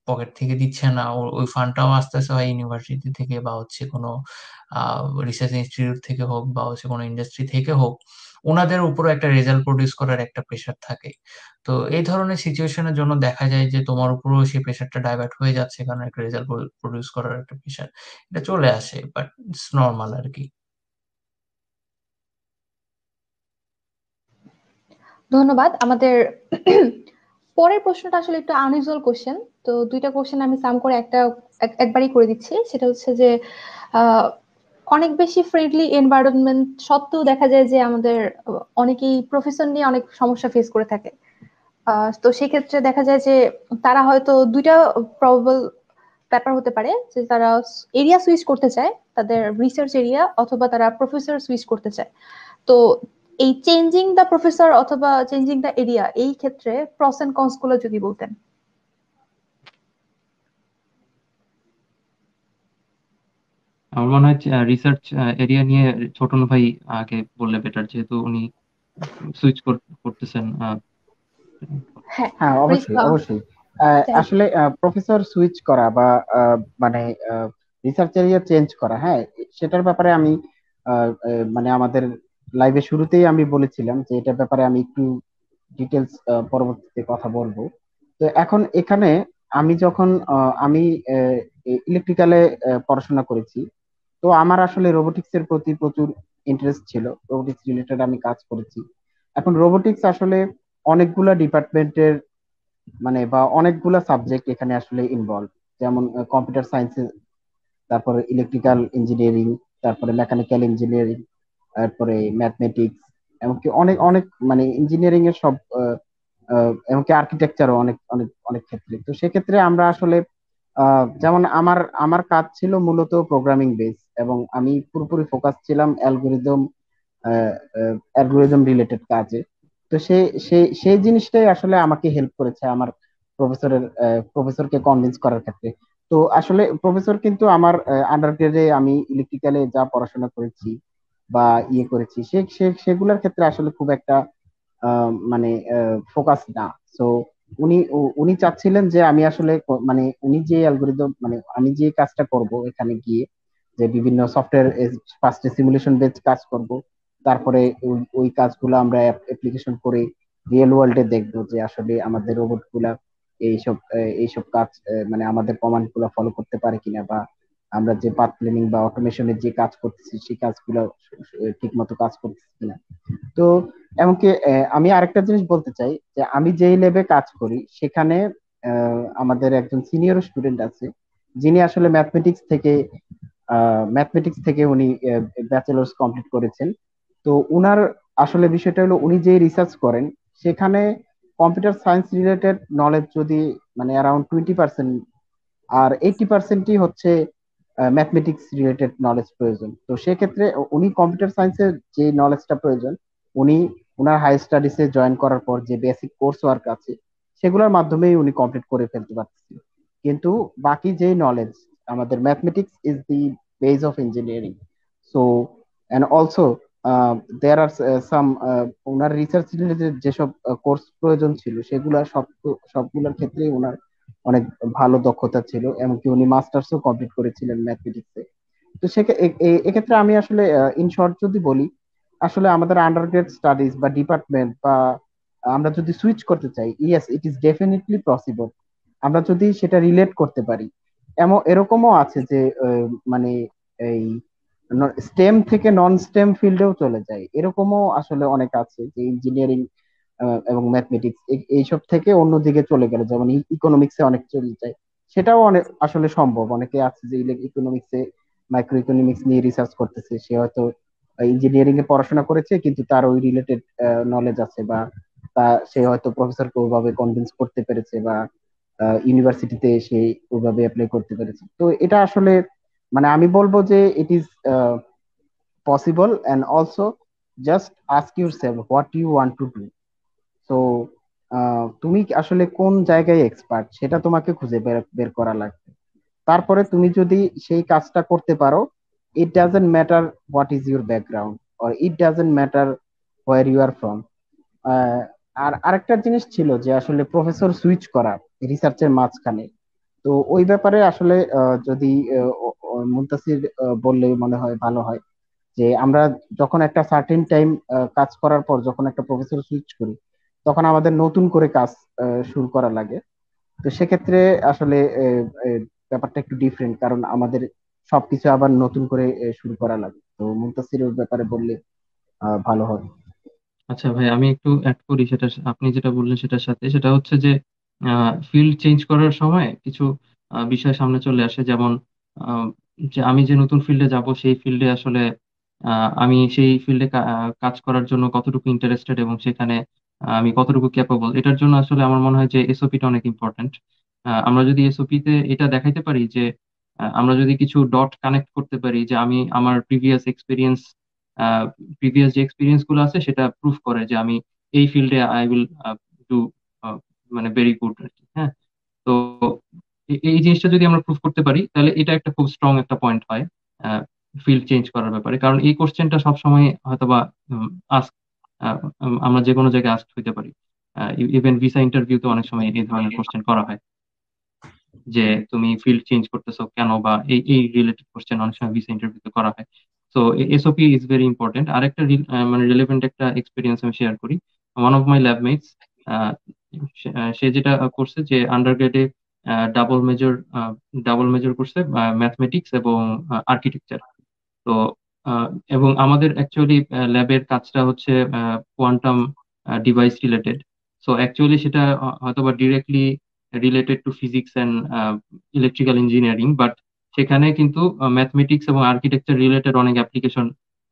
পকেট থেকে দিচ্ছে না ওই ফান্ডটাও আসতেছে হয় ইউনিভার্সিটি থেকে বা হচ্ছে কোনো রিসার্চ ইনস্টিটিউট থেকে হোক বা হচ্ছে কোনো ইন্ডাস্ট্রি থেকে হোক ওনাদের উপরও একটা রেজাল্ট প্রডিউস করার একটা প্রেশার থাকে। তো এই ধরনের সিচুয়েশনের জন্য দেখা যায় যে তোমার উপরেও সেই প্রেশারটা ডাইভার্ট হয়ে যাচ্ছে, কারণ একটা রেজাল্ট প্রডিউস করার একটা প্রেশার এটা চলে আসে বাট ইটস নর্মাল আর কি ধন্যবাদ। আমাদের পরের প্রশ্নটা আসলে একটু আনইউজুয়াল কোশ্চেন তো দুইটা কোশ্চেন আমি সাম করে একটা একবারই করে দিচ্ছি। সেটা হচ্ছে যে অনেক বেশি ফ্রেন্ডলি এনভায়রনমেন্ট সত্ত্বেও দেখা যায় যে আমাদের অনেকেই প্রফেশন নিয়ে অনেক সমস্যা ফেস করে থাকে। তো সেক্ষেত্রে দেখা যায় যে তারা হয়তো দুইটা প্রবাবল ব্যাপার হতে পারে, যে তারা এরিয়া সুইচ করতে চায়, তাদের রিসার্চ এরিয়া অথবা তারা প্রফেসর সুইচ করতে চায়। তো এই চেঞ্জিং দ্য প্রফেসর অথবা চেঞ্জিং দ্য এরিয়া এই ক্ষেত্রে প্রস এন্ড কনসগুলো যদি বলতেন। আমার মনে হয় রিসার্চ এরিয়া নিয়ে ছোট ভাই আগে বললে বেটার যেহেতু উনি সুইচ করতেছেন হ্যাঁ হ্যাঁ অবশ্যই অবশ্যই। আসলে প্রফেসর সুইচ করা বা মানে রিসার্চ এরিয়া চেঞ্জ করা হ্যাঁ সেটার ব্যাপারে আমি মানে আমাদের লাইভে শুরুতেই আমি বলেছিলাম যে এটার ব্যাপারে আমি একটু ডিটেলস পরবর্তীতে কথা বলব। তো এখন এখানে আমি যখন আমি ইলেকট্রিক্যালে পড়াশোনা করেছি তো আমার আসলে রোবোটিক্স এর প্রতি প্রচুর ইন্টারেস্ট ছিল। রোবোটিক্স রিলেটেড আমি কাজ করেছি। এখন রোবোটিক্স আসলে অনেকগুলা ডিপার্টমেন্টের মানে বা অনেকগুলা সাবজেক্ট এখানে আসলে ইনভলভ যেমন কম্পিউটার সায়েন্সে তারপরে ইলেকট্রিক্যাল ইঞ্জিনিয়ারিং তারপরে মেকানিক্যাল ইঞ্জিনিয়ারিং তারপরে ম্যাথমেটিক্স এমনকি অনেক অনেক মানে ইঞ্জিনিয়ারিং এর সব এমনকি আর্কিটেকচারও অনেক অনেক অনেক ক্ষেত্রে। তো সেক্ষেত্রে আমরা আসলে যেমন আমার আমার কাজ ছিল মূলত প্রোগ্রামিং বেস এবং আমি পুরোপুরি ফোকাস ছিলাম অ্যালগোরিদম অ্যালগোরিদম রিলেটেড কাজে। তো সে সেই সেই জিনিসটাই আসলে আমাকে হেল্প করেছে আমার প্রফেসরের প্রফেসরকে কনভিন্স করার ক্ষেত্রে। তো আসলে প্রফেসর কিন্তু আমার আন্ডার গ্রেডে আমি ইলেকট্রিক্যালে যা পড়াশোনা করেছি বা ইয়ে করেছি, সে সেগুলোর ক্ষেত্রে আসলে খুব একটা মানে ফোকাস না। সো উনি উনি চাচ্ছিলেন যে আমি আসলে মানে উনি যে অ্যালগোরিদম মানে আমি যে কাজটা করব এখানে গিয়ে, যে বিভিন্ন সফটওয়্যার ফার্স্টে সিমুলেশন বেসড কাজ করব, তারপরে ওই কাজগুলো আমরা অ্যাপ্লিকেশন করে রিয়েল ওয়ার্ল্ডে দেখব যে আসলে আমাদের রোবটগুলা এইসব এইসব কাজ মানে আমাদের কমান্ডগুলা ফলো করতে পারে কিনা বা আমরা যে পাথ প্ল্যানিং বা অটোমেশনের যে কাজ করতেছি, সেই কাজগুলো ঠিক মতো কাজ করতেছি কিনা। তো এমনকি আমি আরেকটা জিনিস বলতে চাই যে আমি যেই লেবে কাজ করি, সেখানে আমাদের একজন সিনিয়র স্টুডেন্ট আছে, যিনি আসলে ম্যাথমেটিক্স থেকে ম্যাথমেটিক্স থেকে উনি ব্যাচেলার্স কমপ্লিট করেছেন। তো উনার আসলে বিষয়টা হলো, উনি যে রিসার্চ করেন, সেখানে কম্পিউটার সায়েন্স রিলেটেড নলেজ যদি মানে অ্যারাউন্ড টোয়েন্টি পার্সেন্ট আর এইটি পার্সেন্টই হচ্ছে ম্যাথমেটিক্স রিলেটেড নলেজ প্রয়োজন। তো সেক্ষেত্রে উনি কম্পিউটার সায়েন্সের যে নলেজটা প্রয়োজন, উনি ওনার হাই স্টাডিসে জয়েন করার পর যে বেসিক কোর্স ওয়ার্ক আছে, সেগুলোর মাধ্যমেই উনি কমপ্লিট করে ফেলতে পারতেছি। কিন্তু বাকি যে নলেজ আমাদের mathematics is the base of engineering so and also there are some owner research related যেসব কোর্স প্রয়োজন ছিল, সেগুলা সব, সবগুলোর ক্ষেত্রেই ওনার অনেক ভালো দক্ষতা ছিল, এমনকি উনি মাস্টার্সও কমপ্লিট করেছিলেন ম্যাথমেটিক্সে। তো সে এক্ষেত্রে আমি আসলে ইন শর্ট যদি বলি, আসলে আমাদের আন্ডারগ্রেড স্টাডিজ বা ডিপার্টমেন্ট বা, আমরা যদি সুইচ করতে চাই yes it is definitely possible আমরা যদি সেটা রিলেট করতে পারি। এমন, এরকমও আছে যে মানে এই স্টেম থেকে নন স্টেম ফিল্ডেও চলে যায়। এরকমও আসলে অনেক আছে যে ইঞ্জিনিয়ারিং এবং ম্যাথমেটিক্স এইসব থেকে অন্যদিকে চলে গেল। যেমন ইকোনমিক্সে অনেক চলে যায়। সেটাও অনেক, আসলে সম্ভব। অনেকে আছে যে ইকোনমিক্সে মাইক্রো ইকোনমিক্স নিয়ে রিসার্চ করতেছে। সে হয়তো ইঞ্জিনিয়ারিং এ পড়াশোনা করেছে, কিন্তু তার ওই রিলেটেড নলেজ আছে বা তা সে হয়তো প্রফেসরকে ওইভাবে কনভিন্স করতে পেরেছে বা ইউনিভার্সিটিতে সে ওইভাবে অ্যাপ্লাই করতে পেরেছে। তো এটা আসলে মানে আমি বলব যে it is possible and also just ask yourself what you want to do so তুমি আসলে কোন জায়গায় এক্সপার্ট সেটা তোমাকে খুঁজে বের করা লাগবে। তারপরে তুমি যদি সেই কাজটা করতে পারো it doesn't matter what is your background or it doesn't matter where you are from আর আরেকটা জিনিস ছিল যে আসলে প্রফেসর সুইচ করা রিসার্চের মাঝখানে। তো ওই ব্যাপারে আসলে যদি মুন্তাসির বললে মনে হয় ভালো হয় যে আমরা যখন একটা সার্টেন টাইম কাজ করার পর যখন একটা প্রফেসর সুইচ করি তখন আমাদের নতুন করে কাজ শুরু করা লাগে। তো সেক্ষেত্রে আসলে ব্যাপারটা একটু ডিফারেন্ট কারণ আমাদের সবকিছু আবার নতুন করে শুরু করা লাগে। তো মুন্তাসিরের ব্যাপারে বললে ভালো হবে আচ্ছা ভাই, আমি একটু অ্যাড করি সেটা আপনি যেটা বললেন সেটার সাথে। সেটা হচ্ছে যে ফিল্ড চেঞ্জ করার সময় কিছু বিষয় সামনে চলে আসে। যেমন যে আমি যে নতুন ফিল্ডে যাব, সেই ফিল্ডে আসলে আমি সেই ফিল্ডে কাজ করার জন্য কতটুকু ইন্টারেস্টেড এবং সেখানে আমি কতটুকু ক্যাপাবল এটার জন্য আসলে আমার মনে হয় যে এসওপিটা অনেক ইম্পর্টেন্ট আমরা যদি এসওপিতে এটা দেখাইতে পারি যে আমরা যদি কিছু ডট কানেক্ট করতে পারি যে আমি আমার প্রিভিয়াস এক্সপিরিয়েন্স প্রিভিয়াস যে এক্সপিরিয়েন্সগুলো আছে সেটা প্রুফ করে যে আমি এই ফিল্ডে আই উইল ডু মানে ভেরি গুড আর কি হ্যাঁ? তো এই জিনিসটা যদি আমরা প্রুফ করতে পারি, তাহলে এটা একটা খুব স্ট্রং একটা পয়েন্ট হয় ফিল্ড চেঞ্জ করার ব্যাপারে। কারণ এই কোশ্চেনটা সবসময় হয়তোবা আস্ক আমরা যে কোনো জায়গায় আস্ক হইতে পারি। ইভেন ভিসা ইন্টারভিউতে অনেক সময় এই ধরনের কোশ্চেন করা হয়। যে তুমি ফিল্ড চেঞ্জ করতেছো কেন বা এই এই রিলেটেড কোশ্চেন অনেক সময় ভিসা ইন্টারভিউতে করা হয়। তো এসওপি ইজ ভেরি ইম্পর্টেন্ট আরেকটা মানে রিলেভেন্ট একটা এক্সপিরিয়েন্স আমি শেয়ার করি। ওয়ান অফ মাই ল্যাবমেটস সে যেটা করছে যে আন্ডারগ্রেডে ডাবল মেজর ডাবল মেজর করছে ম্যাথমেটিক্স এবং আর্কিটেকচার তো এবং আমাদের অ্যাকচুয়ালি ল্যাবের কাজটা হচ্ছে quantum device related so actually সেটা হয়তোবা directly related to physics and electrical engineering but সেখানে কিন্তু ম্যাথমেটিক্স এবং আর্কিটেকচার রিলেটেড অনেক অ্যাপ্লিকেশন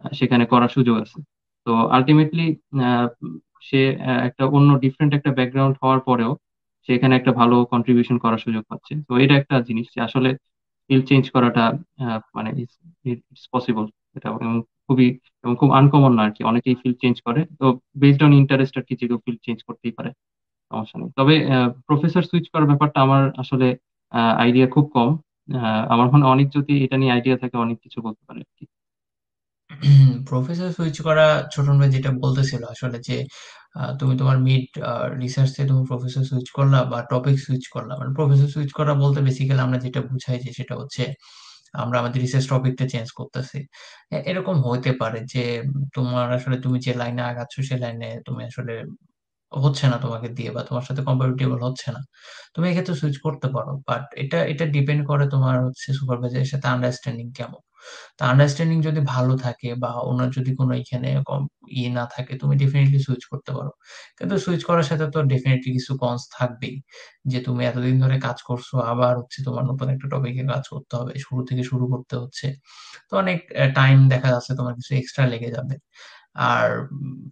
সেখানে করার সুযোগ আছে। তো আলটিমেটলি সে একটা অন্য ডিফারেন্ট একটা ব্যাকগ্রাউন্ড হওয়ার পরেও সে এখানে একটা ভালো কন্ট্রিবিউশন করার সুযোগ পাচ্ছে। তো এটা একটা জিনিস যে আসলে স্কিল চেঞ্জ করাটা মানে ইটস পসিবল এটা খুবই এবং খুব আনকমন না আর কি অনেকেই ফিল্ড চেঞ্জ করে। তো বেসড অন ইন্টারেস্ট আর কি যে কেউ ফিল্ড চেঞ্জ করতেই পারে, সমস্যা নেই। তবে প্রফেসর সুইচ করার ব্যাপারটা আমার আসলে আইডিয়া খুব কম। আমার মনে অনেক যদি এটা নিয়ে আইডিয়া থাকে অনেক কিছু বলতে পারে আর কি। *clears throat* প্রফেসর সুইচ করা ছোটন ভাই যেটা বলতেছিল আসলে যে তুমি তোমার মিড রিসার্চে তুমি প্রফেসর সুইচ করলা বা টপিক সুইচ করলা। মানে প্রফেসর সুইচ করা বলতে বেসিক্যালি আমরা যেটা বুঝাই যে সেটা হচ্ছে আমরা আমাদের রিসার্চ টপিকটা চেঞ্জ করতেছি। এরকম হইতে পারে যে তোমার আসলে তুমি যে লাইনে আগাচ্ছ, সে লাইনে তুমি আসলে হচ্ছে না তোমাকে দিয়ে বা তোমার সাথে কম্পারেটিবল হচ্ছে না। তুমি এক্ষেত্রে সুইচ করতে পারো বাট এটা এটা ডিপেন্ড করে তোমার হচ্ছে সুপারভাইজারের সাথে আন্ডারস্ট্যান্ডিং কেমন। তা আন্ডারস্ট্যান্ডিং যদি ভালো থাকে বা ওনার যদি কোনো এখানে ইয়ে না থাকে, তুমি ডেফিনেটলি সুইচ করতে পারো। কিন্তু সুইচ করার সাথে তো ডেফিনেটলি কিছু কনস থাকবেই যে তুমি এতদিন ধরে কাজ করছ, আবার হচ্ছে তোমার নতুন একটা টপিকে কাজ করতে হবে, শুরু থেকে শুরু করতে হচ্ছে। তো অনেক টাইম দেখা যাচ্ছে তোমার কিছু এক্সট্রা লেগে যাবে। আর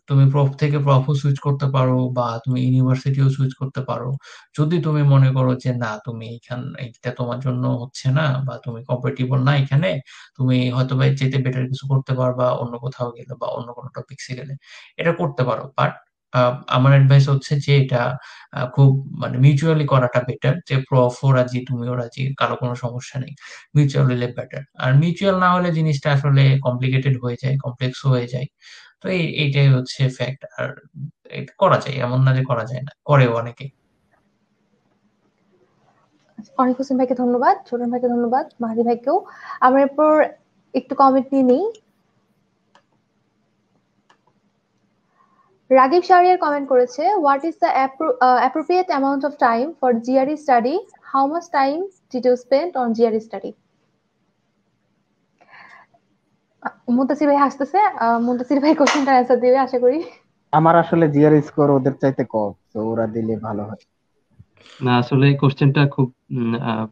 তুমি প্রফ থেকে প্রফও সুইচ করতে পারো বা তুমি ইউনিভার্সিটিও সুইচ করতে পারো। যদি তুমি মনে করো যে না, তুমি এখান এটা তোমার জন্য হচ্ছে না বা তুমি কম্পারেটিবল না এখানে, তুমি হয়তো বা যেতে বেটার কিছু করতে পারবা, অন্য কোথাও গেলে বা অন্য কোনো টপিক্সে গেলে। এটা করতে পারো বাট আমার অ্যাডভাইস হচ্ছে যে এটা খুব মানে মিউচুয়ালি করাটা বেটার যে প্রফ ও রাজি তুমিও রাজি, কারও কোনো সমস্যা নেই। মিউচুয়াল হলে বেটার আর মিউচুয়াল না হলে জিনিসটা আসলে কমপ্লিকেটেড হয়ে যায় কমপ্লেক্স হয়ে যায়। তো এই, এইটাই হচ্ছে ফ্যাক্ট আর করা যায়, এমন না যে করা যায় না, করেও অনেকে। অনেক হোসেন ভাইকে ধন্যবাদ, ছোটন ভাইকে ধন্যবাদ, মাহাদি ভাইকেও। আমরা এরপর একটু কমেন্ট নিয়ে নিই। রাগিব শাহরিয়ার কমেন্ট করেছে what is the appropriate amount of time for GRE study how much time did you spend on GRE study Muntasir ভাই হাসতেছে মুন্তাসির ভাই কোশ্চেনটা অ্যানসার দিবে আশা করি। আমার আসলে জিআর স্কোর ওদের চাইতে কম তো ওরা দিলে ভালো হয়। না আসলে এই কোশ্চেনটা খুব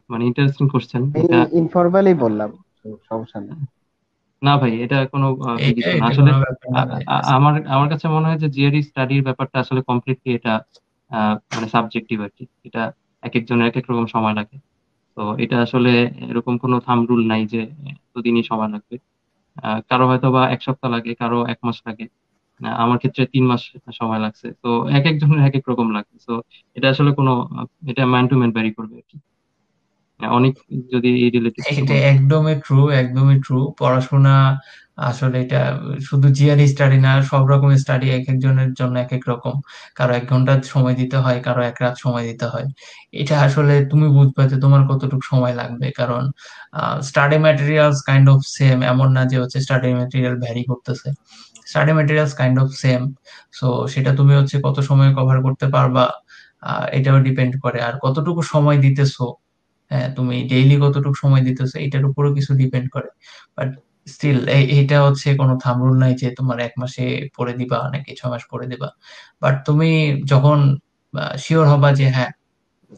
মানে ইন্টারেস্টিং কোশ্চেন এটা ইনফরমালি বললাম সমস্যা নেই। না ভাই এটা কোনো আসলে আমার আমার কাছে মনে হয় যে জিআরই স্টাডির ব্যাপারটা আসলে কমপ্লিটলি এটা মানে সাবজেক্টিভ আর কি। এটা এক একজনের এক এক রকম সময় লাগে। তো এটা আসলে এরকম কোনো থাম রুল নাই যে দুদিনই সময় লাগবে। কারও হয়তো বা এক সপ্তাহ লাগে কারও এক মাস লাগে। আমার ক্ষেত্রে তিন মাস সময় লাগছে। তো এক একজনের এক এক রকম লাগে। তো এটা আসলে কোনো এটা ম্যান টু ম্যান ভ্যারি করবে আর কি। অনেক যদি এই রিলেটেড এটা একদমই ট্রু একদমই ট্রু পড়াশোনা আসলে এটা শুধু জিআরই স্টাডি না, সব রকমের স্টাডি এক একজনের জন্য এক এক রকম। কারও এক ঘণ্টা সময় দিতে হয়, কারও এক রাত সময় দিতে হয়। এটা আসলে তুমি বুঝবে যে তোমার কতটুকু সময় লাগবে, কারণ study materials kind of same এমন না যে হচ্ছে স্টাডি ম্যাটেরিয়াল ভ্যারি করতেছে। Study materials kind of same so সেটা তুমি হচ্ছে কত সময় কভার করতে পারবা এটাও ডিপেন্ড করে। আর কতটুকু সময় দিতেছো হ্যাঁ তুমি ডেইলি কতটুকু সময় দিতেছো, এটার উপরও কিছু ডিপেন্ড করে। বাট স্টিল এইটা হচ্ছে কোনো থামরুল নাই যে তোমার এক মাসে পড়ে দিবা নাকি ছয় মাস পড়ে দিবা। বাট তুমি যখন শিওর হবা যে হ্যাঁ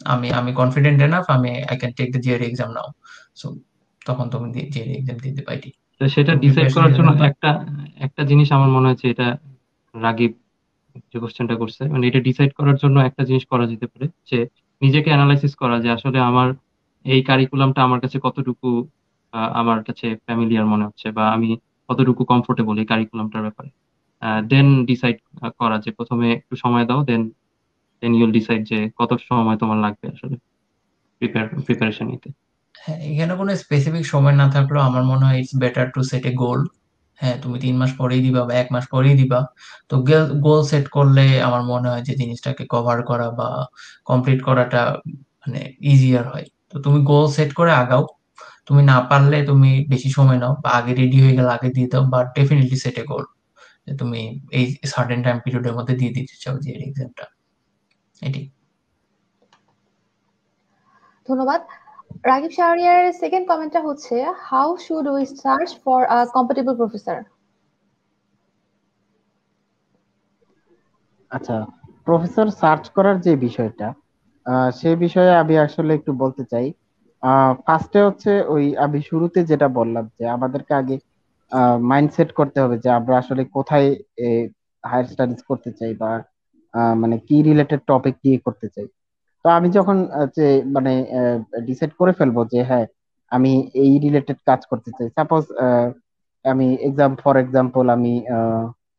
আমি আমি কনফিডেন্ট এনাফ আমি I can take the GRE exam now so তখন তুমি জিআরই এক্সাম দিতে পারি তো সেটা ডিসাইড করার জন্য একটা একটা জিনিস আমার মনে হচ্ছে এটা রাগিব যে কোশ্চেনটা করছে। মানে এটা ডিসাইড করার জন্য একটা জিনিস করা যেতে পারে যে নিজেকে অ্যানালাইসিস করা যে আসলে আমার এই কারিকুলামটা আমার কাছে কতটুকু আমার কাছে ফ্যামিলিয়ার মনে হচ্ছে বা আমি কতটুকু কমফোর্টেবল এই কারিকুলামটার ব্যাপারে। দেন ডিসাইড করা যে প্রথমে একটু সময় দাও দেন দেন ইউল ডিসাইড যে কত সময় তোমার লাগবে আসলে প্রিপারেশন নিতে। হ্যাঁ এখানে কোনো স্পেসিফিক সময় না থাকলেও আমার মনে হয় it's better to set a goal হ্যাঁ তুমি তিন মাস পরেই দিবা বা এক মাস পরেই দিবা। তো গোল সেট করলে আমার মনে হয় যে জিনিসটাকে কভার করা বা কমপ্লিট করাটা মানে ইজিয়ার হয়। তো তুমি গোল সেট করে আগাও। তুমি না পারলে তুমি বেশি সময় নাও বা আগে রেডি হয়ে গেলে আগে দিয়ে দাও বা ডেফিনেটলি সেট এ গোল যে তুমি এই সার্টেন টাইম পিরিয়ডের মধ্যে দিয়ে দিতে চাও যে এক্সামটা এটি। ধন্যবাদ। রাগিব শাহরিয়ার সেকেন্ড কমেন্টটা হচ্ছে how should we search for a compatible professor আচ্ছা প্রফেসর সার্চ করার যে বিষয়টা সে বিষয়ে আমি আসলে একটু বলতে চাই। ফার্স্টে হচ্ছে ওই আমি শুরুতে যেটা বললাম যে আমাদেরকে আগে মাইন্ডসেট করতে হবে যে আমরা আসলে কোথায় হায়ার স্টাডিজ করতে চাই বা মানে কি রিলেটেড টপিক নিয়ে করতে চাই। তো আমি যখন যে মানে ডিসাইড করে ফেলব যে হ্যাঁ আমি এই রিলেটেড কাজ করতে চাই। সাপোজ আমি এক্সাম ফর এক্সাম্পল আমি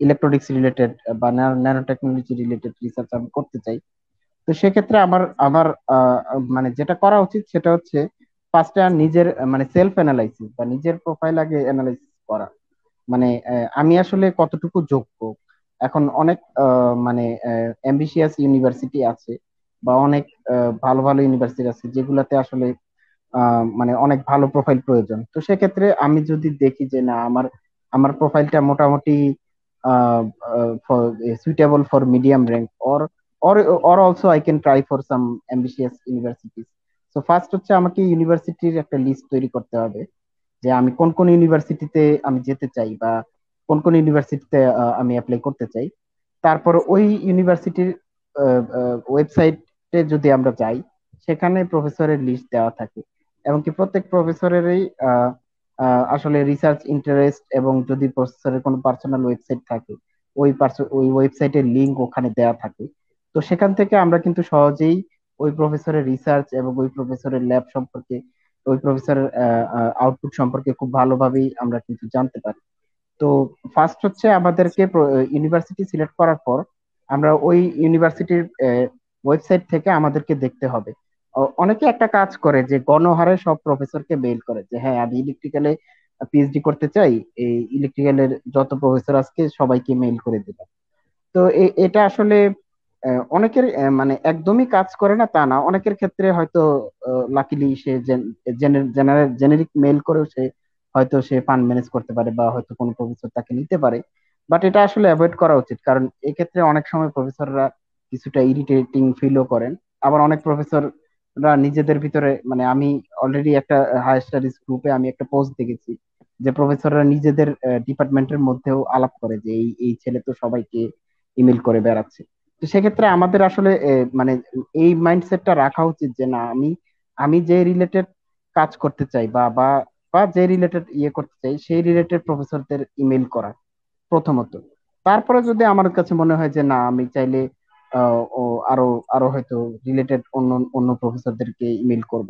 ইলেকট্রনিক্স রিলেটেড বা ন্যানো টেকনোলজি রিলেটেড রিসার্চ আমি করতে চাই। তো সেক্ষেত্রে আমার আমার মানে যেটা করা উচিত সেটা হচ্ছে ফার্স্টে নিজের মানে সেলফ অ্যানালাইসিস বা নিজের প্রোফাইল আগে অ্যানালাইসিস করা। মানে আমি আসলে কতটুকু যোগ্য? এখন অনেক মানে অ্যাম্বিশিয়াস ইউনিভার্সিটি আছে বা অনেক ভালো ভালো ইউনিভার্সিটি আছে যেগুলাতে আসলে মানে অনেক ভালো প্রোফাইল প্রয়োজন। তো সেক্ষেত্রে আমি যদি দেখি যে না, আমার আমার প্রোফাইলটা মোটামুটি suitable for medium rank or or or also I can try for some ambitious universities. So first হচ্ছে আমাকে ইউনিভার্সিটির একটা লিস্ট তৈরি করতে হবে, যে আমি কোন কোন ইউনিভার্সিটিতে আমি যেতে চাই বা কোন কোন ইউনিভার্সিটিতে আমি অ্যাপ্লাই করতে চাই। তারপর ওই ইউনিভার্সিটির ওয়েবসাইটে যদি আমরা যাই, সেখানে প্রফেসরের লিস্ট দেওয়া থাকে। এবং কি প্রত্যেক প্রফেসরেরই আসলে রিসার্চ ইন্টারেস্ট এবং যদি প্রফেসরের কোনো পার্সোনাল ওয়েবসাইট থাকে, ওই ওই ওয়েবসাইটের লিঙ্ক ওখানে দেওয়া থাকে। তো সেখান থেকে আমরা কিন্তু সহজেই ওই প্রফেসরের রিসার্চ এবং ওই প্রফেসরের ল্যাব সম্পর্কে, ওই প্রফেসরের আউটপুট সম্পর্কে খুব ভালোভাবেই আমরা কিন্তু জানতে পারি। তো ফার্স্ট হচ্ছে আমাদেরকে ইউনিভার্সিটি সিলেক্ট করার পর আমরা ওই ইউনিভার্সিটির ওয়েবসাইট থেকে আমাদেরকে দেখতে হবে। অনেকে একটা কাজ করে যে গণহারে সব প্রফেসরকে মেইল করে যে হ্যাঁ আমি ইলেকট্রিক্যালে পিএইচডি করতে চাই, এই ইলেকট্রিক্যালের যত প্রফেসর আজকে সবাইকে মেইল করে দিলাম। তো এটা আসলে অনেকের মানে একদমই কাজ করে না তা না। অনেকের ক্ষেত্রে হয়তো লাকিলি সে জেনেরিক মেল করেও সে হয়তো সে ফান্ড ম্যানেজ করতে পারে বা হয়তো কোনো প্রফেসর তাকে নিতে পারে। বাট এটা আসলে অ্যাভয়েড করা উচিত। কারণ এক্ষেত্রে অনেক সময় প্রফেসররা কিছুটা ইরিটেটিং ফিলও করেন। আবার অনেক প্রফেসররা নিজেদের ভিতরে মানে আমি অলরেডি একটা হায়ার স্টাডিজ গ্রুপে আমি একটা পোস্ট দেখেছি যে প্রফেসররা নিজেদের ডিপার্টমেন্টের মধ্যেও আলাপ করে যে এই এই ছেলে তো সবাইকে ইমেল করে বেড়াচ্ছে। তো সেক্ষেত্রে আমাদের আসলে মানে এই মাইন্ডসেটটা রাখা উচিত যে না, আমি আমি যে রিলেটেড কাজ করতে চাই বা বা বা যে রিলেটেড ইয়ে করতে চাই, সেই রিলেটেড প্রফেসরদের ইমেল করা প্রথমত। তারপরে যদি আমার কাছে মনে হয় যে না, আমি চাইলে আরও আরও হয়তো রিলেটেড অন্য অন্য প্রফেসরদেরকে ইমেল করব।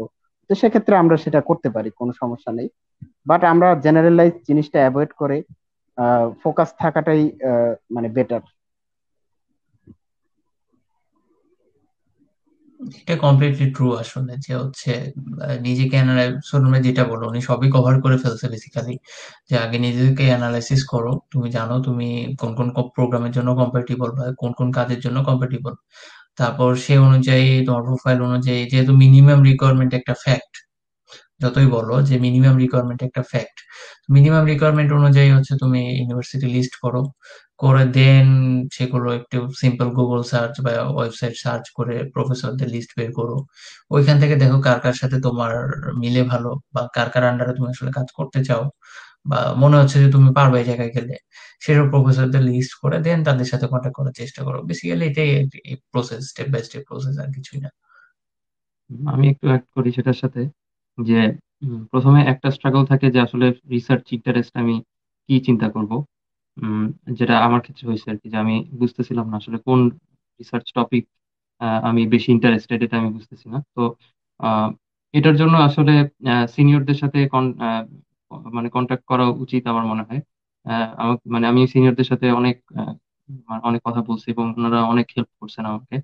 তো সেক্ষেত্রে আমরা সেটা করতে পারি, কোনো সমস্যা নেই। বাট আমরা জেনারেলাইজ জিনিসটা অ্যাভয়েড করে ফোকাস থাকাটাই মানে বেটার এটা কমপ্লিটলি ট্রু আসলে যে হচ্ছে নিজেকে অ্যানালাইজ যেটা বলো, উনি সবই কভার করে ফেলছে বেসিক্যালি যে আগে নিজেকে অ্যানালাইসিস করো, তুমি জানো তুমি কোন কোন প্রোগ্রামের জন্য কম্পারেটিবল বা কোন কোন কাজের জন্য কম্পারেটিবল তারপর সে অনুযায়ী, তোমার প্রোফাইল অনুযায়ী, যেহেতু মিনিমাম রিকোয়ারমেন্ট একটা ফ্যাক্ট যতই বলো যে মিনিমাম রিকোয়ারমেন্ট একটা ফ্যাক্ট মিনিমাম রিকোয়ারমেন্ট অনুযায়ী হচ্ছে তুমি ইউনিভার্সিটি লিস্ট করো। করে দেন, সেগুলো একটু সিম্পল গুগল সার্চ বা ওয়েবসাইট সার্চ করে প্রফেসরদের লিস্ট বের করো। ওইখান থেকে দেখো কার কার সাথে তোমার মিলে ভালো বা কার কার আন্ডারে তুমি আসলে কাজ করতে চাও বা মনে হচ্ছে যে তুমি পারবে এই জায়গায় গেলে। সেসব প্রফেসরদের লিস্ট করে দেন, তাদের সাথে কন্ট্যাক্ট করার চেষ্টা করো। বেসিক্যালি এটাই process step by step process আর কিছুই না। আমি একটু অ্যাড করি সেটার সাথে যে প্রথমে একটা স্ট্রাগল থাকে যে আসলে রিসার্চ ইন্টারেস্ট আমি কি চিন্তা করব। যেটা আমার ক্ষেত্রে হয়েছে আর কি যে আমি বুঝতেছিলাম না আসলে কোন রিসার্চ টপিক আমি বেশি ইন্টারেস্টেড এটা আমি বুঝতেছি না। তো এটার জন্য আসলে সিনিয়রদের সাথে মানে কন্ট্যাক্ট করা উচিত আমার মনে হয়। মানে আমি সিনিয়রদের সাথে অনেক মানে অনেক কথা বলছি এবং ওনারা অনেক হেল্প করছেন আমাকে।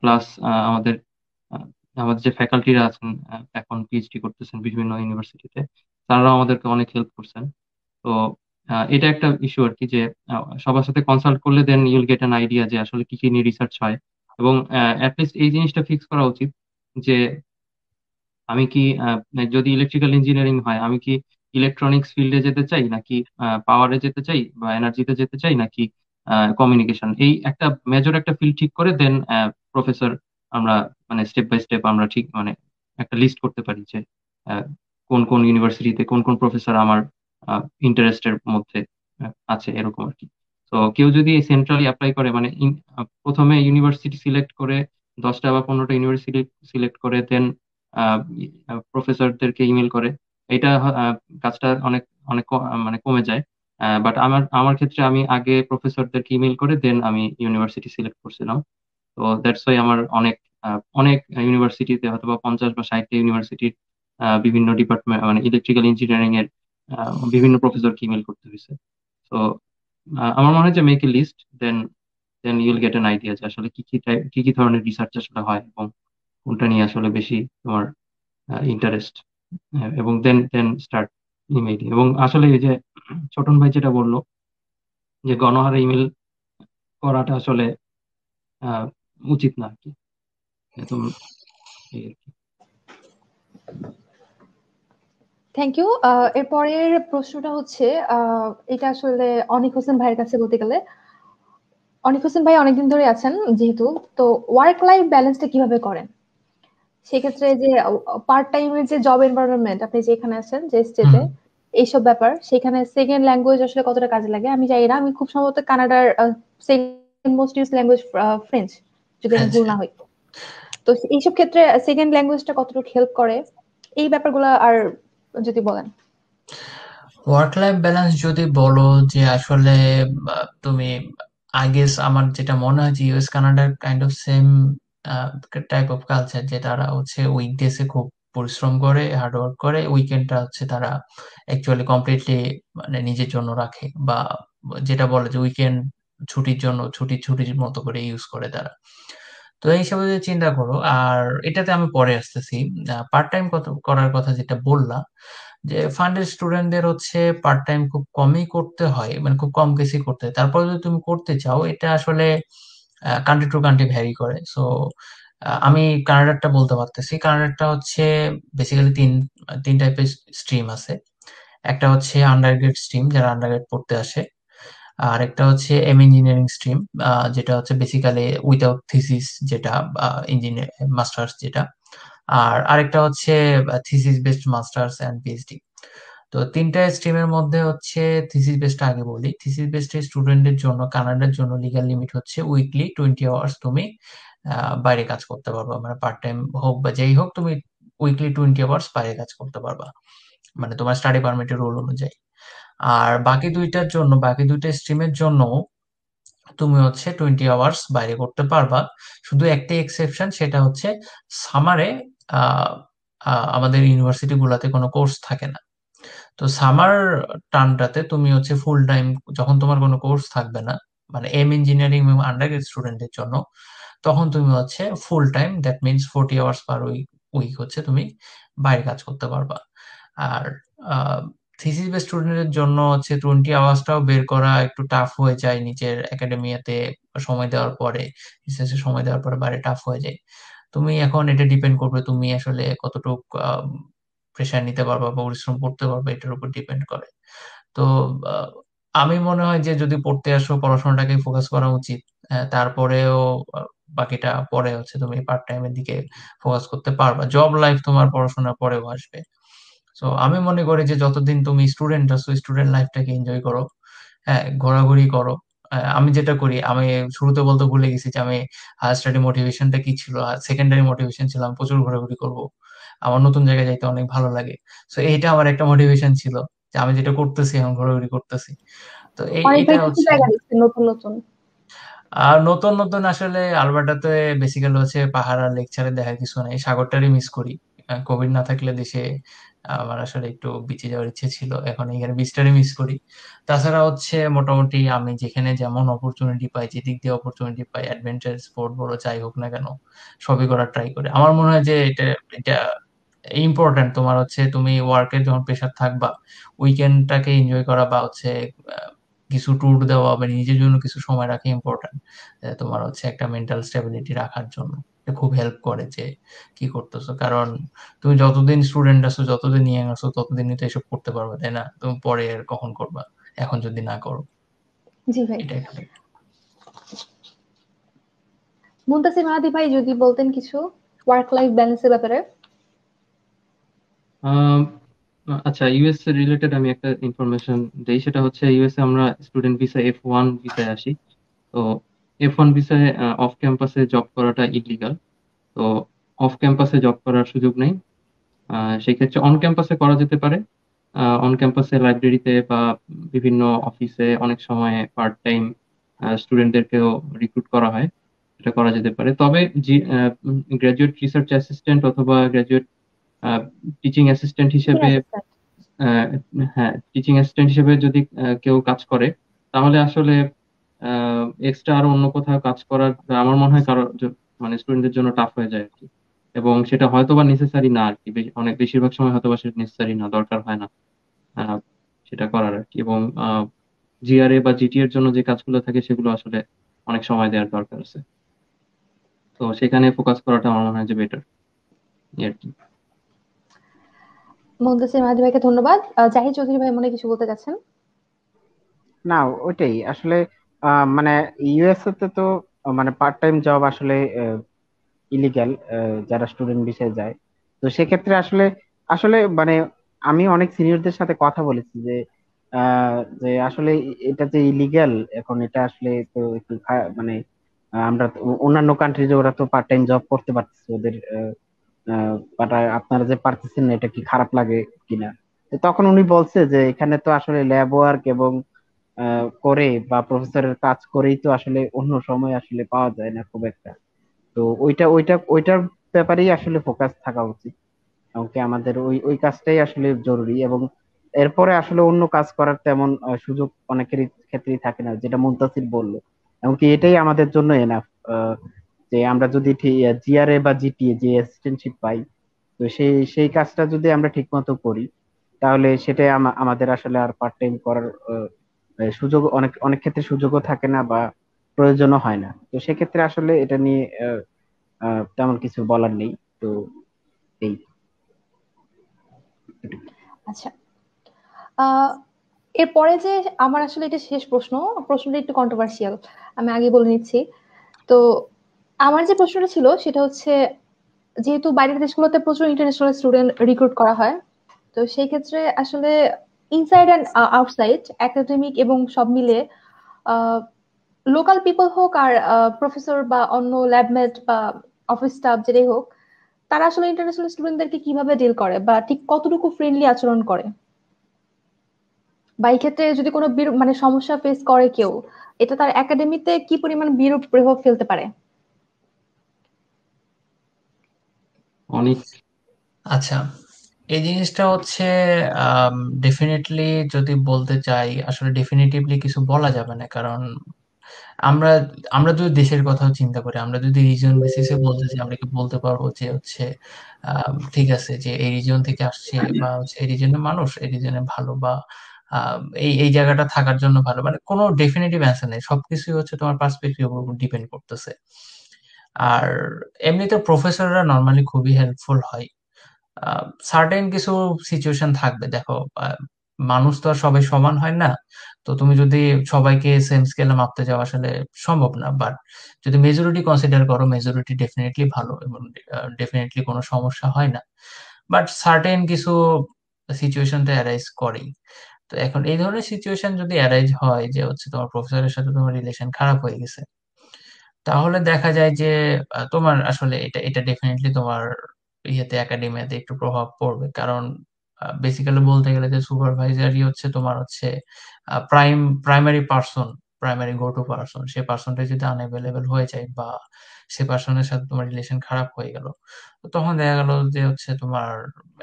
প্লাস আমাদের আমাদের যে ফ্যাকাল্টিরা আছেন এখন পিএইচডি করতেছেন বিভিন্ন ইউনিভার্সিটিতে তারাও আমাদেরকে অনেক হেল্প করছেন। তো এটা একটা ইস্যু আর কি যে সবার সাথে কনসাল্ট করলে then you'll get an idea যে আসলে কি কি নিয়ে রিসার্চ হয়। এবং অ্যাটলিস্ট এই জিনিসটা ফিক্স করা উচিত যে, আমি কি যদি ইলেকট্রিক্যাল ইঞ্জিনিয়ারিং হয়, আমি কি ইলেকট্রনিক্স ফিল্ডে যেতে চাই নাকি পাওয়ারে যেতে চাই বা এনার্জিতে যেতে চাই নাকি কমিউনিকেশন এই একটা মেজর একটা ফিল্ড ঠিক করে দেন প্রফেসর আমরা মানে স্টেপ বাই স্টেপ আমরা ঠিক মানে একটা লিস্ট করতে পারি যে কোন কোন ইউনিভার্সিটিতে কোন কোন প্রফেসর আমার ইন্টারেস্টের মধ্যে আছে এরকম আর কি। তো কেউ যদি সেন্ট্রালি অ্যাপ্লাই করে মানে প্রথমে ইউনিভার্সিটি সিলেক্ট করে দশটা বা পনেরোটা ইউনিভার্সিটি সিলেক্ট করে দেন প্রফেসরদেরকে ইমেল করে, এটা কাজটা অনেক অনেক মানে কমে যায়। বাট আমার আমার ক্ষেত্রে আমি আগে প্রফেসরদেরকে ইমেল করে দেন আমি ইউনিভার্সিটি সিলেক্ট করছিলাম। তো দ্যাটস ওয়াই আমার অনেক অনেক ইউনিভার্সিটিতে হয়তো বা পঞ্চাশ বা ষাটটা ইউনিভার্সিটির বিভিন্ন ডিপার্টমেন্ট মানে ইলেকট্রিক্যাল ইঞ্জিনিয়ারিং এর বিভিন্ন প্রফেসরকে ইমেল করতে হয়েছে তো আমার মনে হয় যে make a list then then you'll get an idea যে আসলে কি কি টাইপ কি কি ধরনের রিসার্চ আসলে হয় এবং কোনটা নিয়ে আসলে বেশি তোমার ইন্টারেস্ট এবং দেন দেন স্টার্ট ইমেইলিং এবং আসলে এই যে ছোটন ভাই যেটা বলল যে গণহারে ইমেল করাটা আসলে উচিত না আর কি। থ্যাংক ইউ এরপরের প্রশ্নটা হচ্ছে এটা আসলে অনিক হোসেন ভাইয়ের কাছে বলতে গেলে। অনিক হোসেন ভাই অনেকদিন ধরে আছেন যেহেতু তো ওয়ার্ক লাইফ ব্যালেন্সটা কীভাবে করেন? সেক্ষেত্রে যে পার্ট টাইমের যে জব এনভায়রনমেন্ট আপনি যে এখানে আছেন যে স্টেটে এইসব ব্যাপার সেখানে সেকেন্ড ল্যাঙ্গুয়েজ আসলে কতটা কাজে লাগে? আমি জানি না আমি খুব সম্ভবত কানাডার second most use language French যদি আমি ভুল না হই। তো এইসব ক্ষেত্রে সেকেন্ড ল্যাঙ্গুয়েজটা কতটুকু হেল্প করে? এই ব্যাপারগুলো আর যদি বলেন। ওয়ার্ক লাইফ ব্যালেন্স যদি বলো যে আসলে তুমি আগে আমার যেটা মনে হয় যে ইউএস কানাডার kind of same type of culture যে তারা হচ্ছে উইকডেসে খুব পরিশ্রম করে হার্ডওয়ার্ক করে উইকেন্ডটা হচ্ছে তারা অ্যাকচুয়ালি কমপ্লিটলি মানে নিজের জন্য রাখে বা যেটা বলে যে উইকেন্ড ছুটির জন্য ছুটি ছুটির মতো করে ইউজ করে তারা। তো এই হিসাবে যদি চিন্তা করো, আর এটাতে আমি পরে আসতেছি পার্ট টাইম কত, করার কথা যেটা বললাম, যে ফান্ডের স্টুডেন্টদের হচ্ছে পার্ট টাইম খুব কমই করতে হয় মানে খুব কম কেসই করতে হয়। তারপর যদি তুমি করতে চাও, এটা আসলে কান্ট্রি টু কান্ট্রি ভ্যারি করে। সো আমি কানাডারটা বলতে পারতেছি। কানাডারটা হচ্ছে বেসিক্যালি তিন তিন টাইপের স্ট্রিম আছে। একটা হচ্ছে আন্ডারগ্রেড স্ট্রিম যারা আন্ডারগ্রেড পড়তে আসে। আর একটা হচ্ছে এম ইঞ্জিনিয়ারিং স্ট্রিম যেটা হচ্ছে বেসিক্যালি উইদাউট থিসিস যেটা ইঞ্জিনিয়ার মাস্টার্স যেটা। আর আরেকটা হচ্ছে thesis based masters and PhD তো তিনটা স্ট্রিমের মধ্যে হচ্ছে থিসিস বেসড আগে বলি। থিসিস বেসড স্টুডেন্টের জন্য কানাডার জন্য লিগাল লিমিট হচ্ছে উইকলি টোয়েন্টি আওয়ার্স তুমি বাইরে কাজ করতে পারবা। মানে পার্ট টাইম হোক বা যেই হোক, তুমি উইকলি টোয়েন্টি আওয়ার্স বাইরে কাজ করতে পারবা। মানে তোমার স্টাডি পারমিটের রুল অনুযায়ী। আর বাকি দুইটার জন্য, বাকি দুইটা স্ট্রিমের জন্য তুমি হচ্ছে টোয়েন্টি আওয়ার্স বাইরে করতে পারবা। শুধু একটাই এক্সেপশন সেটা হচ্ছে সামারে আমাদের ইউনিভার্সিটি গুলাতে কোনো কোর্স থাকে না। তো সামার টার্মটাতে তুমি হচ্ছে ফুল টাইম যখন তোমার কোনো কোর্স থাকবে না মানে এম ইঞ্জিনিয়ারিং এবং আন্ডার স্টুডেন্টের জন্য, তখন তুমি হচ্ছে full time that means forty hours per week week হচ্ছে তুমি বাইরে কাজ করতে পারবা। আর থিসিস বেস স্টুডেন্টের জন্য হচ্ছে টোয়েন্টি আওয়ার্সটাও বের করা একটু টাফ হয়ে যায় নিজের একাডেমিয়াতে সময় দেওয়ার পরে রিসার্চে সময় দেওয়ার পরে বাইরে টাফ হয়ে যায়। তুমি এখন এটা ডিপেন্ড করবে তুমি আসলে কতটুক প্রেশার নিতে পারবা বা পরিশ্রম করতে পারবে এটার উপর ডিপেন্ড করে। তো আমি মনে হয় যে যদি পড়তে আসো পড়াশোনাটাকে ফোকাস করা উচিত তারপরেও বাকিটা পরে হচ্ছে তুমি পার্ট টাইমের দিকে ফোকাস করতে পারবা। জব লাইফ তোমার পড়াশোনা পরেও আসবে। তো আমি মনে করি যে যতদিন তুমি স্টুডেন্ট আছো স্টুডেন্ট লাইফটাকে এনজয় করো হ্যাঁ ঘোরাঘুরি করো আমি যেটা করি আমি শুরুতে বলতে ভুলে গেছি যে আমি হায়ার স্টাডি মোটিভেশনটা কি ছিল সেকেন্ডারি মোটিভেশন ছিল আমি প্রচুর ঘোরাঘুরি করব আমার নতুন জায়গায় যাইতে অনেক ভালো লাগে। তো এইটা আমার একটা মোটিভেশন ছিল যে আমি যেটা করতেছি এখন ঘোরাঘুরি করতেছি। তো এইটা হচ্ছে নতুন নতুন। আর নতুন নতুন আসলে আলবার্টাতে বেসিক্যালি হচ্ছে পাহাড় আর লেকচারে দেখার কিছু নাই সাগরটারই মিস করি। কোভিড না থাকলে দেশে আমার আসলে একটু বিচে যাওয়ার ইচ্ছে ছিল। এখন এখানে বিচটারই মিস করি। তাছাড়া হচ্ছে মোটামুটি আমি যেখানে যেমন অপরচুনিটি পাই, যেদিক দিয়ে অপরচুনিটি পাই অ্যাডভেঞ্চার স্পোর্ট বড় যাই হোক না কেন, সবই করার ট্রাই করে। আমার মনে হয় যে এটা এটা ইম্পর্টেন্ট তোমার হচ্ছে তুমি ওয়ার্কের যখন প্রেশার থাকবা উইকেন্ডটাকে এনজয় করা বা হচ্ছে কিছু ট্যুর দেওয়া বা নিজের জন্য কিছু সময় রাখা ইম্পর্টেন্ট তোমার হচ্ছে একটা মেন্টাল স্টেবিলিটি রাখার জন্য। খুব হেল্প করে যে কি করতেছো। কারণ তুমি যতদিন স্টুডেন্ট আছো যতদিন নিয়ে আছো ততদিনই তো এসব করতে পারবে তাই না? তুমি পরে আর কখন করবা? এখন যদি না করো। জি ভাই। মুনতাসির মাহাদি ভাই যদি বলতেন কিছু ওয়ার্ক লাইফ ব্যালেন্সের ব্যাপারে। আচ্ছা ইউএস এর রিলেটেড আমি একটা ইনফরমেশন দেই সেটা হচ্ছে ইউএসএ আমরা স্টুডেন্ট ভিসা এফ ওয়ান ভিসায় আসি। তো এফ ওয়ান ভিসায় অফ ক্যাম্পাসে জব করাটা ইলিগাল তো অফ ক্যাম্পাসে জব করার সুযোগ নেই। সেই ক্ষেত্রে অন ক্যাম্পাসে করা যেতে পারে। অন ক্যাম্পাসে লাইব্রেরিতে বা বিভিন্ন অফিসে অনেক সময় পার্ট টাইম স্টুডেন্টদেরকেও রিক্রুট করা হয়। এটা করা যেতে পারে। তবে গ্র্যাজুয়েট রিসার্চ অ্যাসিস্ট্যান্ট অথবা গ্র্যাজুয়েট টিচিং অ্যাসিস্ট্যান্ট হিসেবে হ্যাঁ টিচিং অ্যাসিস্ট্যান্ট হিসেবে যদি কেউ কাজ করে তাহলে আসলে এক্সট্রা আর অন্য কোথাও কাজ করার আমার মনে হয় কারও মানে স্টুডেন্টদের জন্য টাফ হয়ে যায় আর কি এবং সেটা হয়তো বা নেসেসারি না আর কি অনেক বেশিরভাগ সময় হয়তো বা সেটা নেসেসারি না দরকার হয় না সেটা করার আর কি এবং জিআরএ বা জিটি এর জন্য যে কাজগুলো থাকে সেগুলো আসলে অনেক সময় দেওয়ার দরকার আছে। তো সেখানে ফোকাস করাটা আমার মনে হয় যে বেটার আর কি মুন্তাসির মাহাদি ভাইকে ধন্যবাদ। জাহিদ চৌধুরী ভাই মনে কিছু বলতে চাচ্ছেন? না ওইটাই। আসলে মানে ইউএসএ তে তো মানে পার্ট টাইম জব আসলে ইলিগ্যাল যারা স্টুডেন্ট বিষয়ে যায়। তো সেক্ষেত্রে আসলে আসলে মানে আমি অনেক সিনিয়রদের সাথে কথা বলেছি যে যে আসলে এটা যে ইলিগ্যাল এখন এটা আসলে তো একটু মানে আমরা অন্যান্য কান্ট্রিজে ওরা তো পার্ট টাইম জব করতে পারতেছে, ওদের বাট আপনারা যে পারতেছেন না, এটা কি খারাপ লাগে কিনা? তখন উনি বলছে যে, এখানে তো আসলে ল্যাব ওয়ার্ক এবং করে বা প্রফেসরের কাজ করেই তো আসলে অন্য সময় আসলে পাওয়া যায় না খুব একটা। তো ওইটা ওইটা, ওইটার ব্যাপারেই আসলে ফোকাস থাকা উচিত। এমনকি আমাদের ওই ওই কাজটাই আসলে জরুরি এবং এরপরে আসলে অন্য কাজ করার তেমন সুযোগ অনেকের ক্ষেত্রেই থাকে না, যেটা মুন্তাসির বলল। এমনকি এটাই আমাদের জন্য এনাফ যে আমরা যদি জিআরএ বা জিটিএ যে অ্যাসিস্ট্যান্টশিপ পাই, তো সেই সেই কাজটা যদি আমরা ঠিক মতো করি, তাহলে সেটাই আমাদের আসলে আর পার্ট টাইম করার সুযোগ, অনেক অনেক ক্ষেত্রে সুযোগও থাকে না বা প্রয়োজনও হয় না। তো সেক্ষেত্রে আসলে এটা নিয়ে তেমন কিছু বলার নেই। তো এই। আচ্ছা। এরপরে যে আমার আসলে এটা শেষ প্রশ্ন, প্রশ্নটা একটু কন্ট্রোভার্সিয়াল আমি আগে বলে নিচ্ছি। তো আমার যে প্রশ্নটা ছিল, সেটা হচ্ছে যেহেতু বাইরের দেশগুলোতে প্রচুর ইন্টারন্যাশনাল স্টুডেন্ট রিক্রুট করা হয়, তো সেই ক্ষেত্রে আসলে ইনসাইড অ্যান্ড আউটসাইড একাডেমিক এবং সব মিলে লোকাল পিপল হোক আর প্রফেসর বা অন্য ল্যাবমেট বা অফিস স্টাফ যেটাই হোক তারা আসলে ইন্টারন্যাশনাল স্টুডেন্টদেরকে কীভাবে ডিল করে বা ঠিক কতটুকু ফ্রেন্ডলি আচরণ করে? বা এই ক্ষেত্রে যদি কোনো মানে সমস্যা ফেস করে কেউ এটা তার একাডেমিতে কি পরিমাণ বিরূপ প্রভাব ফেলতে পারে? অনেক। আচ্ছা এই জিনিসটা হচ্ছে ডেফিনেটলি যদি বলতে চাই, আসলে ডেফিনেটিভলি কিছু বলা যাবে না। কারণ আমরা আমরা যদি দেশের কথা চিন্তা করি, আমরা যদি রিজন বেসিসে বলতে চাই, আমরা কি বলতে পারব যে হচ্ছে ঠিক আছে যে এই রিজন থেকে আসছে বা হচ্ছে এই রিজনের মানুষ, এই রিজনে ভালো বা এই এই জায়গাটা থাকার জন্য ভালো। মানে কোনো ডেফিনেটিভ অ্যান্সার নেই। সবকিছুই হচ্ছে তোমার পার্সপেক্টিভ উপর ডিপেন্ড করতেছে। আর এমনিতে প্রফেসররা নর্মালি খুবই হেল্পফুল হয়। সার্টেন কিছু সিচুয়েশন থাকবে। দেখো মানুষ তো আর সবাই সমান হয় না। তো তুমি যদি সবাইকে সেম স্কেলে মাপতে যাও, আসলে সম্ভব না। বাট যদি মেজরিটি কনসিডার করো মেজরিটি ডেফিনেটলি ভালো এবং ডেফিনেটলি কোনো সমস্যা হয় না। বাট সার্টেন কিছু সিচুয়েশন তো অ্যারাইজ করেই। তো এখন এই ধরনের সিচুয়েশন যদি অ্যারাইজ হয় যে হচ্ছে তোমার প্রফেসরের সাথে তোমার রিলেশন খারাপ হয়ে গেছে, তাহলে দেখা যায় যে তোমার আসলে এটা এটা ডেফিনেটলি তোমার ইয়েতে একাডেমিয়াতে একটু প্রভাব পড়বে। কারণ বেসিক্যালি বলতে গেলে যে সুপারভাইজারই হচ্ছে তোমার হচ্ছে prime primary person primary go to person সে পার্সনটা যদি আনএভেলেবেল হয়ে যায় বা সে পার্সনের সাথে তোমার রিলেশন খারাপ হয়ে গেল তখন দেখা গেল যে হচ্ছে তোমার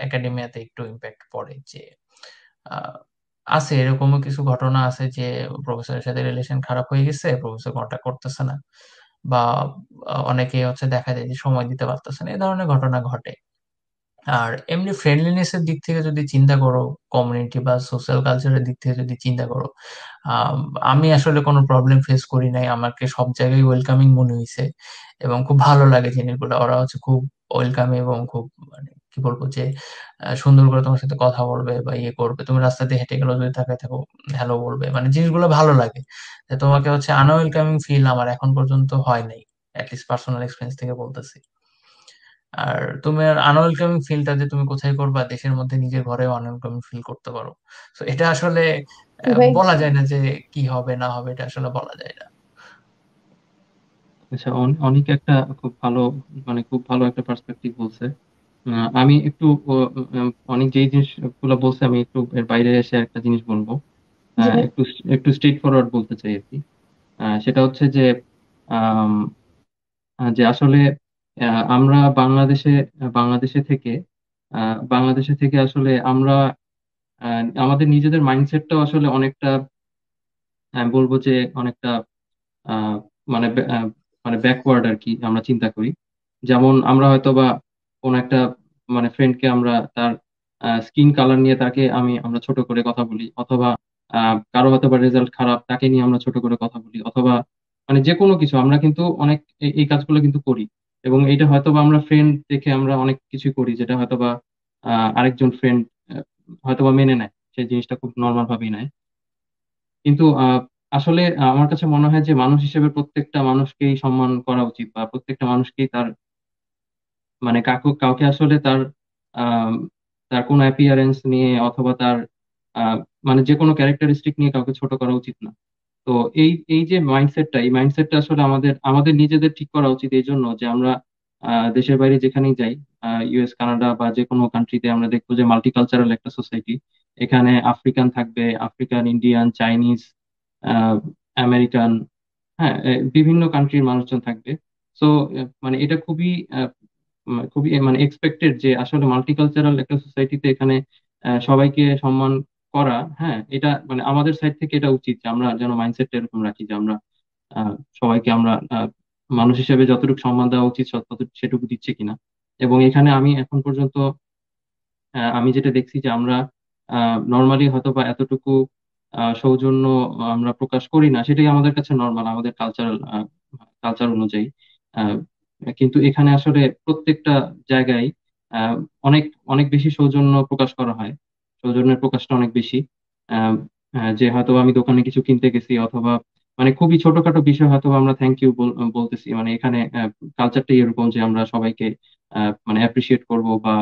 একাডেমিয়াতে একটু ইম্প্যাক্ট পড়ে যে আছে এরকমও কিছু ঘটনা আছে যে প্রফেসরের সাথে রিলেশন খারাপ হয়ে গেছে প্রফেসর কন্ট্যাক্ট করতেছে না। বা অনেকে হচ্ছে দেখা যায় যে সময় দিতে পারতেছে না, এই ধরনের ঘটনা ঘটে। আর এমনি ফ্রেন্ডলিনেস এর দিক থেকে যদি চিন্তা করো কমিউনিটি বা সোশ্যাল কালচারের দিক থেকে যদি চিন্তা করো, আমি আসলে কোনো প্রবলেম ফেস করি নাই, আমাকে সব জায়গায় ওয়েলকামিং মনে হয়েছে এবং খুব ভালো লাগে জিনিসগুলো। ওরা হচ্ছে খুব ওয়েলকামিং এবং খুব মানে কি বলব যে সুন্দর করে তোমার সাথে কথা বলবে বা ইয়ে করবে। তুমি রাস্তা দিয়ে হেঁটে গেলেও যদি তাকায় থাকো হ্যালো বলবে। মানে জিনিসগুলো ভালো লাগে। তোমাকে হচ্ছে আনওয়েলকামিং ফিল আমার এখন পর্যন্ত হয় নাই অ্যাটলিস্ট পার্সোনাল এক্সপিরিয়েন্স থেকে বলতেছি। আর তোমার আনওয়েলকামিং ফিলটা যে তুমি কোথায় করবা দেশের মধ্যে নিজের ঘরে আনওয়েলকামিং ফিল করতে পারো। তো এটা আসলে বলা যায় না যে কি হবে না হবে এটা আসলে বলা যায় না। আচ্ছা অনেক একটা খুব ভালো মানে খুব ভালো একটা পার্সপেক্টিভ বলছে। আমি একটু অনেক যেই জিনিসগুলো বলছে আমি একটু এর বাইরে এসে একটা জিনিস বলব। একটু একটু স্ট্রেট ফরওয়ার্ড বলতে চাই আর কি। সেটা হচ্ছে যে যে আসলে আমরা বাংলাদেশে বাংলাদেশে থেকে বাংলাদেশে থেকে আসলে আমরা আমাদের নিজেদের মাইন্ডসেটটাও আসলে অনেকটা বলব যে অনেকটা মানে মানে ব্যাকওয়ার্ড আর কি আমরা চিন্তা করি। যেমন আমরা হয়তো বা কোন একটা মানে ফ্রেন্ডকে আমরা তার স্কিন কালার নিয়ে তাকে আমি, আমরা ছোট করে কথা বলি, অথবা কারও হয়তো বা রেজাল্ট খারাপ, তাকে নিয়ে আমরা ছোট করে কথা বলি, অথবা মানে যে কোনো কিছু, আমরা কিন্তু অনেক এই কাজগুলো কিন্তু করি। এবং এটা হয়তো বা আমরা ফ্রেন্ড দেখে আমরা অনেক কিছু করি, যেটা হয়তো বা আরেকজন ফ্রেন্ড হয়তো বা মেনে নেয় সেই জিনিসটা খুব নর্মাল ভাবেই নেয়। কিন্তু আসলে, আমার কাছে মনে হয় যে মানুষ হিসেবে প্রত্যেকটা মানুষকেই সম্মান করা উচিত, বা প্রত্যেকটা মানুষকেই তার মানে কাকু, কাউকে আসলে তার তার কোন অ্যাপিয়ারেন্স নিয়ে অথবা তার মানে যে কোনো ক্যারেক্টারিস্টিক নিয়ে কাউকে ছোট করা উচিত না। তো এই এই যে মাইন্ডসেটটা এই মাইন্ডসেটটা আসলে আমাদের আমাদের নিজেদের ঠিক করা উচিত এই জন্য যে আমরা দেশের বাইরে যেখানেই যাই ইউএস কানাডা বা যে কোনো কান্ট্রিতে আমরা দেখব যে মাল্টিকালচারাল একটা সোসাইটি এখানে আফ্রিকান থাকবে আফ্রিকান ইন্ডিয়ান চাইনিজ আমেরিকান হ্যাঁ বিভিন্ন কান্ট্রির মানুষজন থাকবে। সো মানে এটা খুবই খুবই মানে এক্সপেক্টেড যে আসলে মাল্টিকালচারাল একটা সোসাইটিতে এখানে সবাইকে সম্মান করা হ্যাঁ এটা মানে আমাদের সাইড থেকে এটা উচিত যে আমরা যেন মাইন্ডসেটটা এরকম রাখি যে আমরা সবাইকে আমরা মানুষ হিসেবে যতটুকু সম্মান দেওয়া উচিত সেটুকু দিচ্ছে কিনা। এবং এখানে আমি এখন পর্যন্ত আমি যেটা দেখছি যে আমরা নর্মালি হয়তো বা এতটুকু সৌজন্য আমরা প্রকাশ করি না, সেটাই আমাদের কাছে নর্মাল আমাদের কালচারাল কালচার অনুযায়ী। কিন্তু এখানে আসলে প্রত্যেকটা জায়গায় অনেক অনেক বেশি সৌজন্য প্রকাশ করা হয়। সৌজন্যের প্রকাশটা অনেক বেশি। যে হয়তো আমি দোকানে কিছু কিনতে গেছি অথবা মানে খুবই ছোটখাটো বিষয় হয়তো আমরা থ্যাংক ইউ বলতেছি। মানে এখানে কালচারটাই এরকম যে আমরা সবাইকে মানে অ্যাপ্রিসিয়েট করব বা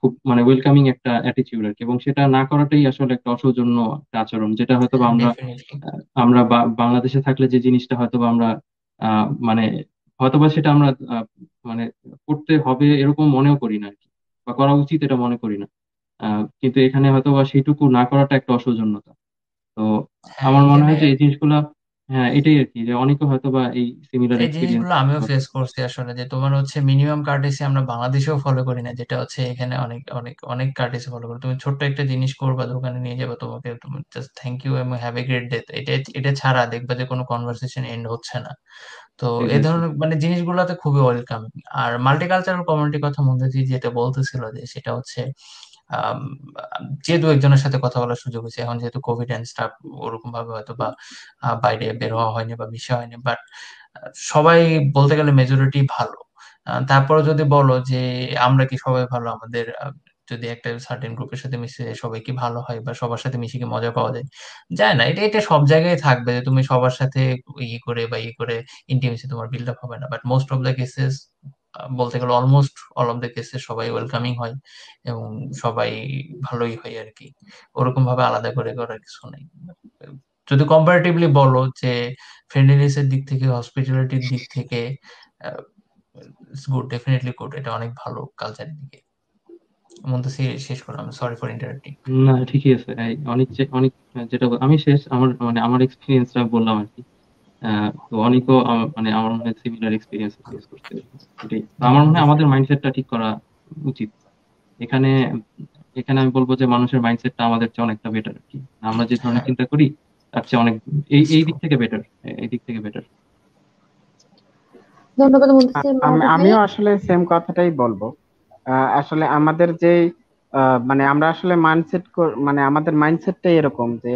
খুব মানে ওয়েলকামিং একটা অ্যাটিটিউড আর কি। এবং সেটা না করাটাই আসলে একটা অসৌজন্য একটা আচরণ। যেটা হয়তো আমরা আমরা বাংলাদেশে থাকলে যে জিনিসটা হয়তো আমরা মানে হয়তোবা সেটা আমরা মানে করতে হবে এরকম মনেও করি না আর কি বা করা উচিত এটা মনে করি না। কিন্তু এখানে হয়তো বা সেইটুকু না করাটা একটা অসৌজন্যতা। তো হ্যাঁ, আমার মনে হয় যে এই জিনিসগুলা হ্যাঁ এটাই আর কি যে অনেকে হয়তো বা এই সিমিলার এই এক্সপিরিয়েন্স জিনিসগুলো আমিও ফেস করছি আসলে যে তোমার হচ্ছে মিনিমাম কার্টেসি আমরা বাংলাদেশেও ফলো করি না যেটা হচ্ছে এখানে অনেক অনেক অনেক কার্টেসি ফলো করি। তুমি ছোট্ট একটা জিনিস করবা দোকানে নিয়ে যাবে তোমাকে তুমি জাস্ট থ্যাংক ইউ এবং হ্যাভ এ গ্রেট ডে এটা এটা ছাড়া দেখবা যে কোনো কনভারসেশন এন্ড হচ্ছে না। তো এই ধরনের মানে জিনিসগুলোতে খুবই ওয়েলকাম আর মাল্টিকালচারাল কমিউনিটির কথা মধ্যে যেটা বলতেছিল যে সেটা হচ্ছে যে দু একজনের সাথে কথা বলার সুযোগ হয়েছে। এখন যেহেতু কোভিড এন্ড স্টাফ ওরকম ভাবে হয়তো বা বাইরে বের হওয়া হয়নি বা মিশা হয়নি বাট সবাই বলতে গেলে মেজরিটি ভালো। তারপরে যদি বলো যে, আমরা কি সবাই ভালো? আমাদের যদি একটা সার্টেন গ্রুপের সাথে মিশে সবাই কি ভালো হয়? বা সবার সাথে মিশে কি মজা পাওয়া যায়? যায় না। এটা এটা সব জায়গায় থাকবে যে, তুমি সবার সাথে ই করে বা ই করে ইন্টিমেসি তোমার বিল্ড আপ হবে না। But most of the cases বলতে গেলে almost all of the cases সবাই ওয়েলকামিং হয় এবং সবাই ভালোই হয় আর কি। ওরকম ভাবে আলাদা করে করার কিছু নেই। যদি কম্পারেটিভলি বলো যে ফ্রেন্ডলিনেস এর দিক থেকে হসপিটালিটির দিক থেকে গুড ডেফিনেটলি গুড এটা অনেক ভালো কালচারের দিকে। মুন্তাসির শেষ করলাম। সরি ফর ইন্টারাপ্টিং না, ঠিকই আছে। অনেক অনেক যেটা আমি শেষ, আমার মানে আমার এক্সপিরিয়েন্সটা বললাম আর কি। অনেকও মানে আমার মনে হয় সিমিলার এক্সপিরিয়েন্স ফেস করতে এটাই। আমার মনে হয় আমাদের মাইন্ডসেটটা ঠিক করা উচিত। এখানে এখানে আমি বলব যে মানুষের মাইন্ডসেটটা আমাদের চেয়ে অনেকটা বেটার আর কি আমরা যে ধরনের চিন্তা করি তার চেয়ে অনেক এই এই দিক থেকে বেটার এই দিক থেকে বেটার ধন্যবাদ আমিও আসলে সেম কথাটাই বলব। আসলে আমাদের যে মানে আমরা আসলে মাইন্ডসেট মানে আমাদের মাইন্ডসেটটাই এরকম যে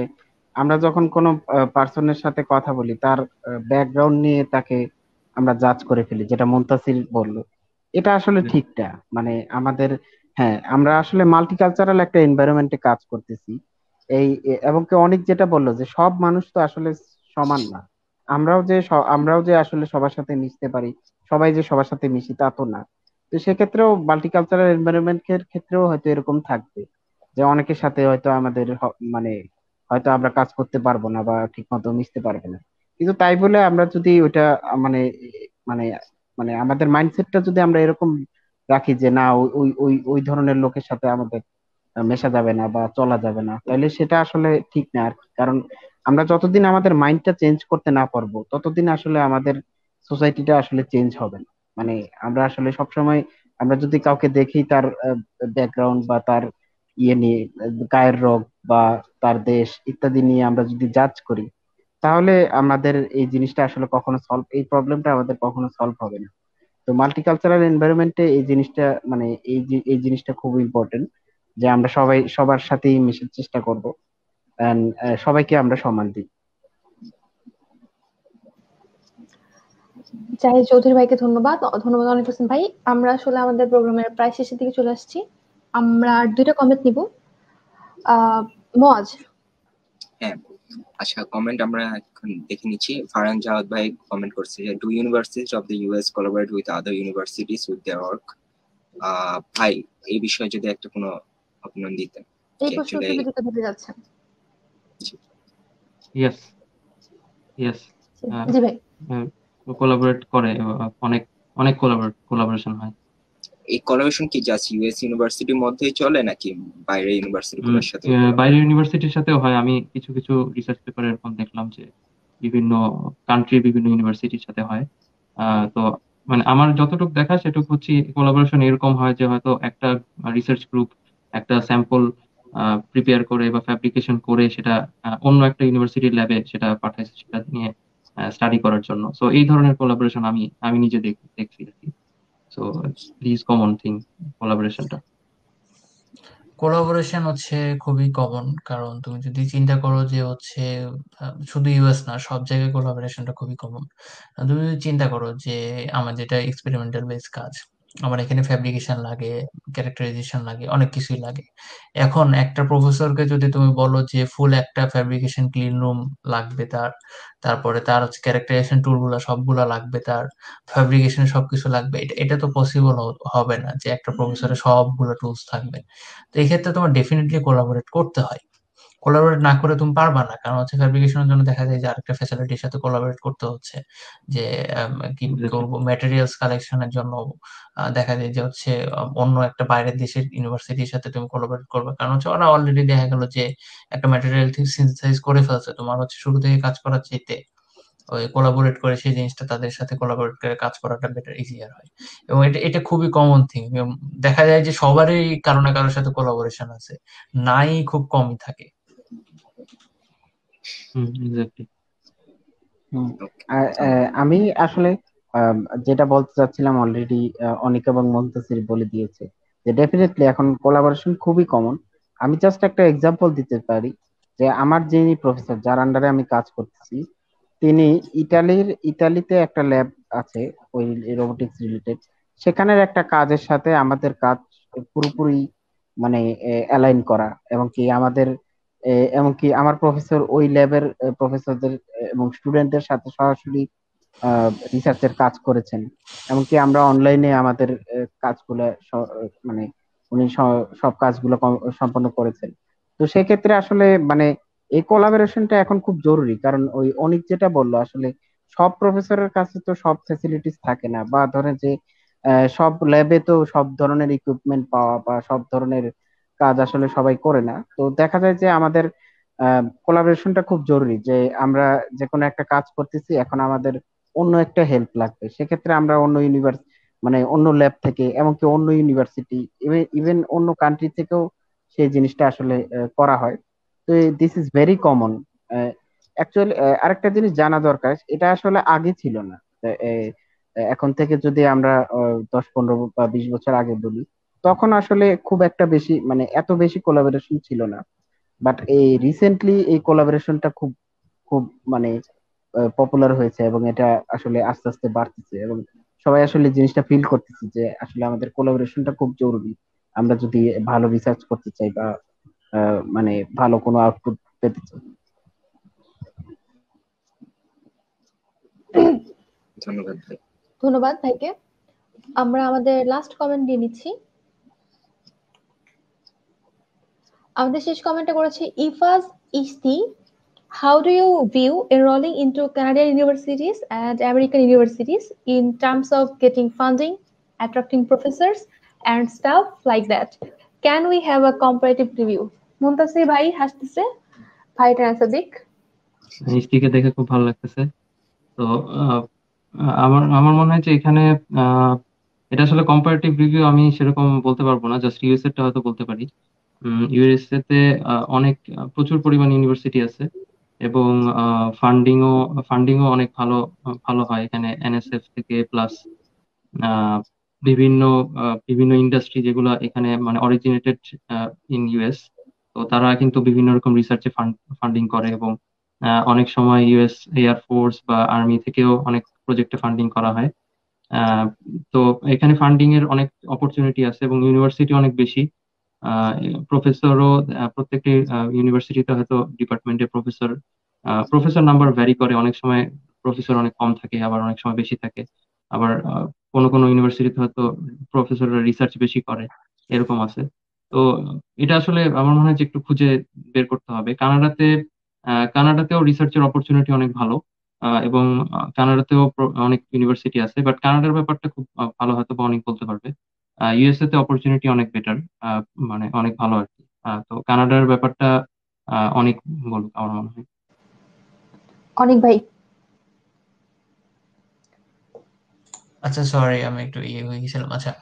আমরা যখন কোনো পার্সনের সাথে কথা বলি তার ব্যাকগ্রাউন্ড নিয়ে তাকে আমরা জাজ করে ফেলি যেটা মুন্তাসির বলল। এটা আসলে ঠিক না মানে আমাদের হ্যাঁ আমরা আসলে মাল্টিকালচারাল একটা এনভায়রনমেন্টে কাজ করতেছি। এই এবং অনেক যেটা বলল যে সব মানুষ তো আসলে সমান না। আমরাও যে আমরাও যে আসলে সবার সাথে মিশতে পারি সবাই যে সবার সাথে মিশি তা তো না। তো সেক্ষেত্রেও মাল্টিকালচারাল এনভায়রনমেন্টের ক্ষেত্রেও হয়তো এরকম থাকবে। যে অনেকের সাথে হয়তো আমাদের মানে হয়তো আমরা কাজ করতে পারব না বা ঠিক মতো মিশতে পারবে না। কিন্তু তাই বলে আমরা যদি ওইটা মানে মানে মানে আমাদের মাইন্ডসেটটা যদি আমরা এরকম রাখি যে না, ওই ওই ওই ধরনের লোকের সাথে আমাদের মেশা যাবে না বা চলা যাবে না তাহলে সেটা আসলে ঠিক না আর কারণ আমরা যতদিন আমাদের মাইন্ডটা চেঞ্জ করতে না পারব, ততদিন আসলে আমাদের সোসাইটিটা আসলে চেঞ্জ হবে না। মানে আমরা আসলে সবসময়, আমরা যদি কাউকে দেখি তার ব্যাকগ্রাউন্ড বা তার ইয়ে নিয়ে, গায়ের রোগ বা তার দেশ ইত্যাদি নিয়ে আমরা যদি জাজ করি, তাহলে আমাদের এই জিনিসটা আসলে কখনো সলভ এই প্রবলেমটা আমাদের কখনো সলভ হবে না। তো মাল্টিকালচারাল এনভায়রনমেন্টে এই জিনিসটা মানে এই এই জিনিসটা খুব ইম্পর্টেন্ট যে আমরা সবাই, সবার সাথেই মেশার চেষ্টা করব সবাইকে আমরা সম্মান দিই। জাহিদ চৌধুরী ভাইকে ধন্যবাদ। ধন্যবাদ অনেক হোসেন ভাই। আমরা আসলে আমাদের প্রোগ্রামের প্রায় শেষের দিকে চলে আসছি। আমরা দুইটা কমেন্ট নিব। মজ। হ্যাঁ আচ্ছা কমেন্ট আমরা এখন দেখে নিচ্ছি। ফারহান জাহাদ ভাই কমেন্ট করছে যে do universities of the US collaborate with other universities with their work ভাই এই বিষয়ে যদি একটা কোনো অপিনিয়ন দিতেন। এই প্রশ্ন দিতে দিতে যাচ্ছেন। ইয়েস ইয়েস জি ভাই। কোলাবরেট করে অনেক অনেক কোলাবরেট কোলাবোরেশন হয়। এই কোলাবোরেশন কি জাস্ট ইউএস ইউনিভার্সিটির মধ্যেই চলে নাকি বাইরের ইউনিভার্সিটিগুলোর সাথে? বাইরের ইউনিভার্সিটির সাথেও হয়। আমি কিছু কিছু রিসার্চ পেপার এরকম দেখলাম যে বিভিন্ন কান্ট্রি বিভিন্ন ইউনিভার্সিটির সাথে হয়। তো মানে আমার যতটুকু দেখা সেটুকু হচ্ছে কোলাবোরেশন এরকম হয় যে হয়তো একটা রিসার্চ গ্রুপ একটা স্যাম্পল প্রিপেয়ার করে বা ফ্যাব্রিকেশন করে সেটা অন্য একটা ইউনিভার্সিটির ল্যাবে সেটা পাঠাইছে সেটা নিয়ে স্টাডি করার জন্য। সো এই ধরনের কোলাবোরেশন আমি আমি নিজে দেখছি আর কি। সো প্লিজ কমন থিং কোলাবোরেশনটা কোলাবোরেশন হচ্ছে খুবই কমন কারণ তুমি যদি চিন্তা করো যে হচ্ছে শুধু ইউএস না, সব জায়গায় কোলাবোরেশনটা খুবই কমন তুমি যদি চিন্তা করো যে আমার যেটা এক্সপেরিমেন্টাল বেস কাজ আমার এখানে ফ্যাব্রিকেশন লাগে ক্যারেক্টারাইজেশন লাগে অনেক কিছুই লাগে। এখন একটা প্রফেসরকে যদি তুমি বলো যে ফুল একটা ফ্যাব্রিকেশন ক্লিন রুম লাগবে তার তারপরে তার হচ্ছে ক্যারেক্টারাইজেশন টুলগুলো সবগুলো লাগবে তার ফ্যাব্রিকেশন সবকিছু লাগবে এটা এটা তো পসিবল হবে না যে একটা প্রফেসরের সবগুলো টুলস থাকবে। তো এই ক্ষেত্রে তোমার ডেফিনেটলি কোলাবোরেট করতে হয়। কোলাবোরেট না করে তুমি পারবা না। কারণ হচ্ছে ফ্যাব্রিকেশনের জন্য দেখা যায় যে আরেকটা ফ্যাসিলিটির সাথে কোলাবোরেট করতে হচ্ছে। যে কি করব ম্যাটেরিয়ালস কালেকশনের জন্য দেখা যায় যে হচ্ছে অন্য একটা বাইরের দেশের ইউনিভার্সিটির সাথে তুমি কোলাবোরেট করবে। কারণ হচ্ছে ওরা অলরেডি দেখা গেল যে একটা ম্যাটেরিয়াল সিনথেসাইজ করে ফেলছে। তোমার হচ্ছে শুরু থেকে কাজ করার চাইতে ওই কোলাবোরেট করে সেই জিনিসটা তাদের সাথে কোলাবোরেট করে কাজ করাটা বেটার ইজিয়ার হয়। এবং এটা এটা খুবই কমন থিং দেখা যায় যে সবারই কারও না কারোর সাথে কোলাবোরেশন আছে। নাই খুব কমই থাকে। আমি আসলে যেটা বলতে চাচ্ছিলাম অলরেডি অনিক এবং মন্তাসির বলে দিয়েছে যে ডেফিনেটলি এখন কোলাবোরেশন খুবই কমন আমি জাস্ট একটা এক্সাম্পল দিতে পারি যে আমার যিনি প্রফেসর যার আন্ডারে আমি কাজ করতেছি তিনি ইটালির ইতালিতে একটা ল্যাব আছে ওই রোবোটিক্স রিলেটেড সেখানের একটা কাজের সাথে আমাদের কাজ পুরোপুরি মানে অ্যালাইন করা এবং কি আমাদের এমনকি আমার প্রফেসর ওই ল্যাবের প্রফেসরদের এবং স্টুডেন্টদের সাথে সরাসরি রিসার্চের কাজ করেছেন। এমনকি আমরা অনলাইনে আমাদের কাজগুলো মানে উনি সব কাজগুলো সম্পন্ন করেছেন। তো সেক্ষেত্রে আসলে মানে এই কোলাবোরেশনটা এখন খুব জরুরি, কারণ ওই অনিক যেটা বলল, আসলে সব প্রফেসরের কাছে তো সব ফ্যাসিলিটিস থাকে না, বা ধরেন যে সব ল্যাবে তো সব ধরনের ইকুইপমেন্ট পাওয়া বা সব ধরনের কাজ আসলে সবাই করে না। তো দেখা যায় যে আমাদের কোলাবোরেশনটা খুব জরুরি যে আমরা যে কোনো একটা কাজ করতেছি, এখন আমাদের অন্য একটা হেল্প লাগবে। সেক্ষেত্রে আমরা অন্য ইউনিভার্স মানে অন্য ল্যাব থেকে, এমনকি অন্য ইউনিভার্সিটি ইভেন অন্য কান্ট্রি থেকেও সেই জিনিসটা আসলে করা হয়। তো this is very common actually আরেকটা জিনিস জানা দরকার, এটা আসলে আগে ছিল না। এখন থেকে যদি আমরা দশ, পনেরো বা বিশ বছর আগে বলি তখন আসলে খুব একটা বেশি মানে এত বেশি কোলাবোরেশন ছিল না। বাট এই রিসেন্টলি এই কোলাবোরেশনটা খুব খুব মানে পপুলার হয়েছে এবং এটা আসলে আস্তে আস্তে বাড়তেছে এবং সবাই আসলে জিনিসটা ফিল করতেছে যে আসলে আমাদের কোলাবোরেশনটা খুব জরুরি। আমরা যদি ভালো রিসার্চ করতে চাই বা মানে ভালো কোনো আউটপুট পেতে চাই। ধন্যবাদ ভাই। ধন্যবাদ ভাইকে। আমরা আমাদের লাস্ট কমেন্ট দিয়ে নিচ্ছি। আমাদের শেষ কমেন্টটা করেছে Ifaz Isti how do you view enrolling into Canadian universities and American universities in terms of getting funding attracting professors and stuff like that can we have a comparative review Muntasir ভাই হাসতেছে। ভাইটা answer দিক। ইস্তিকে দেখে খুব ভালো লাগতেছে। তো আমার আমার মনে হয় যে এখানে এটা আসলে কম্পারেটিভ রিভিউ আমি সেরকম বলতে পারব না জাস্ট ইউএসএর টা হয়তো বলতে পারি। ইউএসএ তে অনেক প্রচুর পরিমাণ ইউনিভার্সিটি আছে এবং ফান্ডিংও ফান্ডিংও অনেক ভালো ভালো হয়। এখানে এনএসএফ থেকে প্লাস বিভিন্ন বিভিন্ন ইন্ডাস্ট্রি যেগুলো এখানে মানে অরিজিনেটেড ইন ইউএস তো তারা কিন্তু বিভিন্ন রকম রিসার্চে ফান্ডিং করে এবং অনেক সময় ইউএস এয়ারফোর্স বা আর্মি থেকেও অনেক প্রজেক্টে ফান্ডিং করা হয়। তো এখানে ফান্ডিং এর অনেক অপরচুনিটি আছে এবং ইউনিভার্সিটি অনেক বেশি। প্রফেসরও প্রত্যেকটি ইউনিভার্সিটিতে হয়তো ডিপার্টমেন্টের প্রফেসর প্রফেসর নাম্বার ভ্যারি করে। অনেক সময় প্রফেসর অনেক কম থাকে, আবার অনেক সময় বেশি থাকে। আবার কোন কোন ইউনিভার্সিটিতে হয়তো প্রফেসররা রিসার্চ বেশি করে, এরকম আছে। তো এটা আসলে আমার মনে হয় একটু খুঁজে বের করতে হবে। কানাডাতে কানাডাতেও রিসার্চের অপরচুনিটি অনেক ভালো এবং কানাডাতেও অনেক ইউনিভার্সিটি আছে বাট কানাডার ব্যাপারটা খুব ভালো হয়তো বা অনেক বলতে পারবে। ইউএসএ তে অপরচুনিটি অনেক বেটার মানে অনেক ভালো আর কি। তো কানাডার ব্যাপারটা অনেক বলুক আমার মনে হয়। অনেক ভাই। আচ্ছা সরি আমি একটু ইয়ে হয়ে গেছিলাম। আচ্ছা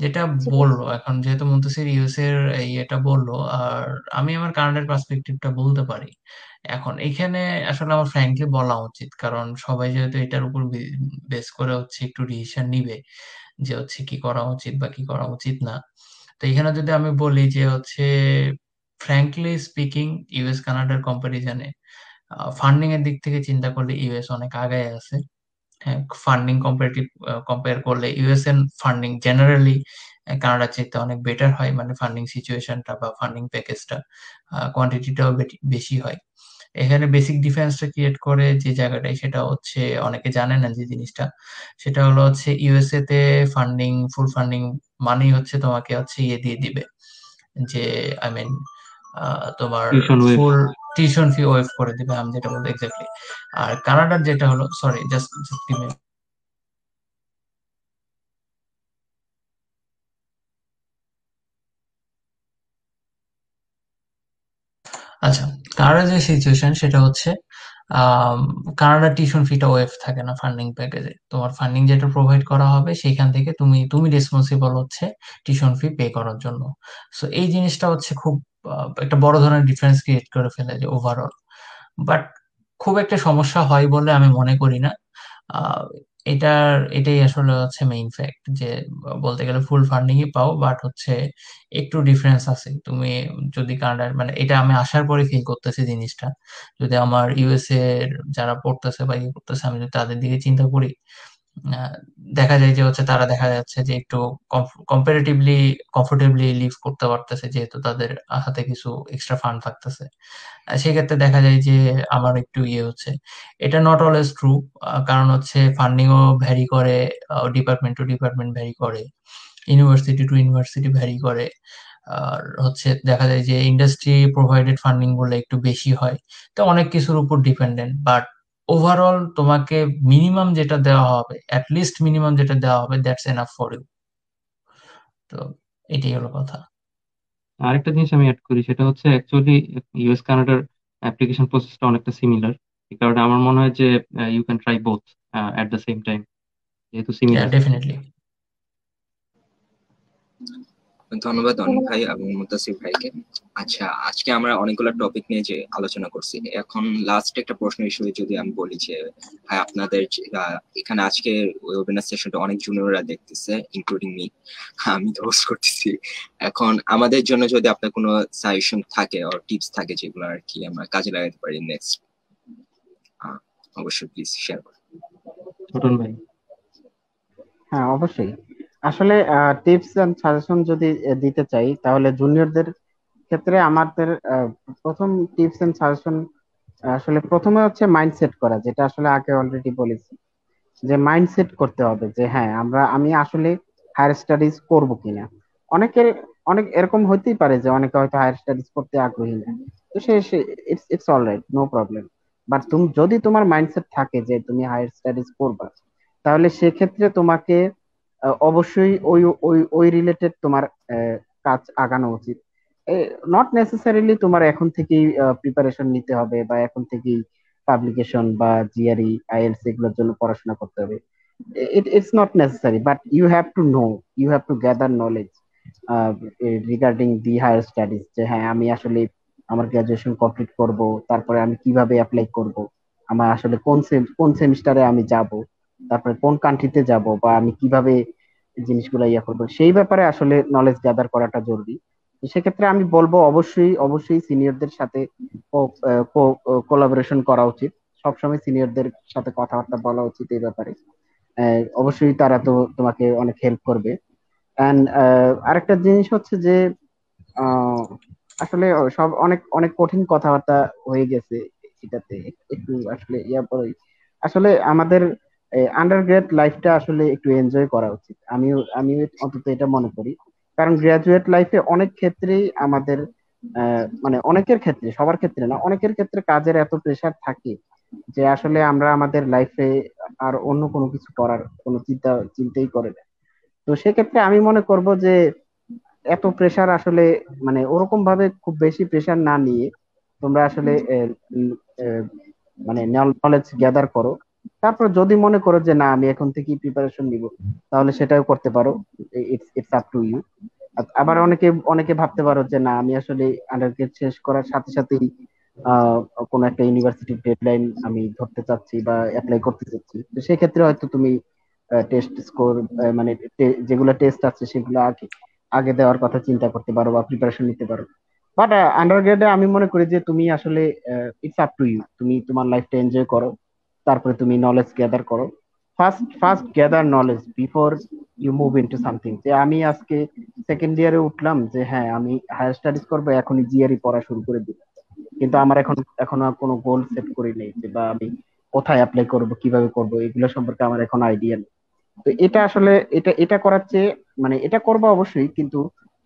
যেটা বলল এখন যেহেতু মুন্তাসির ইউএস এর ইয়েটা বলল আর আমি আমার কানাডার পার্সপেক্টিভটা বলতে পারি। এখন এখানে আসলে আমার ফ্র্যাঙ্কলি বলা উচিত কারণ সবাই যেহেতু এটার উপর বেস করে হচ্ছে একটু ডিসিশন নিবে যে হচ্ছে কি করা উচিত বা কি করা উচিত না। তো এখানে যদি আমি বলি যে হচ্ছে ফ্র্যাঙ্কলি স্পিকিং ইউএস কানাডার কম্পারিজনে ফান্ডিং এর দিক থেকে চিন্তা করলে ইউএস অনেক আগায় আছে। ফান্ডিং কম্পারেটিভ কম্পেয়ার করলে ইউএসএন ফান্ডিং জেনারেলি কানাডার চাইতে অনেক বেটার হয়। মানে ফান্ডিং সিচুয়েশনটা বা ফান্ডিং প্যাকেজটা কোয়ান্টিটিটাও বেশি হয়। এখানে বেসিক ডিফারেন্সটা ক্রিয়েট করে যে জায়গাটায় সেটা হচ্ছে অনেকে জানে না যে জিনিসটা। সেটা হলো হচ্ছে ইউএসএ তে ফান্ডিং ফুল ফান্ডিং মানেই হচ্ছে তোমাকে হচ্ছে ইয়ে দিয়ে দিবে। যে আই মিন তোমার ফুল টিউশন ফি ওয়েভ করে দিবে আমি যেটা বলতে এক্স্যাক্টলি আর কানাডার যেটা হলো সরি জাস্ট জাস্ট আচ্ছা কানাডার যে সিচুয়েশন সেটা হচ্ছে কানাডা টিউশন ফিটা ওয়েভ থাকে না ফান্ডিং প্যাকেজে তোমার ফান্ডিং যেটা প্রোভাইড করা হবে সেইখান থেকে তুমি তুমি রেসপন্সিবল হচ্ছে টিউশন ফি পে করার জন্য। সো এই জিনিসটা হচ্ছে খুব একটা বড় ধরনের ডিফারেন্স ক্রিয়েট করে ফেলে যে ওভারঅল বাট খুব একটা সমস্যা হয় বলে আমি মনে করি না। এটার, এটাই আসলে হচ্ছে মেইন ফ্যাক্ট যে বলতে গেলে ফুল ফান্ডিংই পাও বাট হচ্ছে একটু ডিফারেন্স আছে। তুমি যদি কানাডার মানে এটা আমি আসার পরে ফিল করতেছি জিনিসটা। যদি আমার ইউএসএ এর যারা পড়তেছে বা ইয়ে করতেছে, আমি যদি তাদের দিকে চিন্তা করি দেখা যায় যে হচ্ছে তারা দেখা যাচ্ছে যে একটু কম্পারেটিভলি কমফোর্টেবলি লিভ করতে পারতেছে, যেহেতু তাদের হাতে কিছু এক্সট্রা ফান্ড থাকতেছে। সেক্ষেত্রে দেখা যায় যে আমার একটু ইয়ে হচ্ছে। এটা নট অলওয়েজ ট্রু কারণ হচ্ছে ফান্ডিংও ভ্যারি করে ডিপার্টমেন্ট টু ডিপার্টমেন্ট ভ্যারি করে ইউনিভার্সিটি টু ইউনিভার্সিটি ভ্যারি করে। আর হচ্ছে দেখা যায় যে ইন্ডাস্ট্রি প্রোভাইডেড ফান্ডিং বলে একটু বেশি হয়। তো অনেক কিছুর উপর ডিপেন্ডেন্ট বাট ওভারঅল তোমাকে মিনিমাম যেটা দেওয়া হবে অ্যাটলিস্ট মিনিমাম যেটা দেওয়া হবে দ্যাটস এনাফ ফর ইউ তো এটাই হলো কথা। আরেকটা জিনিস আমি অ্যাড করি সেটা হচ্ছে অ্যাকচুয়ালি ইউএস কানাডার অ্যাপ্লিকেশন প্রসেসটা অনেকটা সিমিলার এই কারণে আমার মনে হয় যে you can try both at the same time যেহেতু সিমিলার ডেফিনেটলি ধন্যবাদ অনু ভাই এবং মুতাসির ভাইকে। আচ্ছা আজকে আমরা অনেকগুলো টপিক নিয়ে যে আলোচনা করছি। এখন লাস্ট একটা প্রশ্ন হিসেবে যদি আমি বলি যে ভাই আপনাদের এখানে আজকে ওয়েবিনার সেশনটা অনেক জুনিয়ররা দেখতেছে ইনক্লুডিং মি আমি তো হোস্ট করতেছি। এখন আমাদের জন্য যদি আপনার কোনো সাজেশন থাকে আর টিপস থাকে যেগুলো আর কি আমরা কাজে লাগাতে পারি নেক্সট অবশ্যই প্লিজ শেয়ার করুন। ভাই। হ্যাঁ অবশ্যই। আসলে টিপস এন্ড সাজেশন যদি দিতে চাই, তাহলে জুনিয়রদের ক্ষেত্রে আমাদের প্রথম টিপস এন্ড সাজেশন আসলে প্রথমে হচ্ছে মাইন্ডসেট করা, যেটা আসলে আগে অলরেডি বলেছি। যে মাইন্ডসেট করতে হবে, যে হ্যাঁ আমরা, আমি আসলে হায়ার স্টাডিজ করব কিনা। অনেকের, অনেক এরকম হইতেই পারে যে অনেকে হয়তো হায়ার স্টাডিজ করতে আগ্রহী না। তো সে it's it's alright no problem but তুমি, যদি তোমার মাইন্ডসেট থাকে যে তুমি হায়ার স্টাডিজ করবা, তাহলে সেক্ষেত্রে তোমাকে অবশ্যই ওই ওই ওই রিলেটেড তোমার কাজ আগানো উচিত। নট নেসেসারিলি তোমার এখন থেকেই প্রিপারেশন নিতে হবে বা এখন থেকেই পাবলিকেশন বা জিআরই আইএলস এগুলোর জন্য পড়াশোনা করতে হবে। it, it's not necessary, but you have to know, you have to gather knowledge regarding the higher studies, যে হ্যাঁ আমি আসলে আমার গ্রাজুয়েশন কমপ্লিট করব, তারপরে আমি কীভাবে অ্যাপ্লাই করব, আমার আসলে কোন কোন সেমিস্টারে আমি যাব। তারপরে কোন কান্ট্রিতে যাব বা আমি কীভাবে জিনিসগুলো ইয়া করব, সেই ব্যাপারে আসলে নলেজ গ্যাদার করাটা জরুরি। সেক্ষেত্রে আমি বলব অবশ্যই অবশ্যই সিনিয়রদের সাথে কোলাবোরেশন করা উচিত। সবসময় সিনিয়রদের সাথে কথাবার্তা বলা উচিত এই ব্যাপারে। অবশ্যই তারা তো তোমাকে অনেক হেল্প করবে। অ্যান্ড আরেকটা জিনিস হচ্ছে যে আসলে সব অনেক অনেক কঠিন কথাবার্তা হয়ে গেছে এটাতে। একটু আসলে ইয়া পরে আসলে আমাদের আন্ডারগ্রেড লাইফটা আসলে একটু এনজয় করা উচিত। আমিও আমি অন্তত এটা মনে করি। কারণ গ্রাজুয়েট লাইফে অনেক ক্ষেত্রেই আমাদের মানে অনেকের ক্ষেত্রে, সবার ক্ষেত্রে না, অনেকের ক্ষেত্রে কাজের এত প্রেশার থাকে যে আসলে আমরা আমাদের লাইফে আর অন্য কোনো কিছু করার কোনো চিন্তা, চিন্তাই করে না। তো সেক্ষেত্রে আমি মনে করব যে এত প্রেশার আসলে মানে ওরকম ভাবে খুব বেশি প্রেশার না নিয়ে তোমরা আসলে মানে নলেজ গ্যাদার করো। তারপর যদি মনে করো যে, না, আমি এখন থেকে প্রিপারেশন নিব, তাহলে সেটাও করতে পারো। It's it's up to you আবার অনেকে অনেকে ভাবতে পারো যে, না, আমি আসলে আন্ডারগ্রেড শেষ করার সাথে সাথেই কোন একটা ইউনিভার্সিটির ডেডলাইন আমি ধরতে চাচ্ছি বা অ্যাপ্লাই করতে চাচ্ছি। তো সেক্ষেত্রে হয়তো তুমি টেস্ট স্কোর মানে যেগুলো টেস্ট আছে সেগুলো আগে আগে দেওয়ার কথা চিন্তা করতে পারো বা প্রিপারেশন নিতে পারো। বাট আন্ডারগ্রেডে আমি মনে করি যে, তুমি আসলে ইটস আপ টু ইউ তুমি তোমার লাইফটা এনজয় করো। তারপরে তুমি নলেজ গ্যাদার করো। First first gather knowledge before you move into something যে আমি আজকে সেকেন্ড ইয়ারে উঠলাম যে হ্যাঁ আমি হায়ার স্টাডিজ করব, এখনই জিআরই পড়া শুরু করে দিই কিন্তু আমার এখন, এখনও কোনো গোল সেট করি নেই যে বা আমি কোথায় অ্যাপ্লাই করব, কীভাবে করব, এগুলো সম্পর্কে আমার এখন আইডিয়া নেই। তো এটা আসলে, এটা এটা করার চেয়ে মানে এটা করব অবশ্যই, কিন্তু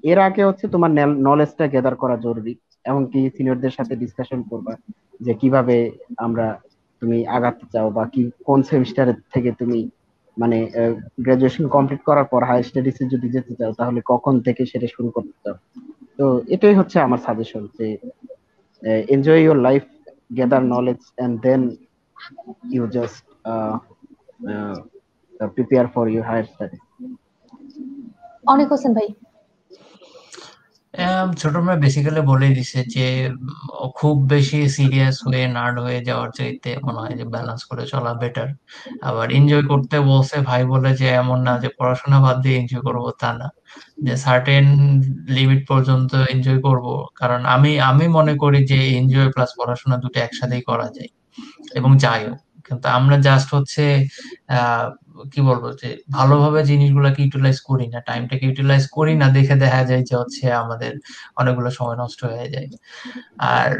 এর আগে হচ্ছে তোমার নলেজটা গ্যাদার করা জরুরি এমনকি সিনিয়রদের সাথে ডিসকাশন করবা যে কীভাবে আমরা তুমি আগাতে চাও বা কি কোন সেমিস্টারের থেকে তুমি মানে গ্রাজুয়েশন কমপ্লিট করার পর হায়ার স্টাডিজে যদি যেতে চাও তাহলে কখন থেকে সেটা শুরু করতে চাও? তো এটাই হচ্ছে আমার সাজেশন যে enjoy your life and then you just uh, uh, prepare for your higher studies. অনেক হোসেন ভাই। ছোট মেয়ে বেসিক্যালি বলে দিছে যে খুব বেশি সিরিয়াস হয়ে নার্ড হয়ে যাওয়ার চাইতে মনে হয় যে ব্যালেন্স করে চলা বেটার আবার এনজয় করতে বলছে, ভাই বলে যে, এমন না যে, পড়াশোনা বাদ দিয়ে এনজয় করব তা না। যে সার্টেন লিমিট পর্যন্ত এনজয় করব। কারণ আমি আমি মনে করি যে এনজয় প্লাস পড়াশোনা দুটো একসাথেই করা যায়। এবং যাইও। কিন্তু আমরা জাস্ট হচ্ছে, আহ কি বলব যে ভালোভাবে জিনিসগুলোকে ইউটিলাইজ করি না টাইমটাকে ইউটিলাইজ করি না দেখে দেখা যায় যে হচ্ছে আমাদের অনেকগুলো সময় নষ্ট হয়ে যায়। আর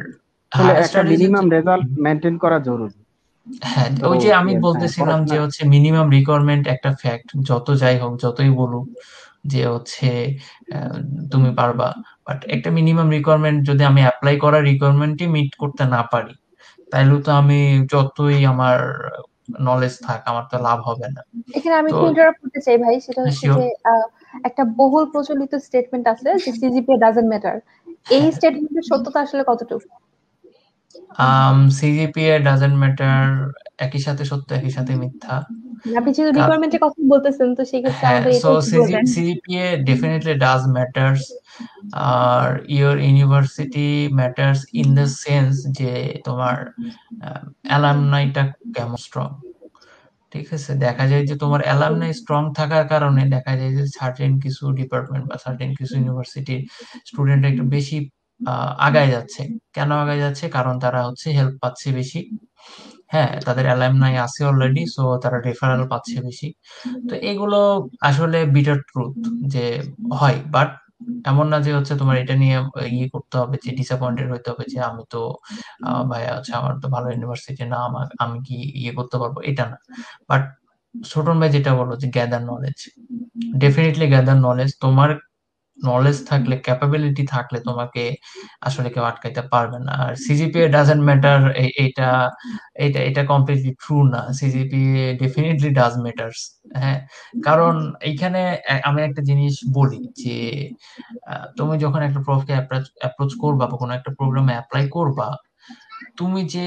একটা মিনিমাম রেজাল্ট মেইনটেইন করা জরুরি। হ্যাঁ ওই যে আমি বলতেছিলাম যে হচ্ছে মিনিমাম রিকোয়ারমেন্ট একটা ফ্যাক্ট যত যাই হোক যতই বলুক যে হচ্ছে তুমি পারবা। বাট একটা মিনিমাম রিকোয়ারমেন্ট যদি আমি অ্যাপ্লাই করা রিকোয়ারমেন্টই মিট করতে না পারি তাইলে তো আমি যতই আমার নলেজ থাক আমার তো লাভ হবে না। এখানে আমি একটু ইন্টারাপ্ট করতে চাই ভাই সেটা হচ্ছে যে একটা বহুল প্রচলিত স্টেটমেন্ট আছে যে সিজিপিএ ডাজন্ট ম্যাটার এই স্টেটমেন্টের সত্যতা আসলে কতটুকু? সিজিপিএ ডাজন্ট ম্যাটার একই সাথে সত্য একই সাথে মিথ্যা। আপনি যেহেতু রিকোয়ারমেন্টের কথা বলতেছেন তো সেই ক্ষেত্রে হ্যাঁ, আমাদের so CGPA definitely does matters R your university matters in the sense যে তোমার অ্যালামনাইটা কেমন স্ট্রং ঠিক আছে দেখা যায় যে তোমার অ্যালামনাই স্ট্রং থাকার কারণে দেখা যায় যে সার্টেন কিছু ডিপার্টমেন্ট বা সার্টেন কিছু ইউনিভার্সিটির স্টুডেন্ট একটু বেশি আগায় যাচ্ছে। কেন আগায় যাচ্ছে? কারণ তারা হচ্ছে হেল্প পাচ্ছে বেশি। হ্যাঁ তাদের অ্যালামনাই আছে অলরেডি সো তারা রেফারেল পাচ্ছে বেশি। তো এগুলো আসলে বিটার ট্রুথ যে হয় বাট এমন না যে হচ্ছে তোমার এটা নিয়ে ইয়ে করতে হবে যে ডিসঅ্যাপয়েন্টেড হইতে হবে যে আমি তো ভাইয়া হচ্ছে আমার তো ভালো ইউনিভার্সিটি না আমার আমি কি ইয়ে করতে পারব? এটা না। বাট ছোটন ভাই যেটা বলো যে gather knowledge definitely gather knowledge তোমার নলেজ থাকলে ক্যাপাবিলিটি থাকলে তোমাকে আসলে কেউ আটকাইতে পারবে না। আর সিজিপিএ ডাজেন্ট ম্যাটার এটা এটা এটা কমপ্লিটলি ট্রু না। সিজিপিএ ডেফিনেটলি ডাজ ম্যাটার্স হ্যাঁ? কারণ এইখানে আমি একটা জিনিস বলি যে তুমি যখন একটা প্রফকে অ্যাপ্রোচ করবা বা কোনো একটা প্রোগ্রামে অ্যাপ্লাই করবা, তুমি যে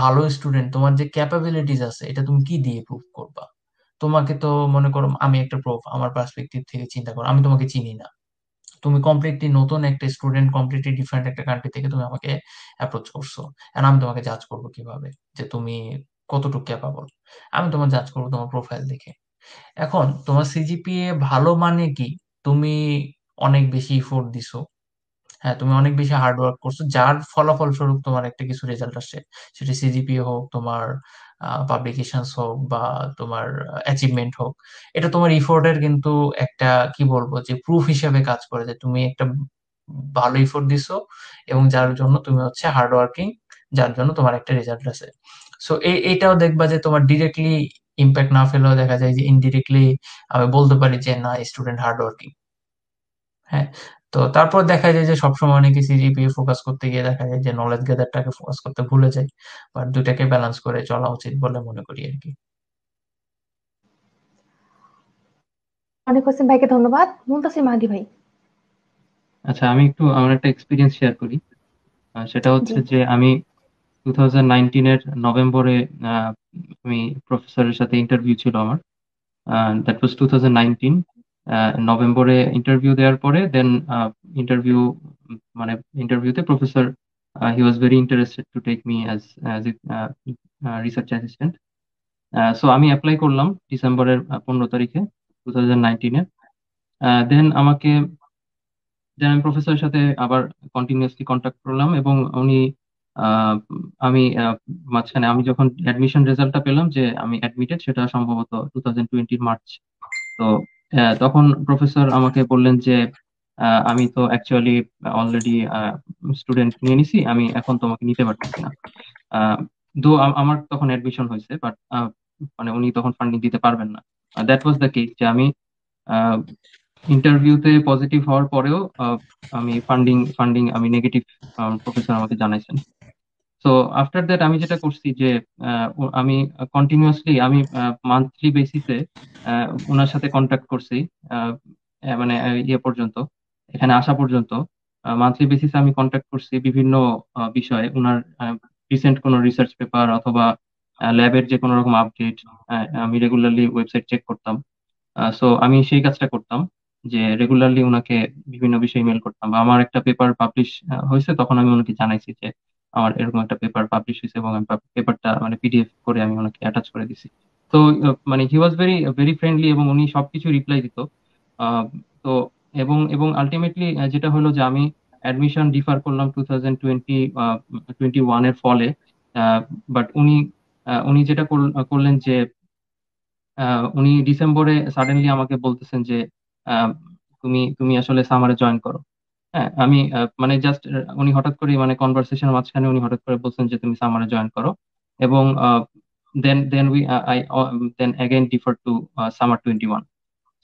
ভালো স্টুডেন্ট তোমার যে ক্যাপাবিলিটিস আছে, এটা তুমি কি দিয়ে প্রুভ করবা? তোমাকে তো মনে করো আমি একটা প্রুফ আমার পার্সপেক্টিভ থেকে চিন্তা করো, আমি তোমাকে চিনি না। তুমি কমপ্লিটলি নতুন একটা স্টুডেন্ট কমপ্লিটলি ডিফারেন্ট একটা কান্ট্রি থেকে তুমি আমাকে অ্যাপ্রোচ করছ। এন্ড আমি তোমাকে জাজ করব কীভাবে? যে তুমি কতটুকু ক্যাপাবল আমি তোমার জাজ করব তোমার প্রোফাইল দেখে। এখন তোমার সিজিপিএ ভালো মানে কি? তুমি অনেক বেশি ইফোর্ট দিছো। হ্যাঁ তুমি অনেক বেশি হার্ড ওয়ার্ক করছ। যার ফলাফল স্বরূপ তোমার একটা কিছু রেজাল্ট আসছে। সেটা সিজিপিএ হোক, তোমার পাবলিকেশন হোক বা তোমার অ্যাচিভমেন্ট হোক, এটা তোমার ইফোর্টের কিন্তু একটা, কি বলব, যে প্রুফ হিসেবে কাজ করে যে তুমি একটা ভালো ইফোর্ট দিছো এবং যার জন্য তুমি হচ্ছে হার্ড ওয়ার্কিং যার জন্য তোমার একটা রেজাল্ট আছে। সো এইটাও দেখবা যে তোমার ডিরেক্টলি ইম্প্যাক্ট না ফেলেও দেখা যায় যে ইনডিরেক্টলি আমি বলতে পারি যে না স্টুডেন্ট হার্ড ওয়ার্কিং হ্যাঁ? তো তারপর দেখা যায় যে সবসময় অনেকে সিজিপিএ ফোকাস করতে গিয়ে দেখা যায় যে নলেজ গ্যাদারটাকে ফোকাস করতে ভুলে যায় বাট দুটাকে ব্যালেন্স করে চলা উচিত বলে মনে করি আর কি। অনেক হোসেন ভাইকে ধন্যবাদ। মুনতাসির মাহাদি ভাই। আচ্ছা আমি একটু আমার একটা এক্সপিরিয়েন্স শেয়ার করি। সেটা হচ্ছে যে আমি টু থাউজেন্ড নাইনটিনের নভেম্বরে আমি প্রফেসরের সাথে ইন্টারভিউ ছিল আমার। That was two thousand nineteen নভেম্বরে ইন্টারভিউ দেওয়ার পরে দেন ইন্টারভিউ মানে ইন্টারভিউতে professor he was very interested to take me as as research assistant so আমি অ্যাপ্লাই করলাম ডিসেম্বরের পনেরো তারিখে টু থাউজেন্ড নাইনটিনে দেন আমাকে দেন আমি প্রফেসরের সাথে আবার কন্টিনিউয়াসলি কন্ট্যাক্ট করলাম এবং উনি আমি মাঝখানে, আমি যখন অ্যাডমিশন রেজাল্টটা পেলাম যে আমি অ্যাডমিটেড সেটা সম্ভবত টু থাউজেন্ড টোয়েন্টির মার্চ। তো তখন প্রফেসর আমাকে বললেন যে আমি তো অ্যাকচুয়ালি অলরেডি স্টুডেন্ট নিয়ে নিছি, আমি এখন তোমাকে নিতে পারতেছি না। দো আমার তখন অ্যাডমিশন হয়েছে বাট মানে উনি তখন ফান্ডিং দিতে পারবেন না। দ্যাট ওয়াজ দ্য কেস যে আমি ইন্টারভিউতে পজিটিভ হওয়ার পরেও আমি ফান্ডিং ফান্ডিং আমি নেগেটিভ প্রফেসর আমাকে জানাইছেন। সো আফটার দ্যাট আমি যেটা করছি যে আমি কন্টিনিউয়াসলি আমি মান্থলি বেসিসে ওনার সাথে কন্ট্যাক্ট করছি মানে ইয়ে পর্যন্ত, এখানে আসা পর্যন্ত মান্থলি বেসিসে আমি কন্ট্যাক্ট করছি বিভিন্ন বিষয়ে, ওনার রিসেন্ট কোনো রিসার্চ পেপার অথবা ল্যাবের যে কোনো রকম আপডেট আমি রেগুলারলি ওয়েবসাইট চেক করতাম। সো আমি সেই কাজটা করতাম যে রেগুলারলি ওনাকে বিভিন্ন বিষয়ে ইমেল করতাম বা আমার একটা পেপার পাবলিশ হয়েছে, তখন আমি ওনাকে জানাইছি যে আমার এরকম একটা পেপার পাবলিশ হয়েছে এবং পেপারটা মানে পিডিএফ করে আমি ওনাকে অ্যাটাচ করে দিছি। তো মানে he was very very friendly এবং উনি সবকিছু রিপ্লাই দিত। তো এবং এবং আলটিমেটলি যেটা হলো যে আমি অ্যাডমিশন ডিফার করলাম টু থাউজেন্ড টোয়েন্টি টোয়েন্টি ওয়ানের ফলে। বাট উনি উনি যেটা করলেন যে উনি ডিসেম্বরে সাডেনলি আমাকে বলতেছেন যে তুমি তুমি আসলে সামারে জয়েন করো। হ্যাঁ আমি মানে জাস্ট উনি হঠাৎ করে মানে কনভারসেশন মাঝখানে উনি হঠাৎ করে বলছেন যে তুমি সামারে জয়েন করো এবং then then we I then again defer to summer twenty one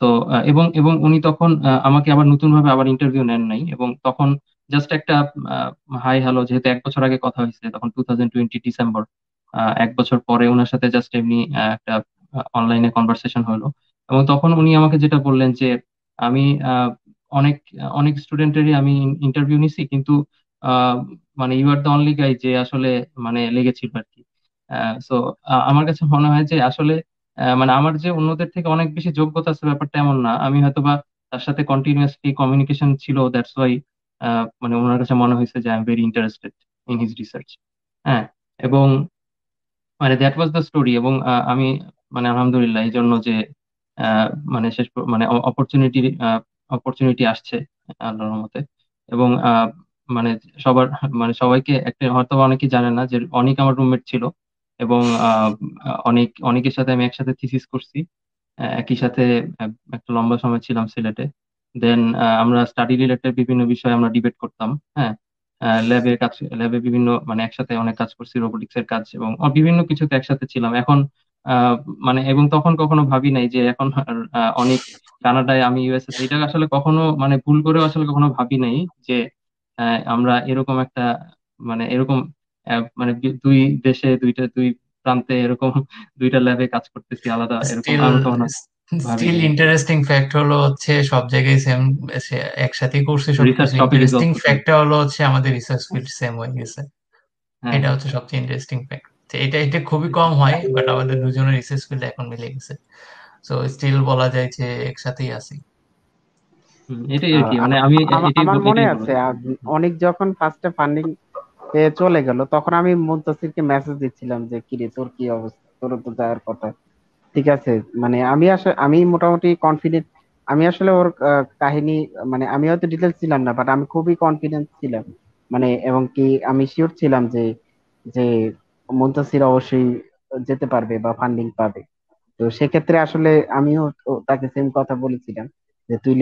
তো এবং এবং উনি তখন আমাকে আবার নতুন ভাবে আবার ইন্টারভিউ নেন নাই এবং তখন জাস্ট একটা হাই হ্যালো যেহেতু এক বছর আগে কথা হয়েছে, তখন টু থাউজেন্ড টোয়েন্টি ডিসেম্বর এক বছর পরে ওনার সাথে জাস্ট এমনি একটা অনলাইনে কনভারসেশন হলো এবং তখন উনি আমাকে যেটা বললেন যে, আমি অনেক অনেক স্টুডেন্টেরই আমি ইন্টারভিউ নিছি, কিন্তু মানে you are the only guy যে আসলে মানে লেগেছিল আর কি। সো আমার কাছে মনে হয় যে আসলে মানে আমার যে অন্যদের থেকে অনেক বেশি যোগ্যতা আছে ব্যাপারটা এমন না। আমি হয়তোবা তার সাথে কন্টিনিউয়াসলি কমিউনিকেশন ছিল দ্যাটস ওয়াই মানে ওনার কাছে মনে হয়েছে যে I am very interested in his research হ্যাঁ এবং মানে দ্যাট ওয়াজ দ্য স্টোরি এবং আমি মানে আলহামদুলিল্লাহ এই জন্য যে মানে শেষ মানে অপরচুনিটি অপরচুনিটি আসছে, আল্লাহর মতে এবং মানে সবার মানে সবাইকে একটা, হয়তো অনেকেই জানে না যে অনেক আমার রুমমেট ছিল এবং অনেক, অনেকের সাথে আমি একসাথে থিসিস করছি। একই সাথে একটা লম্বা সময় ছিলাম সিলেটে। দেন আমরা স্টাডি রিলেটেড বিভিন্ন বিষয়ে আমরা ডিবেট করতাম হ্যাঁ? ল্যাবে কাজ ল্যাবে বিভিন্ন মানে একসাথে অনেক কাজ করছি রোবোটিক্স এর কাজ এবং বিভিন্ন কিছুতে একসাথে ছিলাম। এখন মানে এবং তখন কখনো ভাবি নাই যে এখন অনেক কানাডায় আমি ইউএসএ এটা আসলে কখনো মানে ভুল করেও আসলে কখনো ভাবি নাই যে আমরা এরকম একটা মানে এরকম মানে দুই দেশে দুইটা দুই প্রান্তে এরকম দুইটা ল্যাবে কাজ করতেছি আলাদা এরকম স্টিল ইন্টারেস্টিং ফ্যাক্ট হলো হচ্ছে সব জায়গায় সেম একসাথেই করছে সব ইন্টারেস্টিং ফ্যাক্টটা হলো হচ্ছে আমাদের রিসার্চ ফিল্ড সেম হয়ে গেছে। হ্যাঁ। এটা হচ্ছে সবচেয়ে ইন্টারেস্টিং ফ্যাক্ট এটা এটা খুবই কম হয় বাট আমাদের দুজনের রিসার্চ ফিল্ড এখন মিলে গেছে। সো স্টিল বলা যায় যে একসাথেই আছি। এটাই আর কি মানে আমি আমার মনে আছে অনেক যখন ফার্স্টে ফান্ডিং চলে গেল তখন আমি মুন্তাসিরকে মেসেজ দিচ্ছিলাম যে কিরে তোর কি অবস্থা? তোর তো যাওয়ার কথা। ঠিক আছে মানে আমি আসলে আমি মোটামুটি কনফিডেন্ট আমি আসলে ওর কাহিনী মানে আমি হয়তো ডিটেলস ছিলাম না বাট আমি খুবই কনফিডেন্স ছিলাম। মানে এবং কি আমি শিওর ছিলাম যে যে মুন্তাসির অবশ্যই যেতে পারবে বা ফান্ডিং পাবে। তো সেক্ষেত্রে আসলে আমিও তাকে সেম কথা বলেছিলাম যে তুই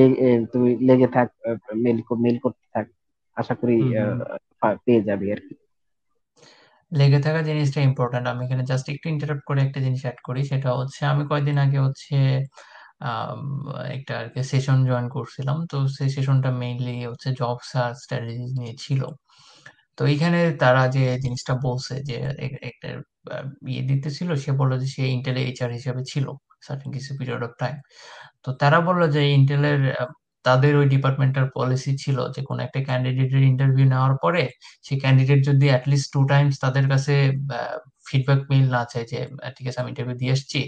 তুই লেগে থাক মেল মেল করতে থাক। আশা করি পেয়ে যাবি আর কি। লেগে থাকা জিনিসটা ইম্পর্টেন্ট আমি এখানে জাস্ট একটু ইন্টারাপ্ট করে একটা জিনিস অ্যাড করি সেটা হচ্ছে আমি কয়েকদিন আগে হচ্ছে একটা আর কি সেশন জয়েন করছিলাম। তো সেই সেশনটা মেইনলি হচ্ছে জব সার্চ স্ট্র্যাটেজি নিয়ে ছিল। তো এইখানে তারা যে জিনিসটা বলছে যে একটা ইয়ে দিতেছিল, সে বলল যে সে ইন্টেলে এইচআর হিসেবে ছিল সার্টেন কিছু পিরিয়ড অফ টাইম তো তারা বলল যে ইন্টেলের তাদের ওই ডিপার্টমেন্টের পলিসি ছিল যে কোনো একটা ক্যান্ডিডেটের ইন্টারভিউ নেওয়ার পরে সেই ক্যান্ডিডেট যদি অ্যাটলিস্ট টু টাইমস তাদের কাছে ফিডব্যাক মেইল না চাই যে ঠিক আছে, আমি ইন্টারভিউ দিয়ে এসেছি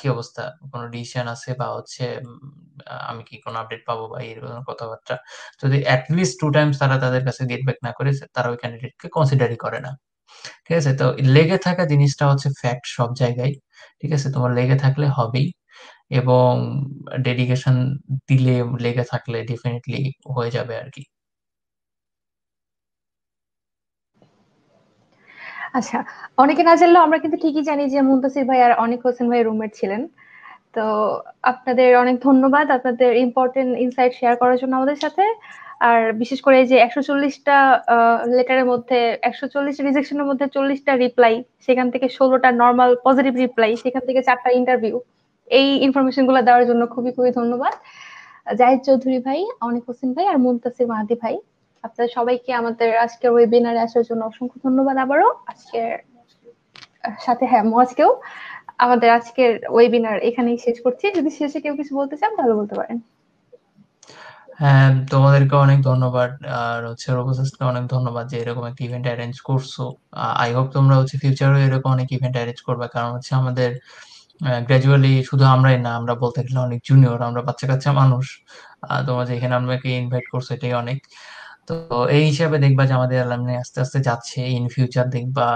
কি অবস্থা? কোনো ডিসিশন আছে বা হচ্ছে আমি কি কোনো আপডেট পাবো বা এরকম কথাবার্তা? যদি অ্যাটলিস্ট টু টাইমস তারা তাদের কাছে গেটব্যাক না করে, তারা ওই ক্যান্ডিডেটকে কনসিডারই করে না। ঠিক আছে? তো লেগে থাকা জিনিসটা হচ্ছে ফ্যাক্ট সব জায়গায়। ঠিক আছে? তোমার লেগে থাকলে হবেই। এবং ডেডিকেশন দিলে লেগে থাকলে ডেফিনেটলি হয়ে যাবে আর কি। আচ্ছা অনেকে না জানলেও আমরা কিন্তু ঠিকই জানি যে মুন্তাসির ভাই আর অনেক হোসেন ভাই রুমমেট ছিলেন। তো আপনাদের অনেক ধন্যবাদ আপনাদের ইম্পর্টেন্ট ইনসাইট শেয়ার করার জন্য আমাদের সাথে। আর বিশেষ করে যে একশো চল্লিশটা লেটারের মধ্যে, একশো চল্লিশ রিজেকশনের মধ্যে চল্লিশটা রিপ্লাই সেখান থেকে ষোলোটা নর্মাল পজিটিভ রিপ্লাই সেখান থেকে চারটা ইন্টারভিউ এই ইনফরমেশনগুলো দেওয়ার জন্য খুবই খুবই ধন্যবাদ। জাহিদ চৌধুরী ভাই, অনেক হোসেন ভাই আর মুন্তাসির মাহাদি ভাই। আপনাদের সবাইকে আমাদের আজকের ওয়েবিনারে আসার জন্য অসংখ্য ধন্যবাদ আবারও। আজকের সাথে হ্যাঁ আজকেও। আমাদের আজকের ওয়েবিনার এখানেই শেষ করছি। যদি শেষে কেউ কিছু বলতে চান, তাহলে বলতে পারেন। হ্যাঁ তোমাদেরকে অনেক ধন্যবাদ। আর হচ্ছে রোবোসাসকে অনেক ধন্যবাদ যে এরকম একটা ইভেন্ট অ্যারেঞ্জ করছ। আই হোপ তোমরা হচ্ছে ফিউচারেও এরকম অনেক ইভেন্ট অ্যারেঞ্জ করবে। কারণ হচ্ছে আমাদের গ্রাজুয়ালি শুধু আমরাই না, আমরা বলতে গেলে অনেক জুনিয়র আমরা বাচ্চা কাচ্চা মানুষ তোমরা যে এখানে আমাকে ইনভাইট করছ, এটাই অনেক। তো এই হিসাবে দেখবা যে আমাদের অ্যালামনি আস্তে আস্তে যাচ্ছে ইন ফিউচার দেখবা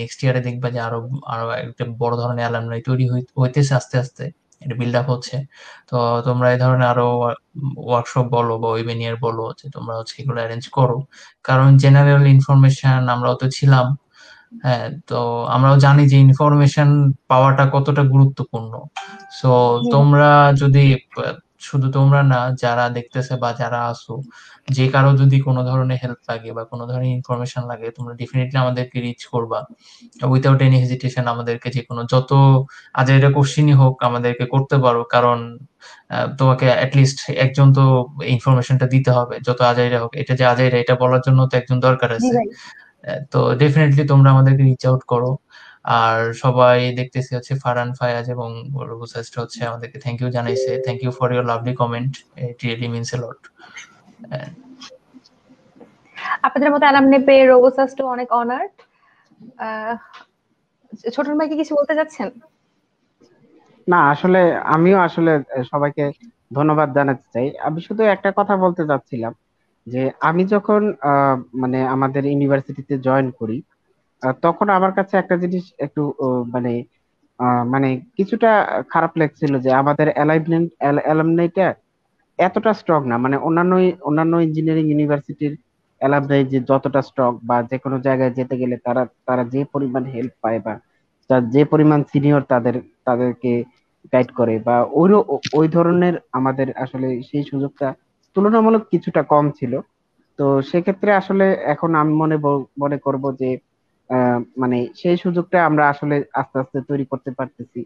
নেক্সট ইয়ারে দেখবা যে আরও আরও একটা বড় ধরনের অ্যালামনি তৈরি হইতেছে আস্তে আস্তে এটা বিল্ড আপ হচ্ছে। তো তোমরা এই ধরনের আরও ওয়ার্কশপ বলো বা ওয়েবিনিয়ার বলো যে তোমরা হচ্ছে এগুলো অ্যারেঞ্জ করো। কারণ জেনারেল ইনফরমেশন আমরাও তো ছিলাম হ্যাঁ তো আমরাও জানি যে ইনফরমেশন পাওয়াটা কতটা গুরুত্বপূর্ণ। সো তোমরা যদি শুধু তোমরা না যারা দেখতেছে বা যারা আসো যে কারও যদি কোনো ধরনের হেল্প লাগে বা কোনো ধরনের ইনফরমেশন লাগে তোমরা ডেফিনেটলি আমাদেরকে রিচ করবা। উইথাউট এনি হেজিটেশন আমাদেরকে যে কোনো যত আজাইরা কোশ্চিনই হোক আমাদেরকে করতে পারো। কারণ তোমাকে অ্যাটলিস্ট একজন তো ইনফরমেশনটা দিতে হবে। যত আজাইরা হোক এটা যে আজাইরা এটা বলার জন্য তো একজন দরকার আছে। তো ডেফিনেটলি তোমরা আমাদেরকে রিচ আউট করো। আর সবাই দেখতেছি হচ্ছে ফারান ফায়াজ এবং রুবুসাস্ট হচ্ছে আমাদেরকে থ্যাংক ইউ জানাইছে। Thank you for your lovely comment it really means a lot আপনাদের মতো অ্যালামনি পেয়ে রোবোসাস্ট অনেক অনার্ড ছোট ভাই কি কিছু বলতে যাচ্ছেন? না, আসলে আমিও আসলে সবাইকে ধন্যবাদ জানাতে চাই। আমি শুধু একটা কথা বলতে চাচ্ছিলাম, যে আমি যখন মানে আমাদের ইউনিভার্সিটিতে জয়েন করি তখন আমার কাছে একটা জিনিস একটু মানে মানে কিছুটা খারাপ লাগছিল যে আমাদের অ্যালাইনমেন্ট অ্যালামনাইটা এতটা স্ট্রং না। মানে অন্যান্য অন্যান্য ইঞ্জিনিয়ারিং ইউনিভার্সিটির অ্যালামনাই যে যতটা স্ট্রং বা যে কোনো জায়গায় যেতে গেলে তারা তারা যে পরিমাণ হেল্প পায় বা যে পরিমাণ সিনিয়র তাদের, তাদেরকে গাইড করে বা ওই ওই ধরনের আমাদের আসলে সেই সুযোগটা তুলনামূলক কিছুটা কম ছিল। তো সেক্ষেত্রে আসলে এখন আমি মনে মনে করব যে মানে সেই সুযোগটা আমরা আসলে আস্তে আস্তে তৈরি করতে পারতেছি।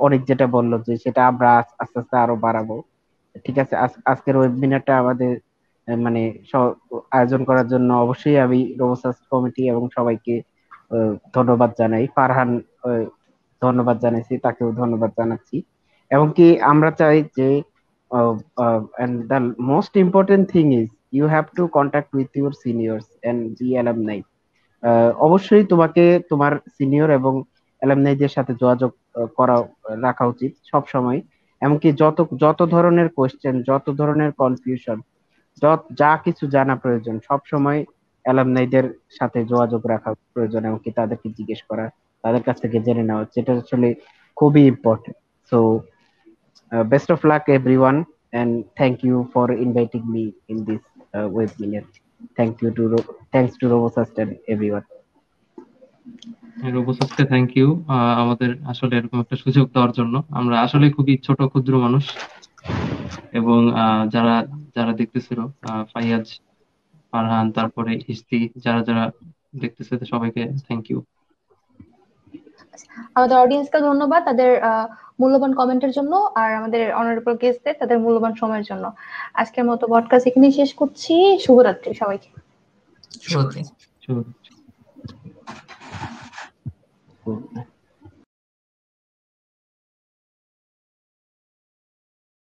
অনেক যেটা বলল যে সেটা আমরা আস্তে আস্তে আরও বাড়াবো। ঠিক আছে আজকের ওয়েবিনারটা আমাদের মানে আয়োজন করার জন্য অবশ্যই আমি রোবোসাস কমিটি এবং সবাইকে ধন্যবাদ জানাই। ফারহান ধন্যবাদ জানাইছি, তাকেও ধন্যবাদ জানাচ্ছি। এবং কি আমরা চাই যে the most important thing is you have to contact with your seniors and the alumni. অবশ্যই তোমাকে তোমার সিনিয়র এবং অ্যালামনাইদের সাথে যোগাযোগ করা, রাখা উচিত সব সময় এমনকি যত যত ধরনের কোয়েশ্চেন যত ধরনের কনফিউশন যত যা কিছু জানা প্রয়োজন সব সময় অ্যালামনাইদের সাথে যোগাযোগ রাখা প্রয়োজন এমনকি তাদেরকে জিজ্ঞেস করা তাদের কাছ থেকে জেনে নেওয়া যেটা আসলে খুবই important so best of luck everyone thank you for inviting me in this uh, webinar. Thank you to thanks to RoboSust and রোবোসাস্টে থ্যাংক ইউ আমাদের আসলে এরকম একটা সুযোগ দেওয়ার জন্য। আমরা আসলে খুবই ছোট ক্ষুদ্র মানুষ। এবং যারা যারা দেখতেছিল ফাইয়াজ ফারহান তারপরে ইস্তি যারা যারা দেখতেছে সবাইকে থ্যাংক ইউ আমাদের অডিয়েন্সকে ধন্যবাদ তাদের মূল্যবান কমেন্টের জন্য আর আমাদের অনারেবল গেস্টদের তাদের মূল্যবান সময়ের জন্য। আজকের মতো পডকাস্ট এখানেই শেষ করছি। শুভরাত্রি সবাইকে। শুভরাত্রি। শুভরাত্রি। Well,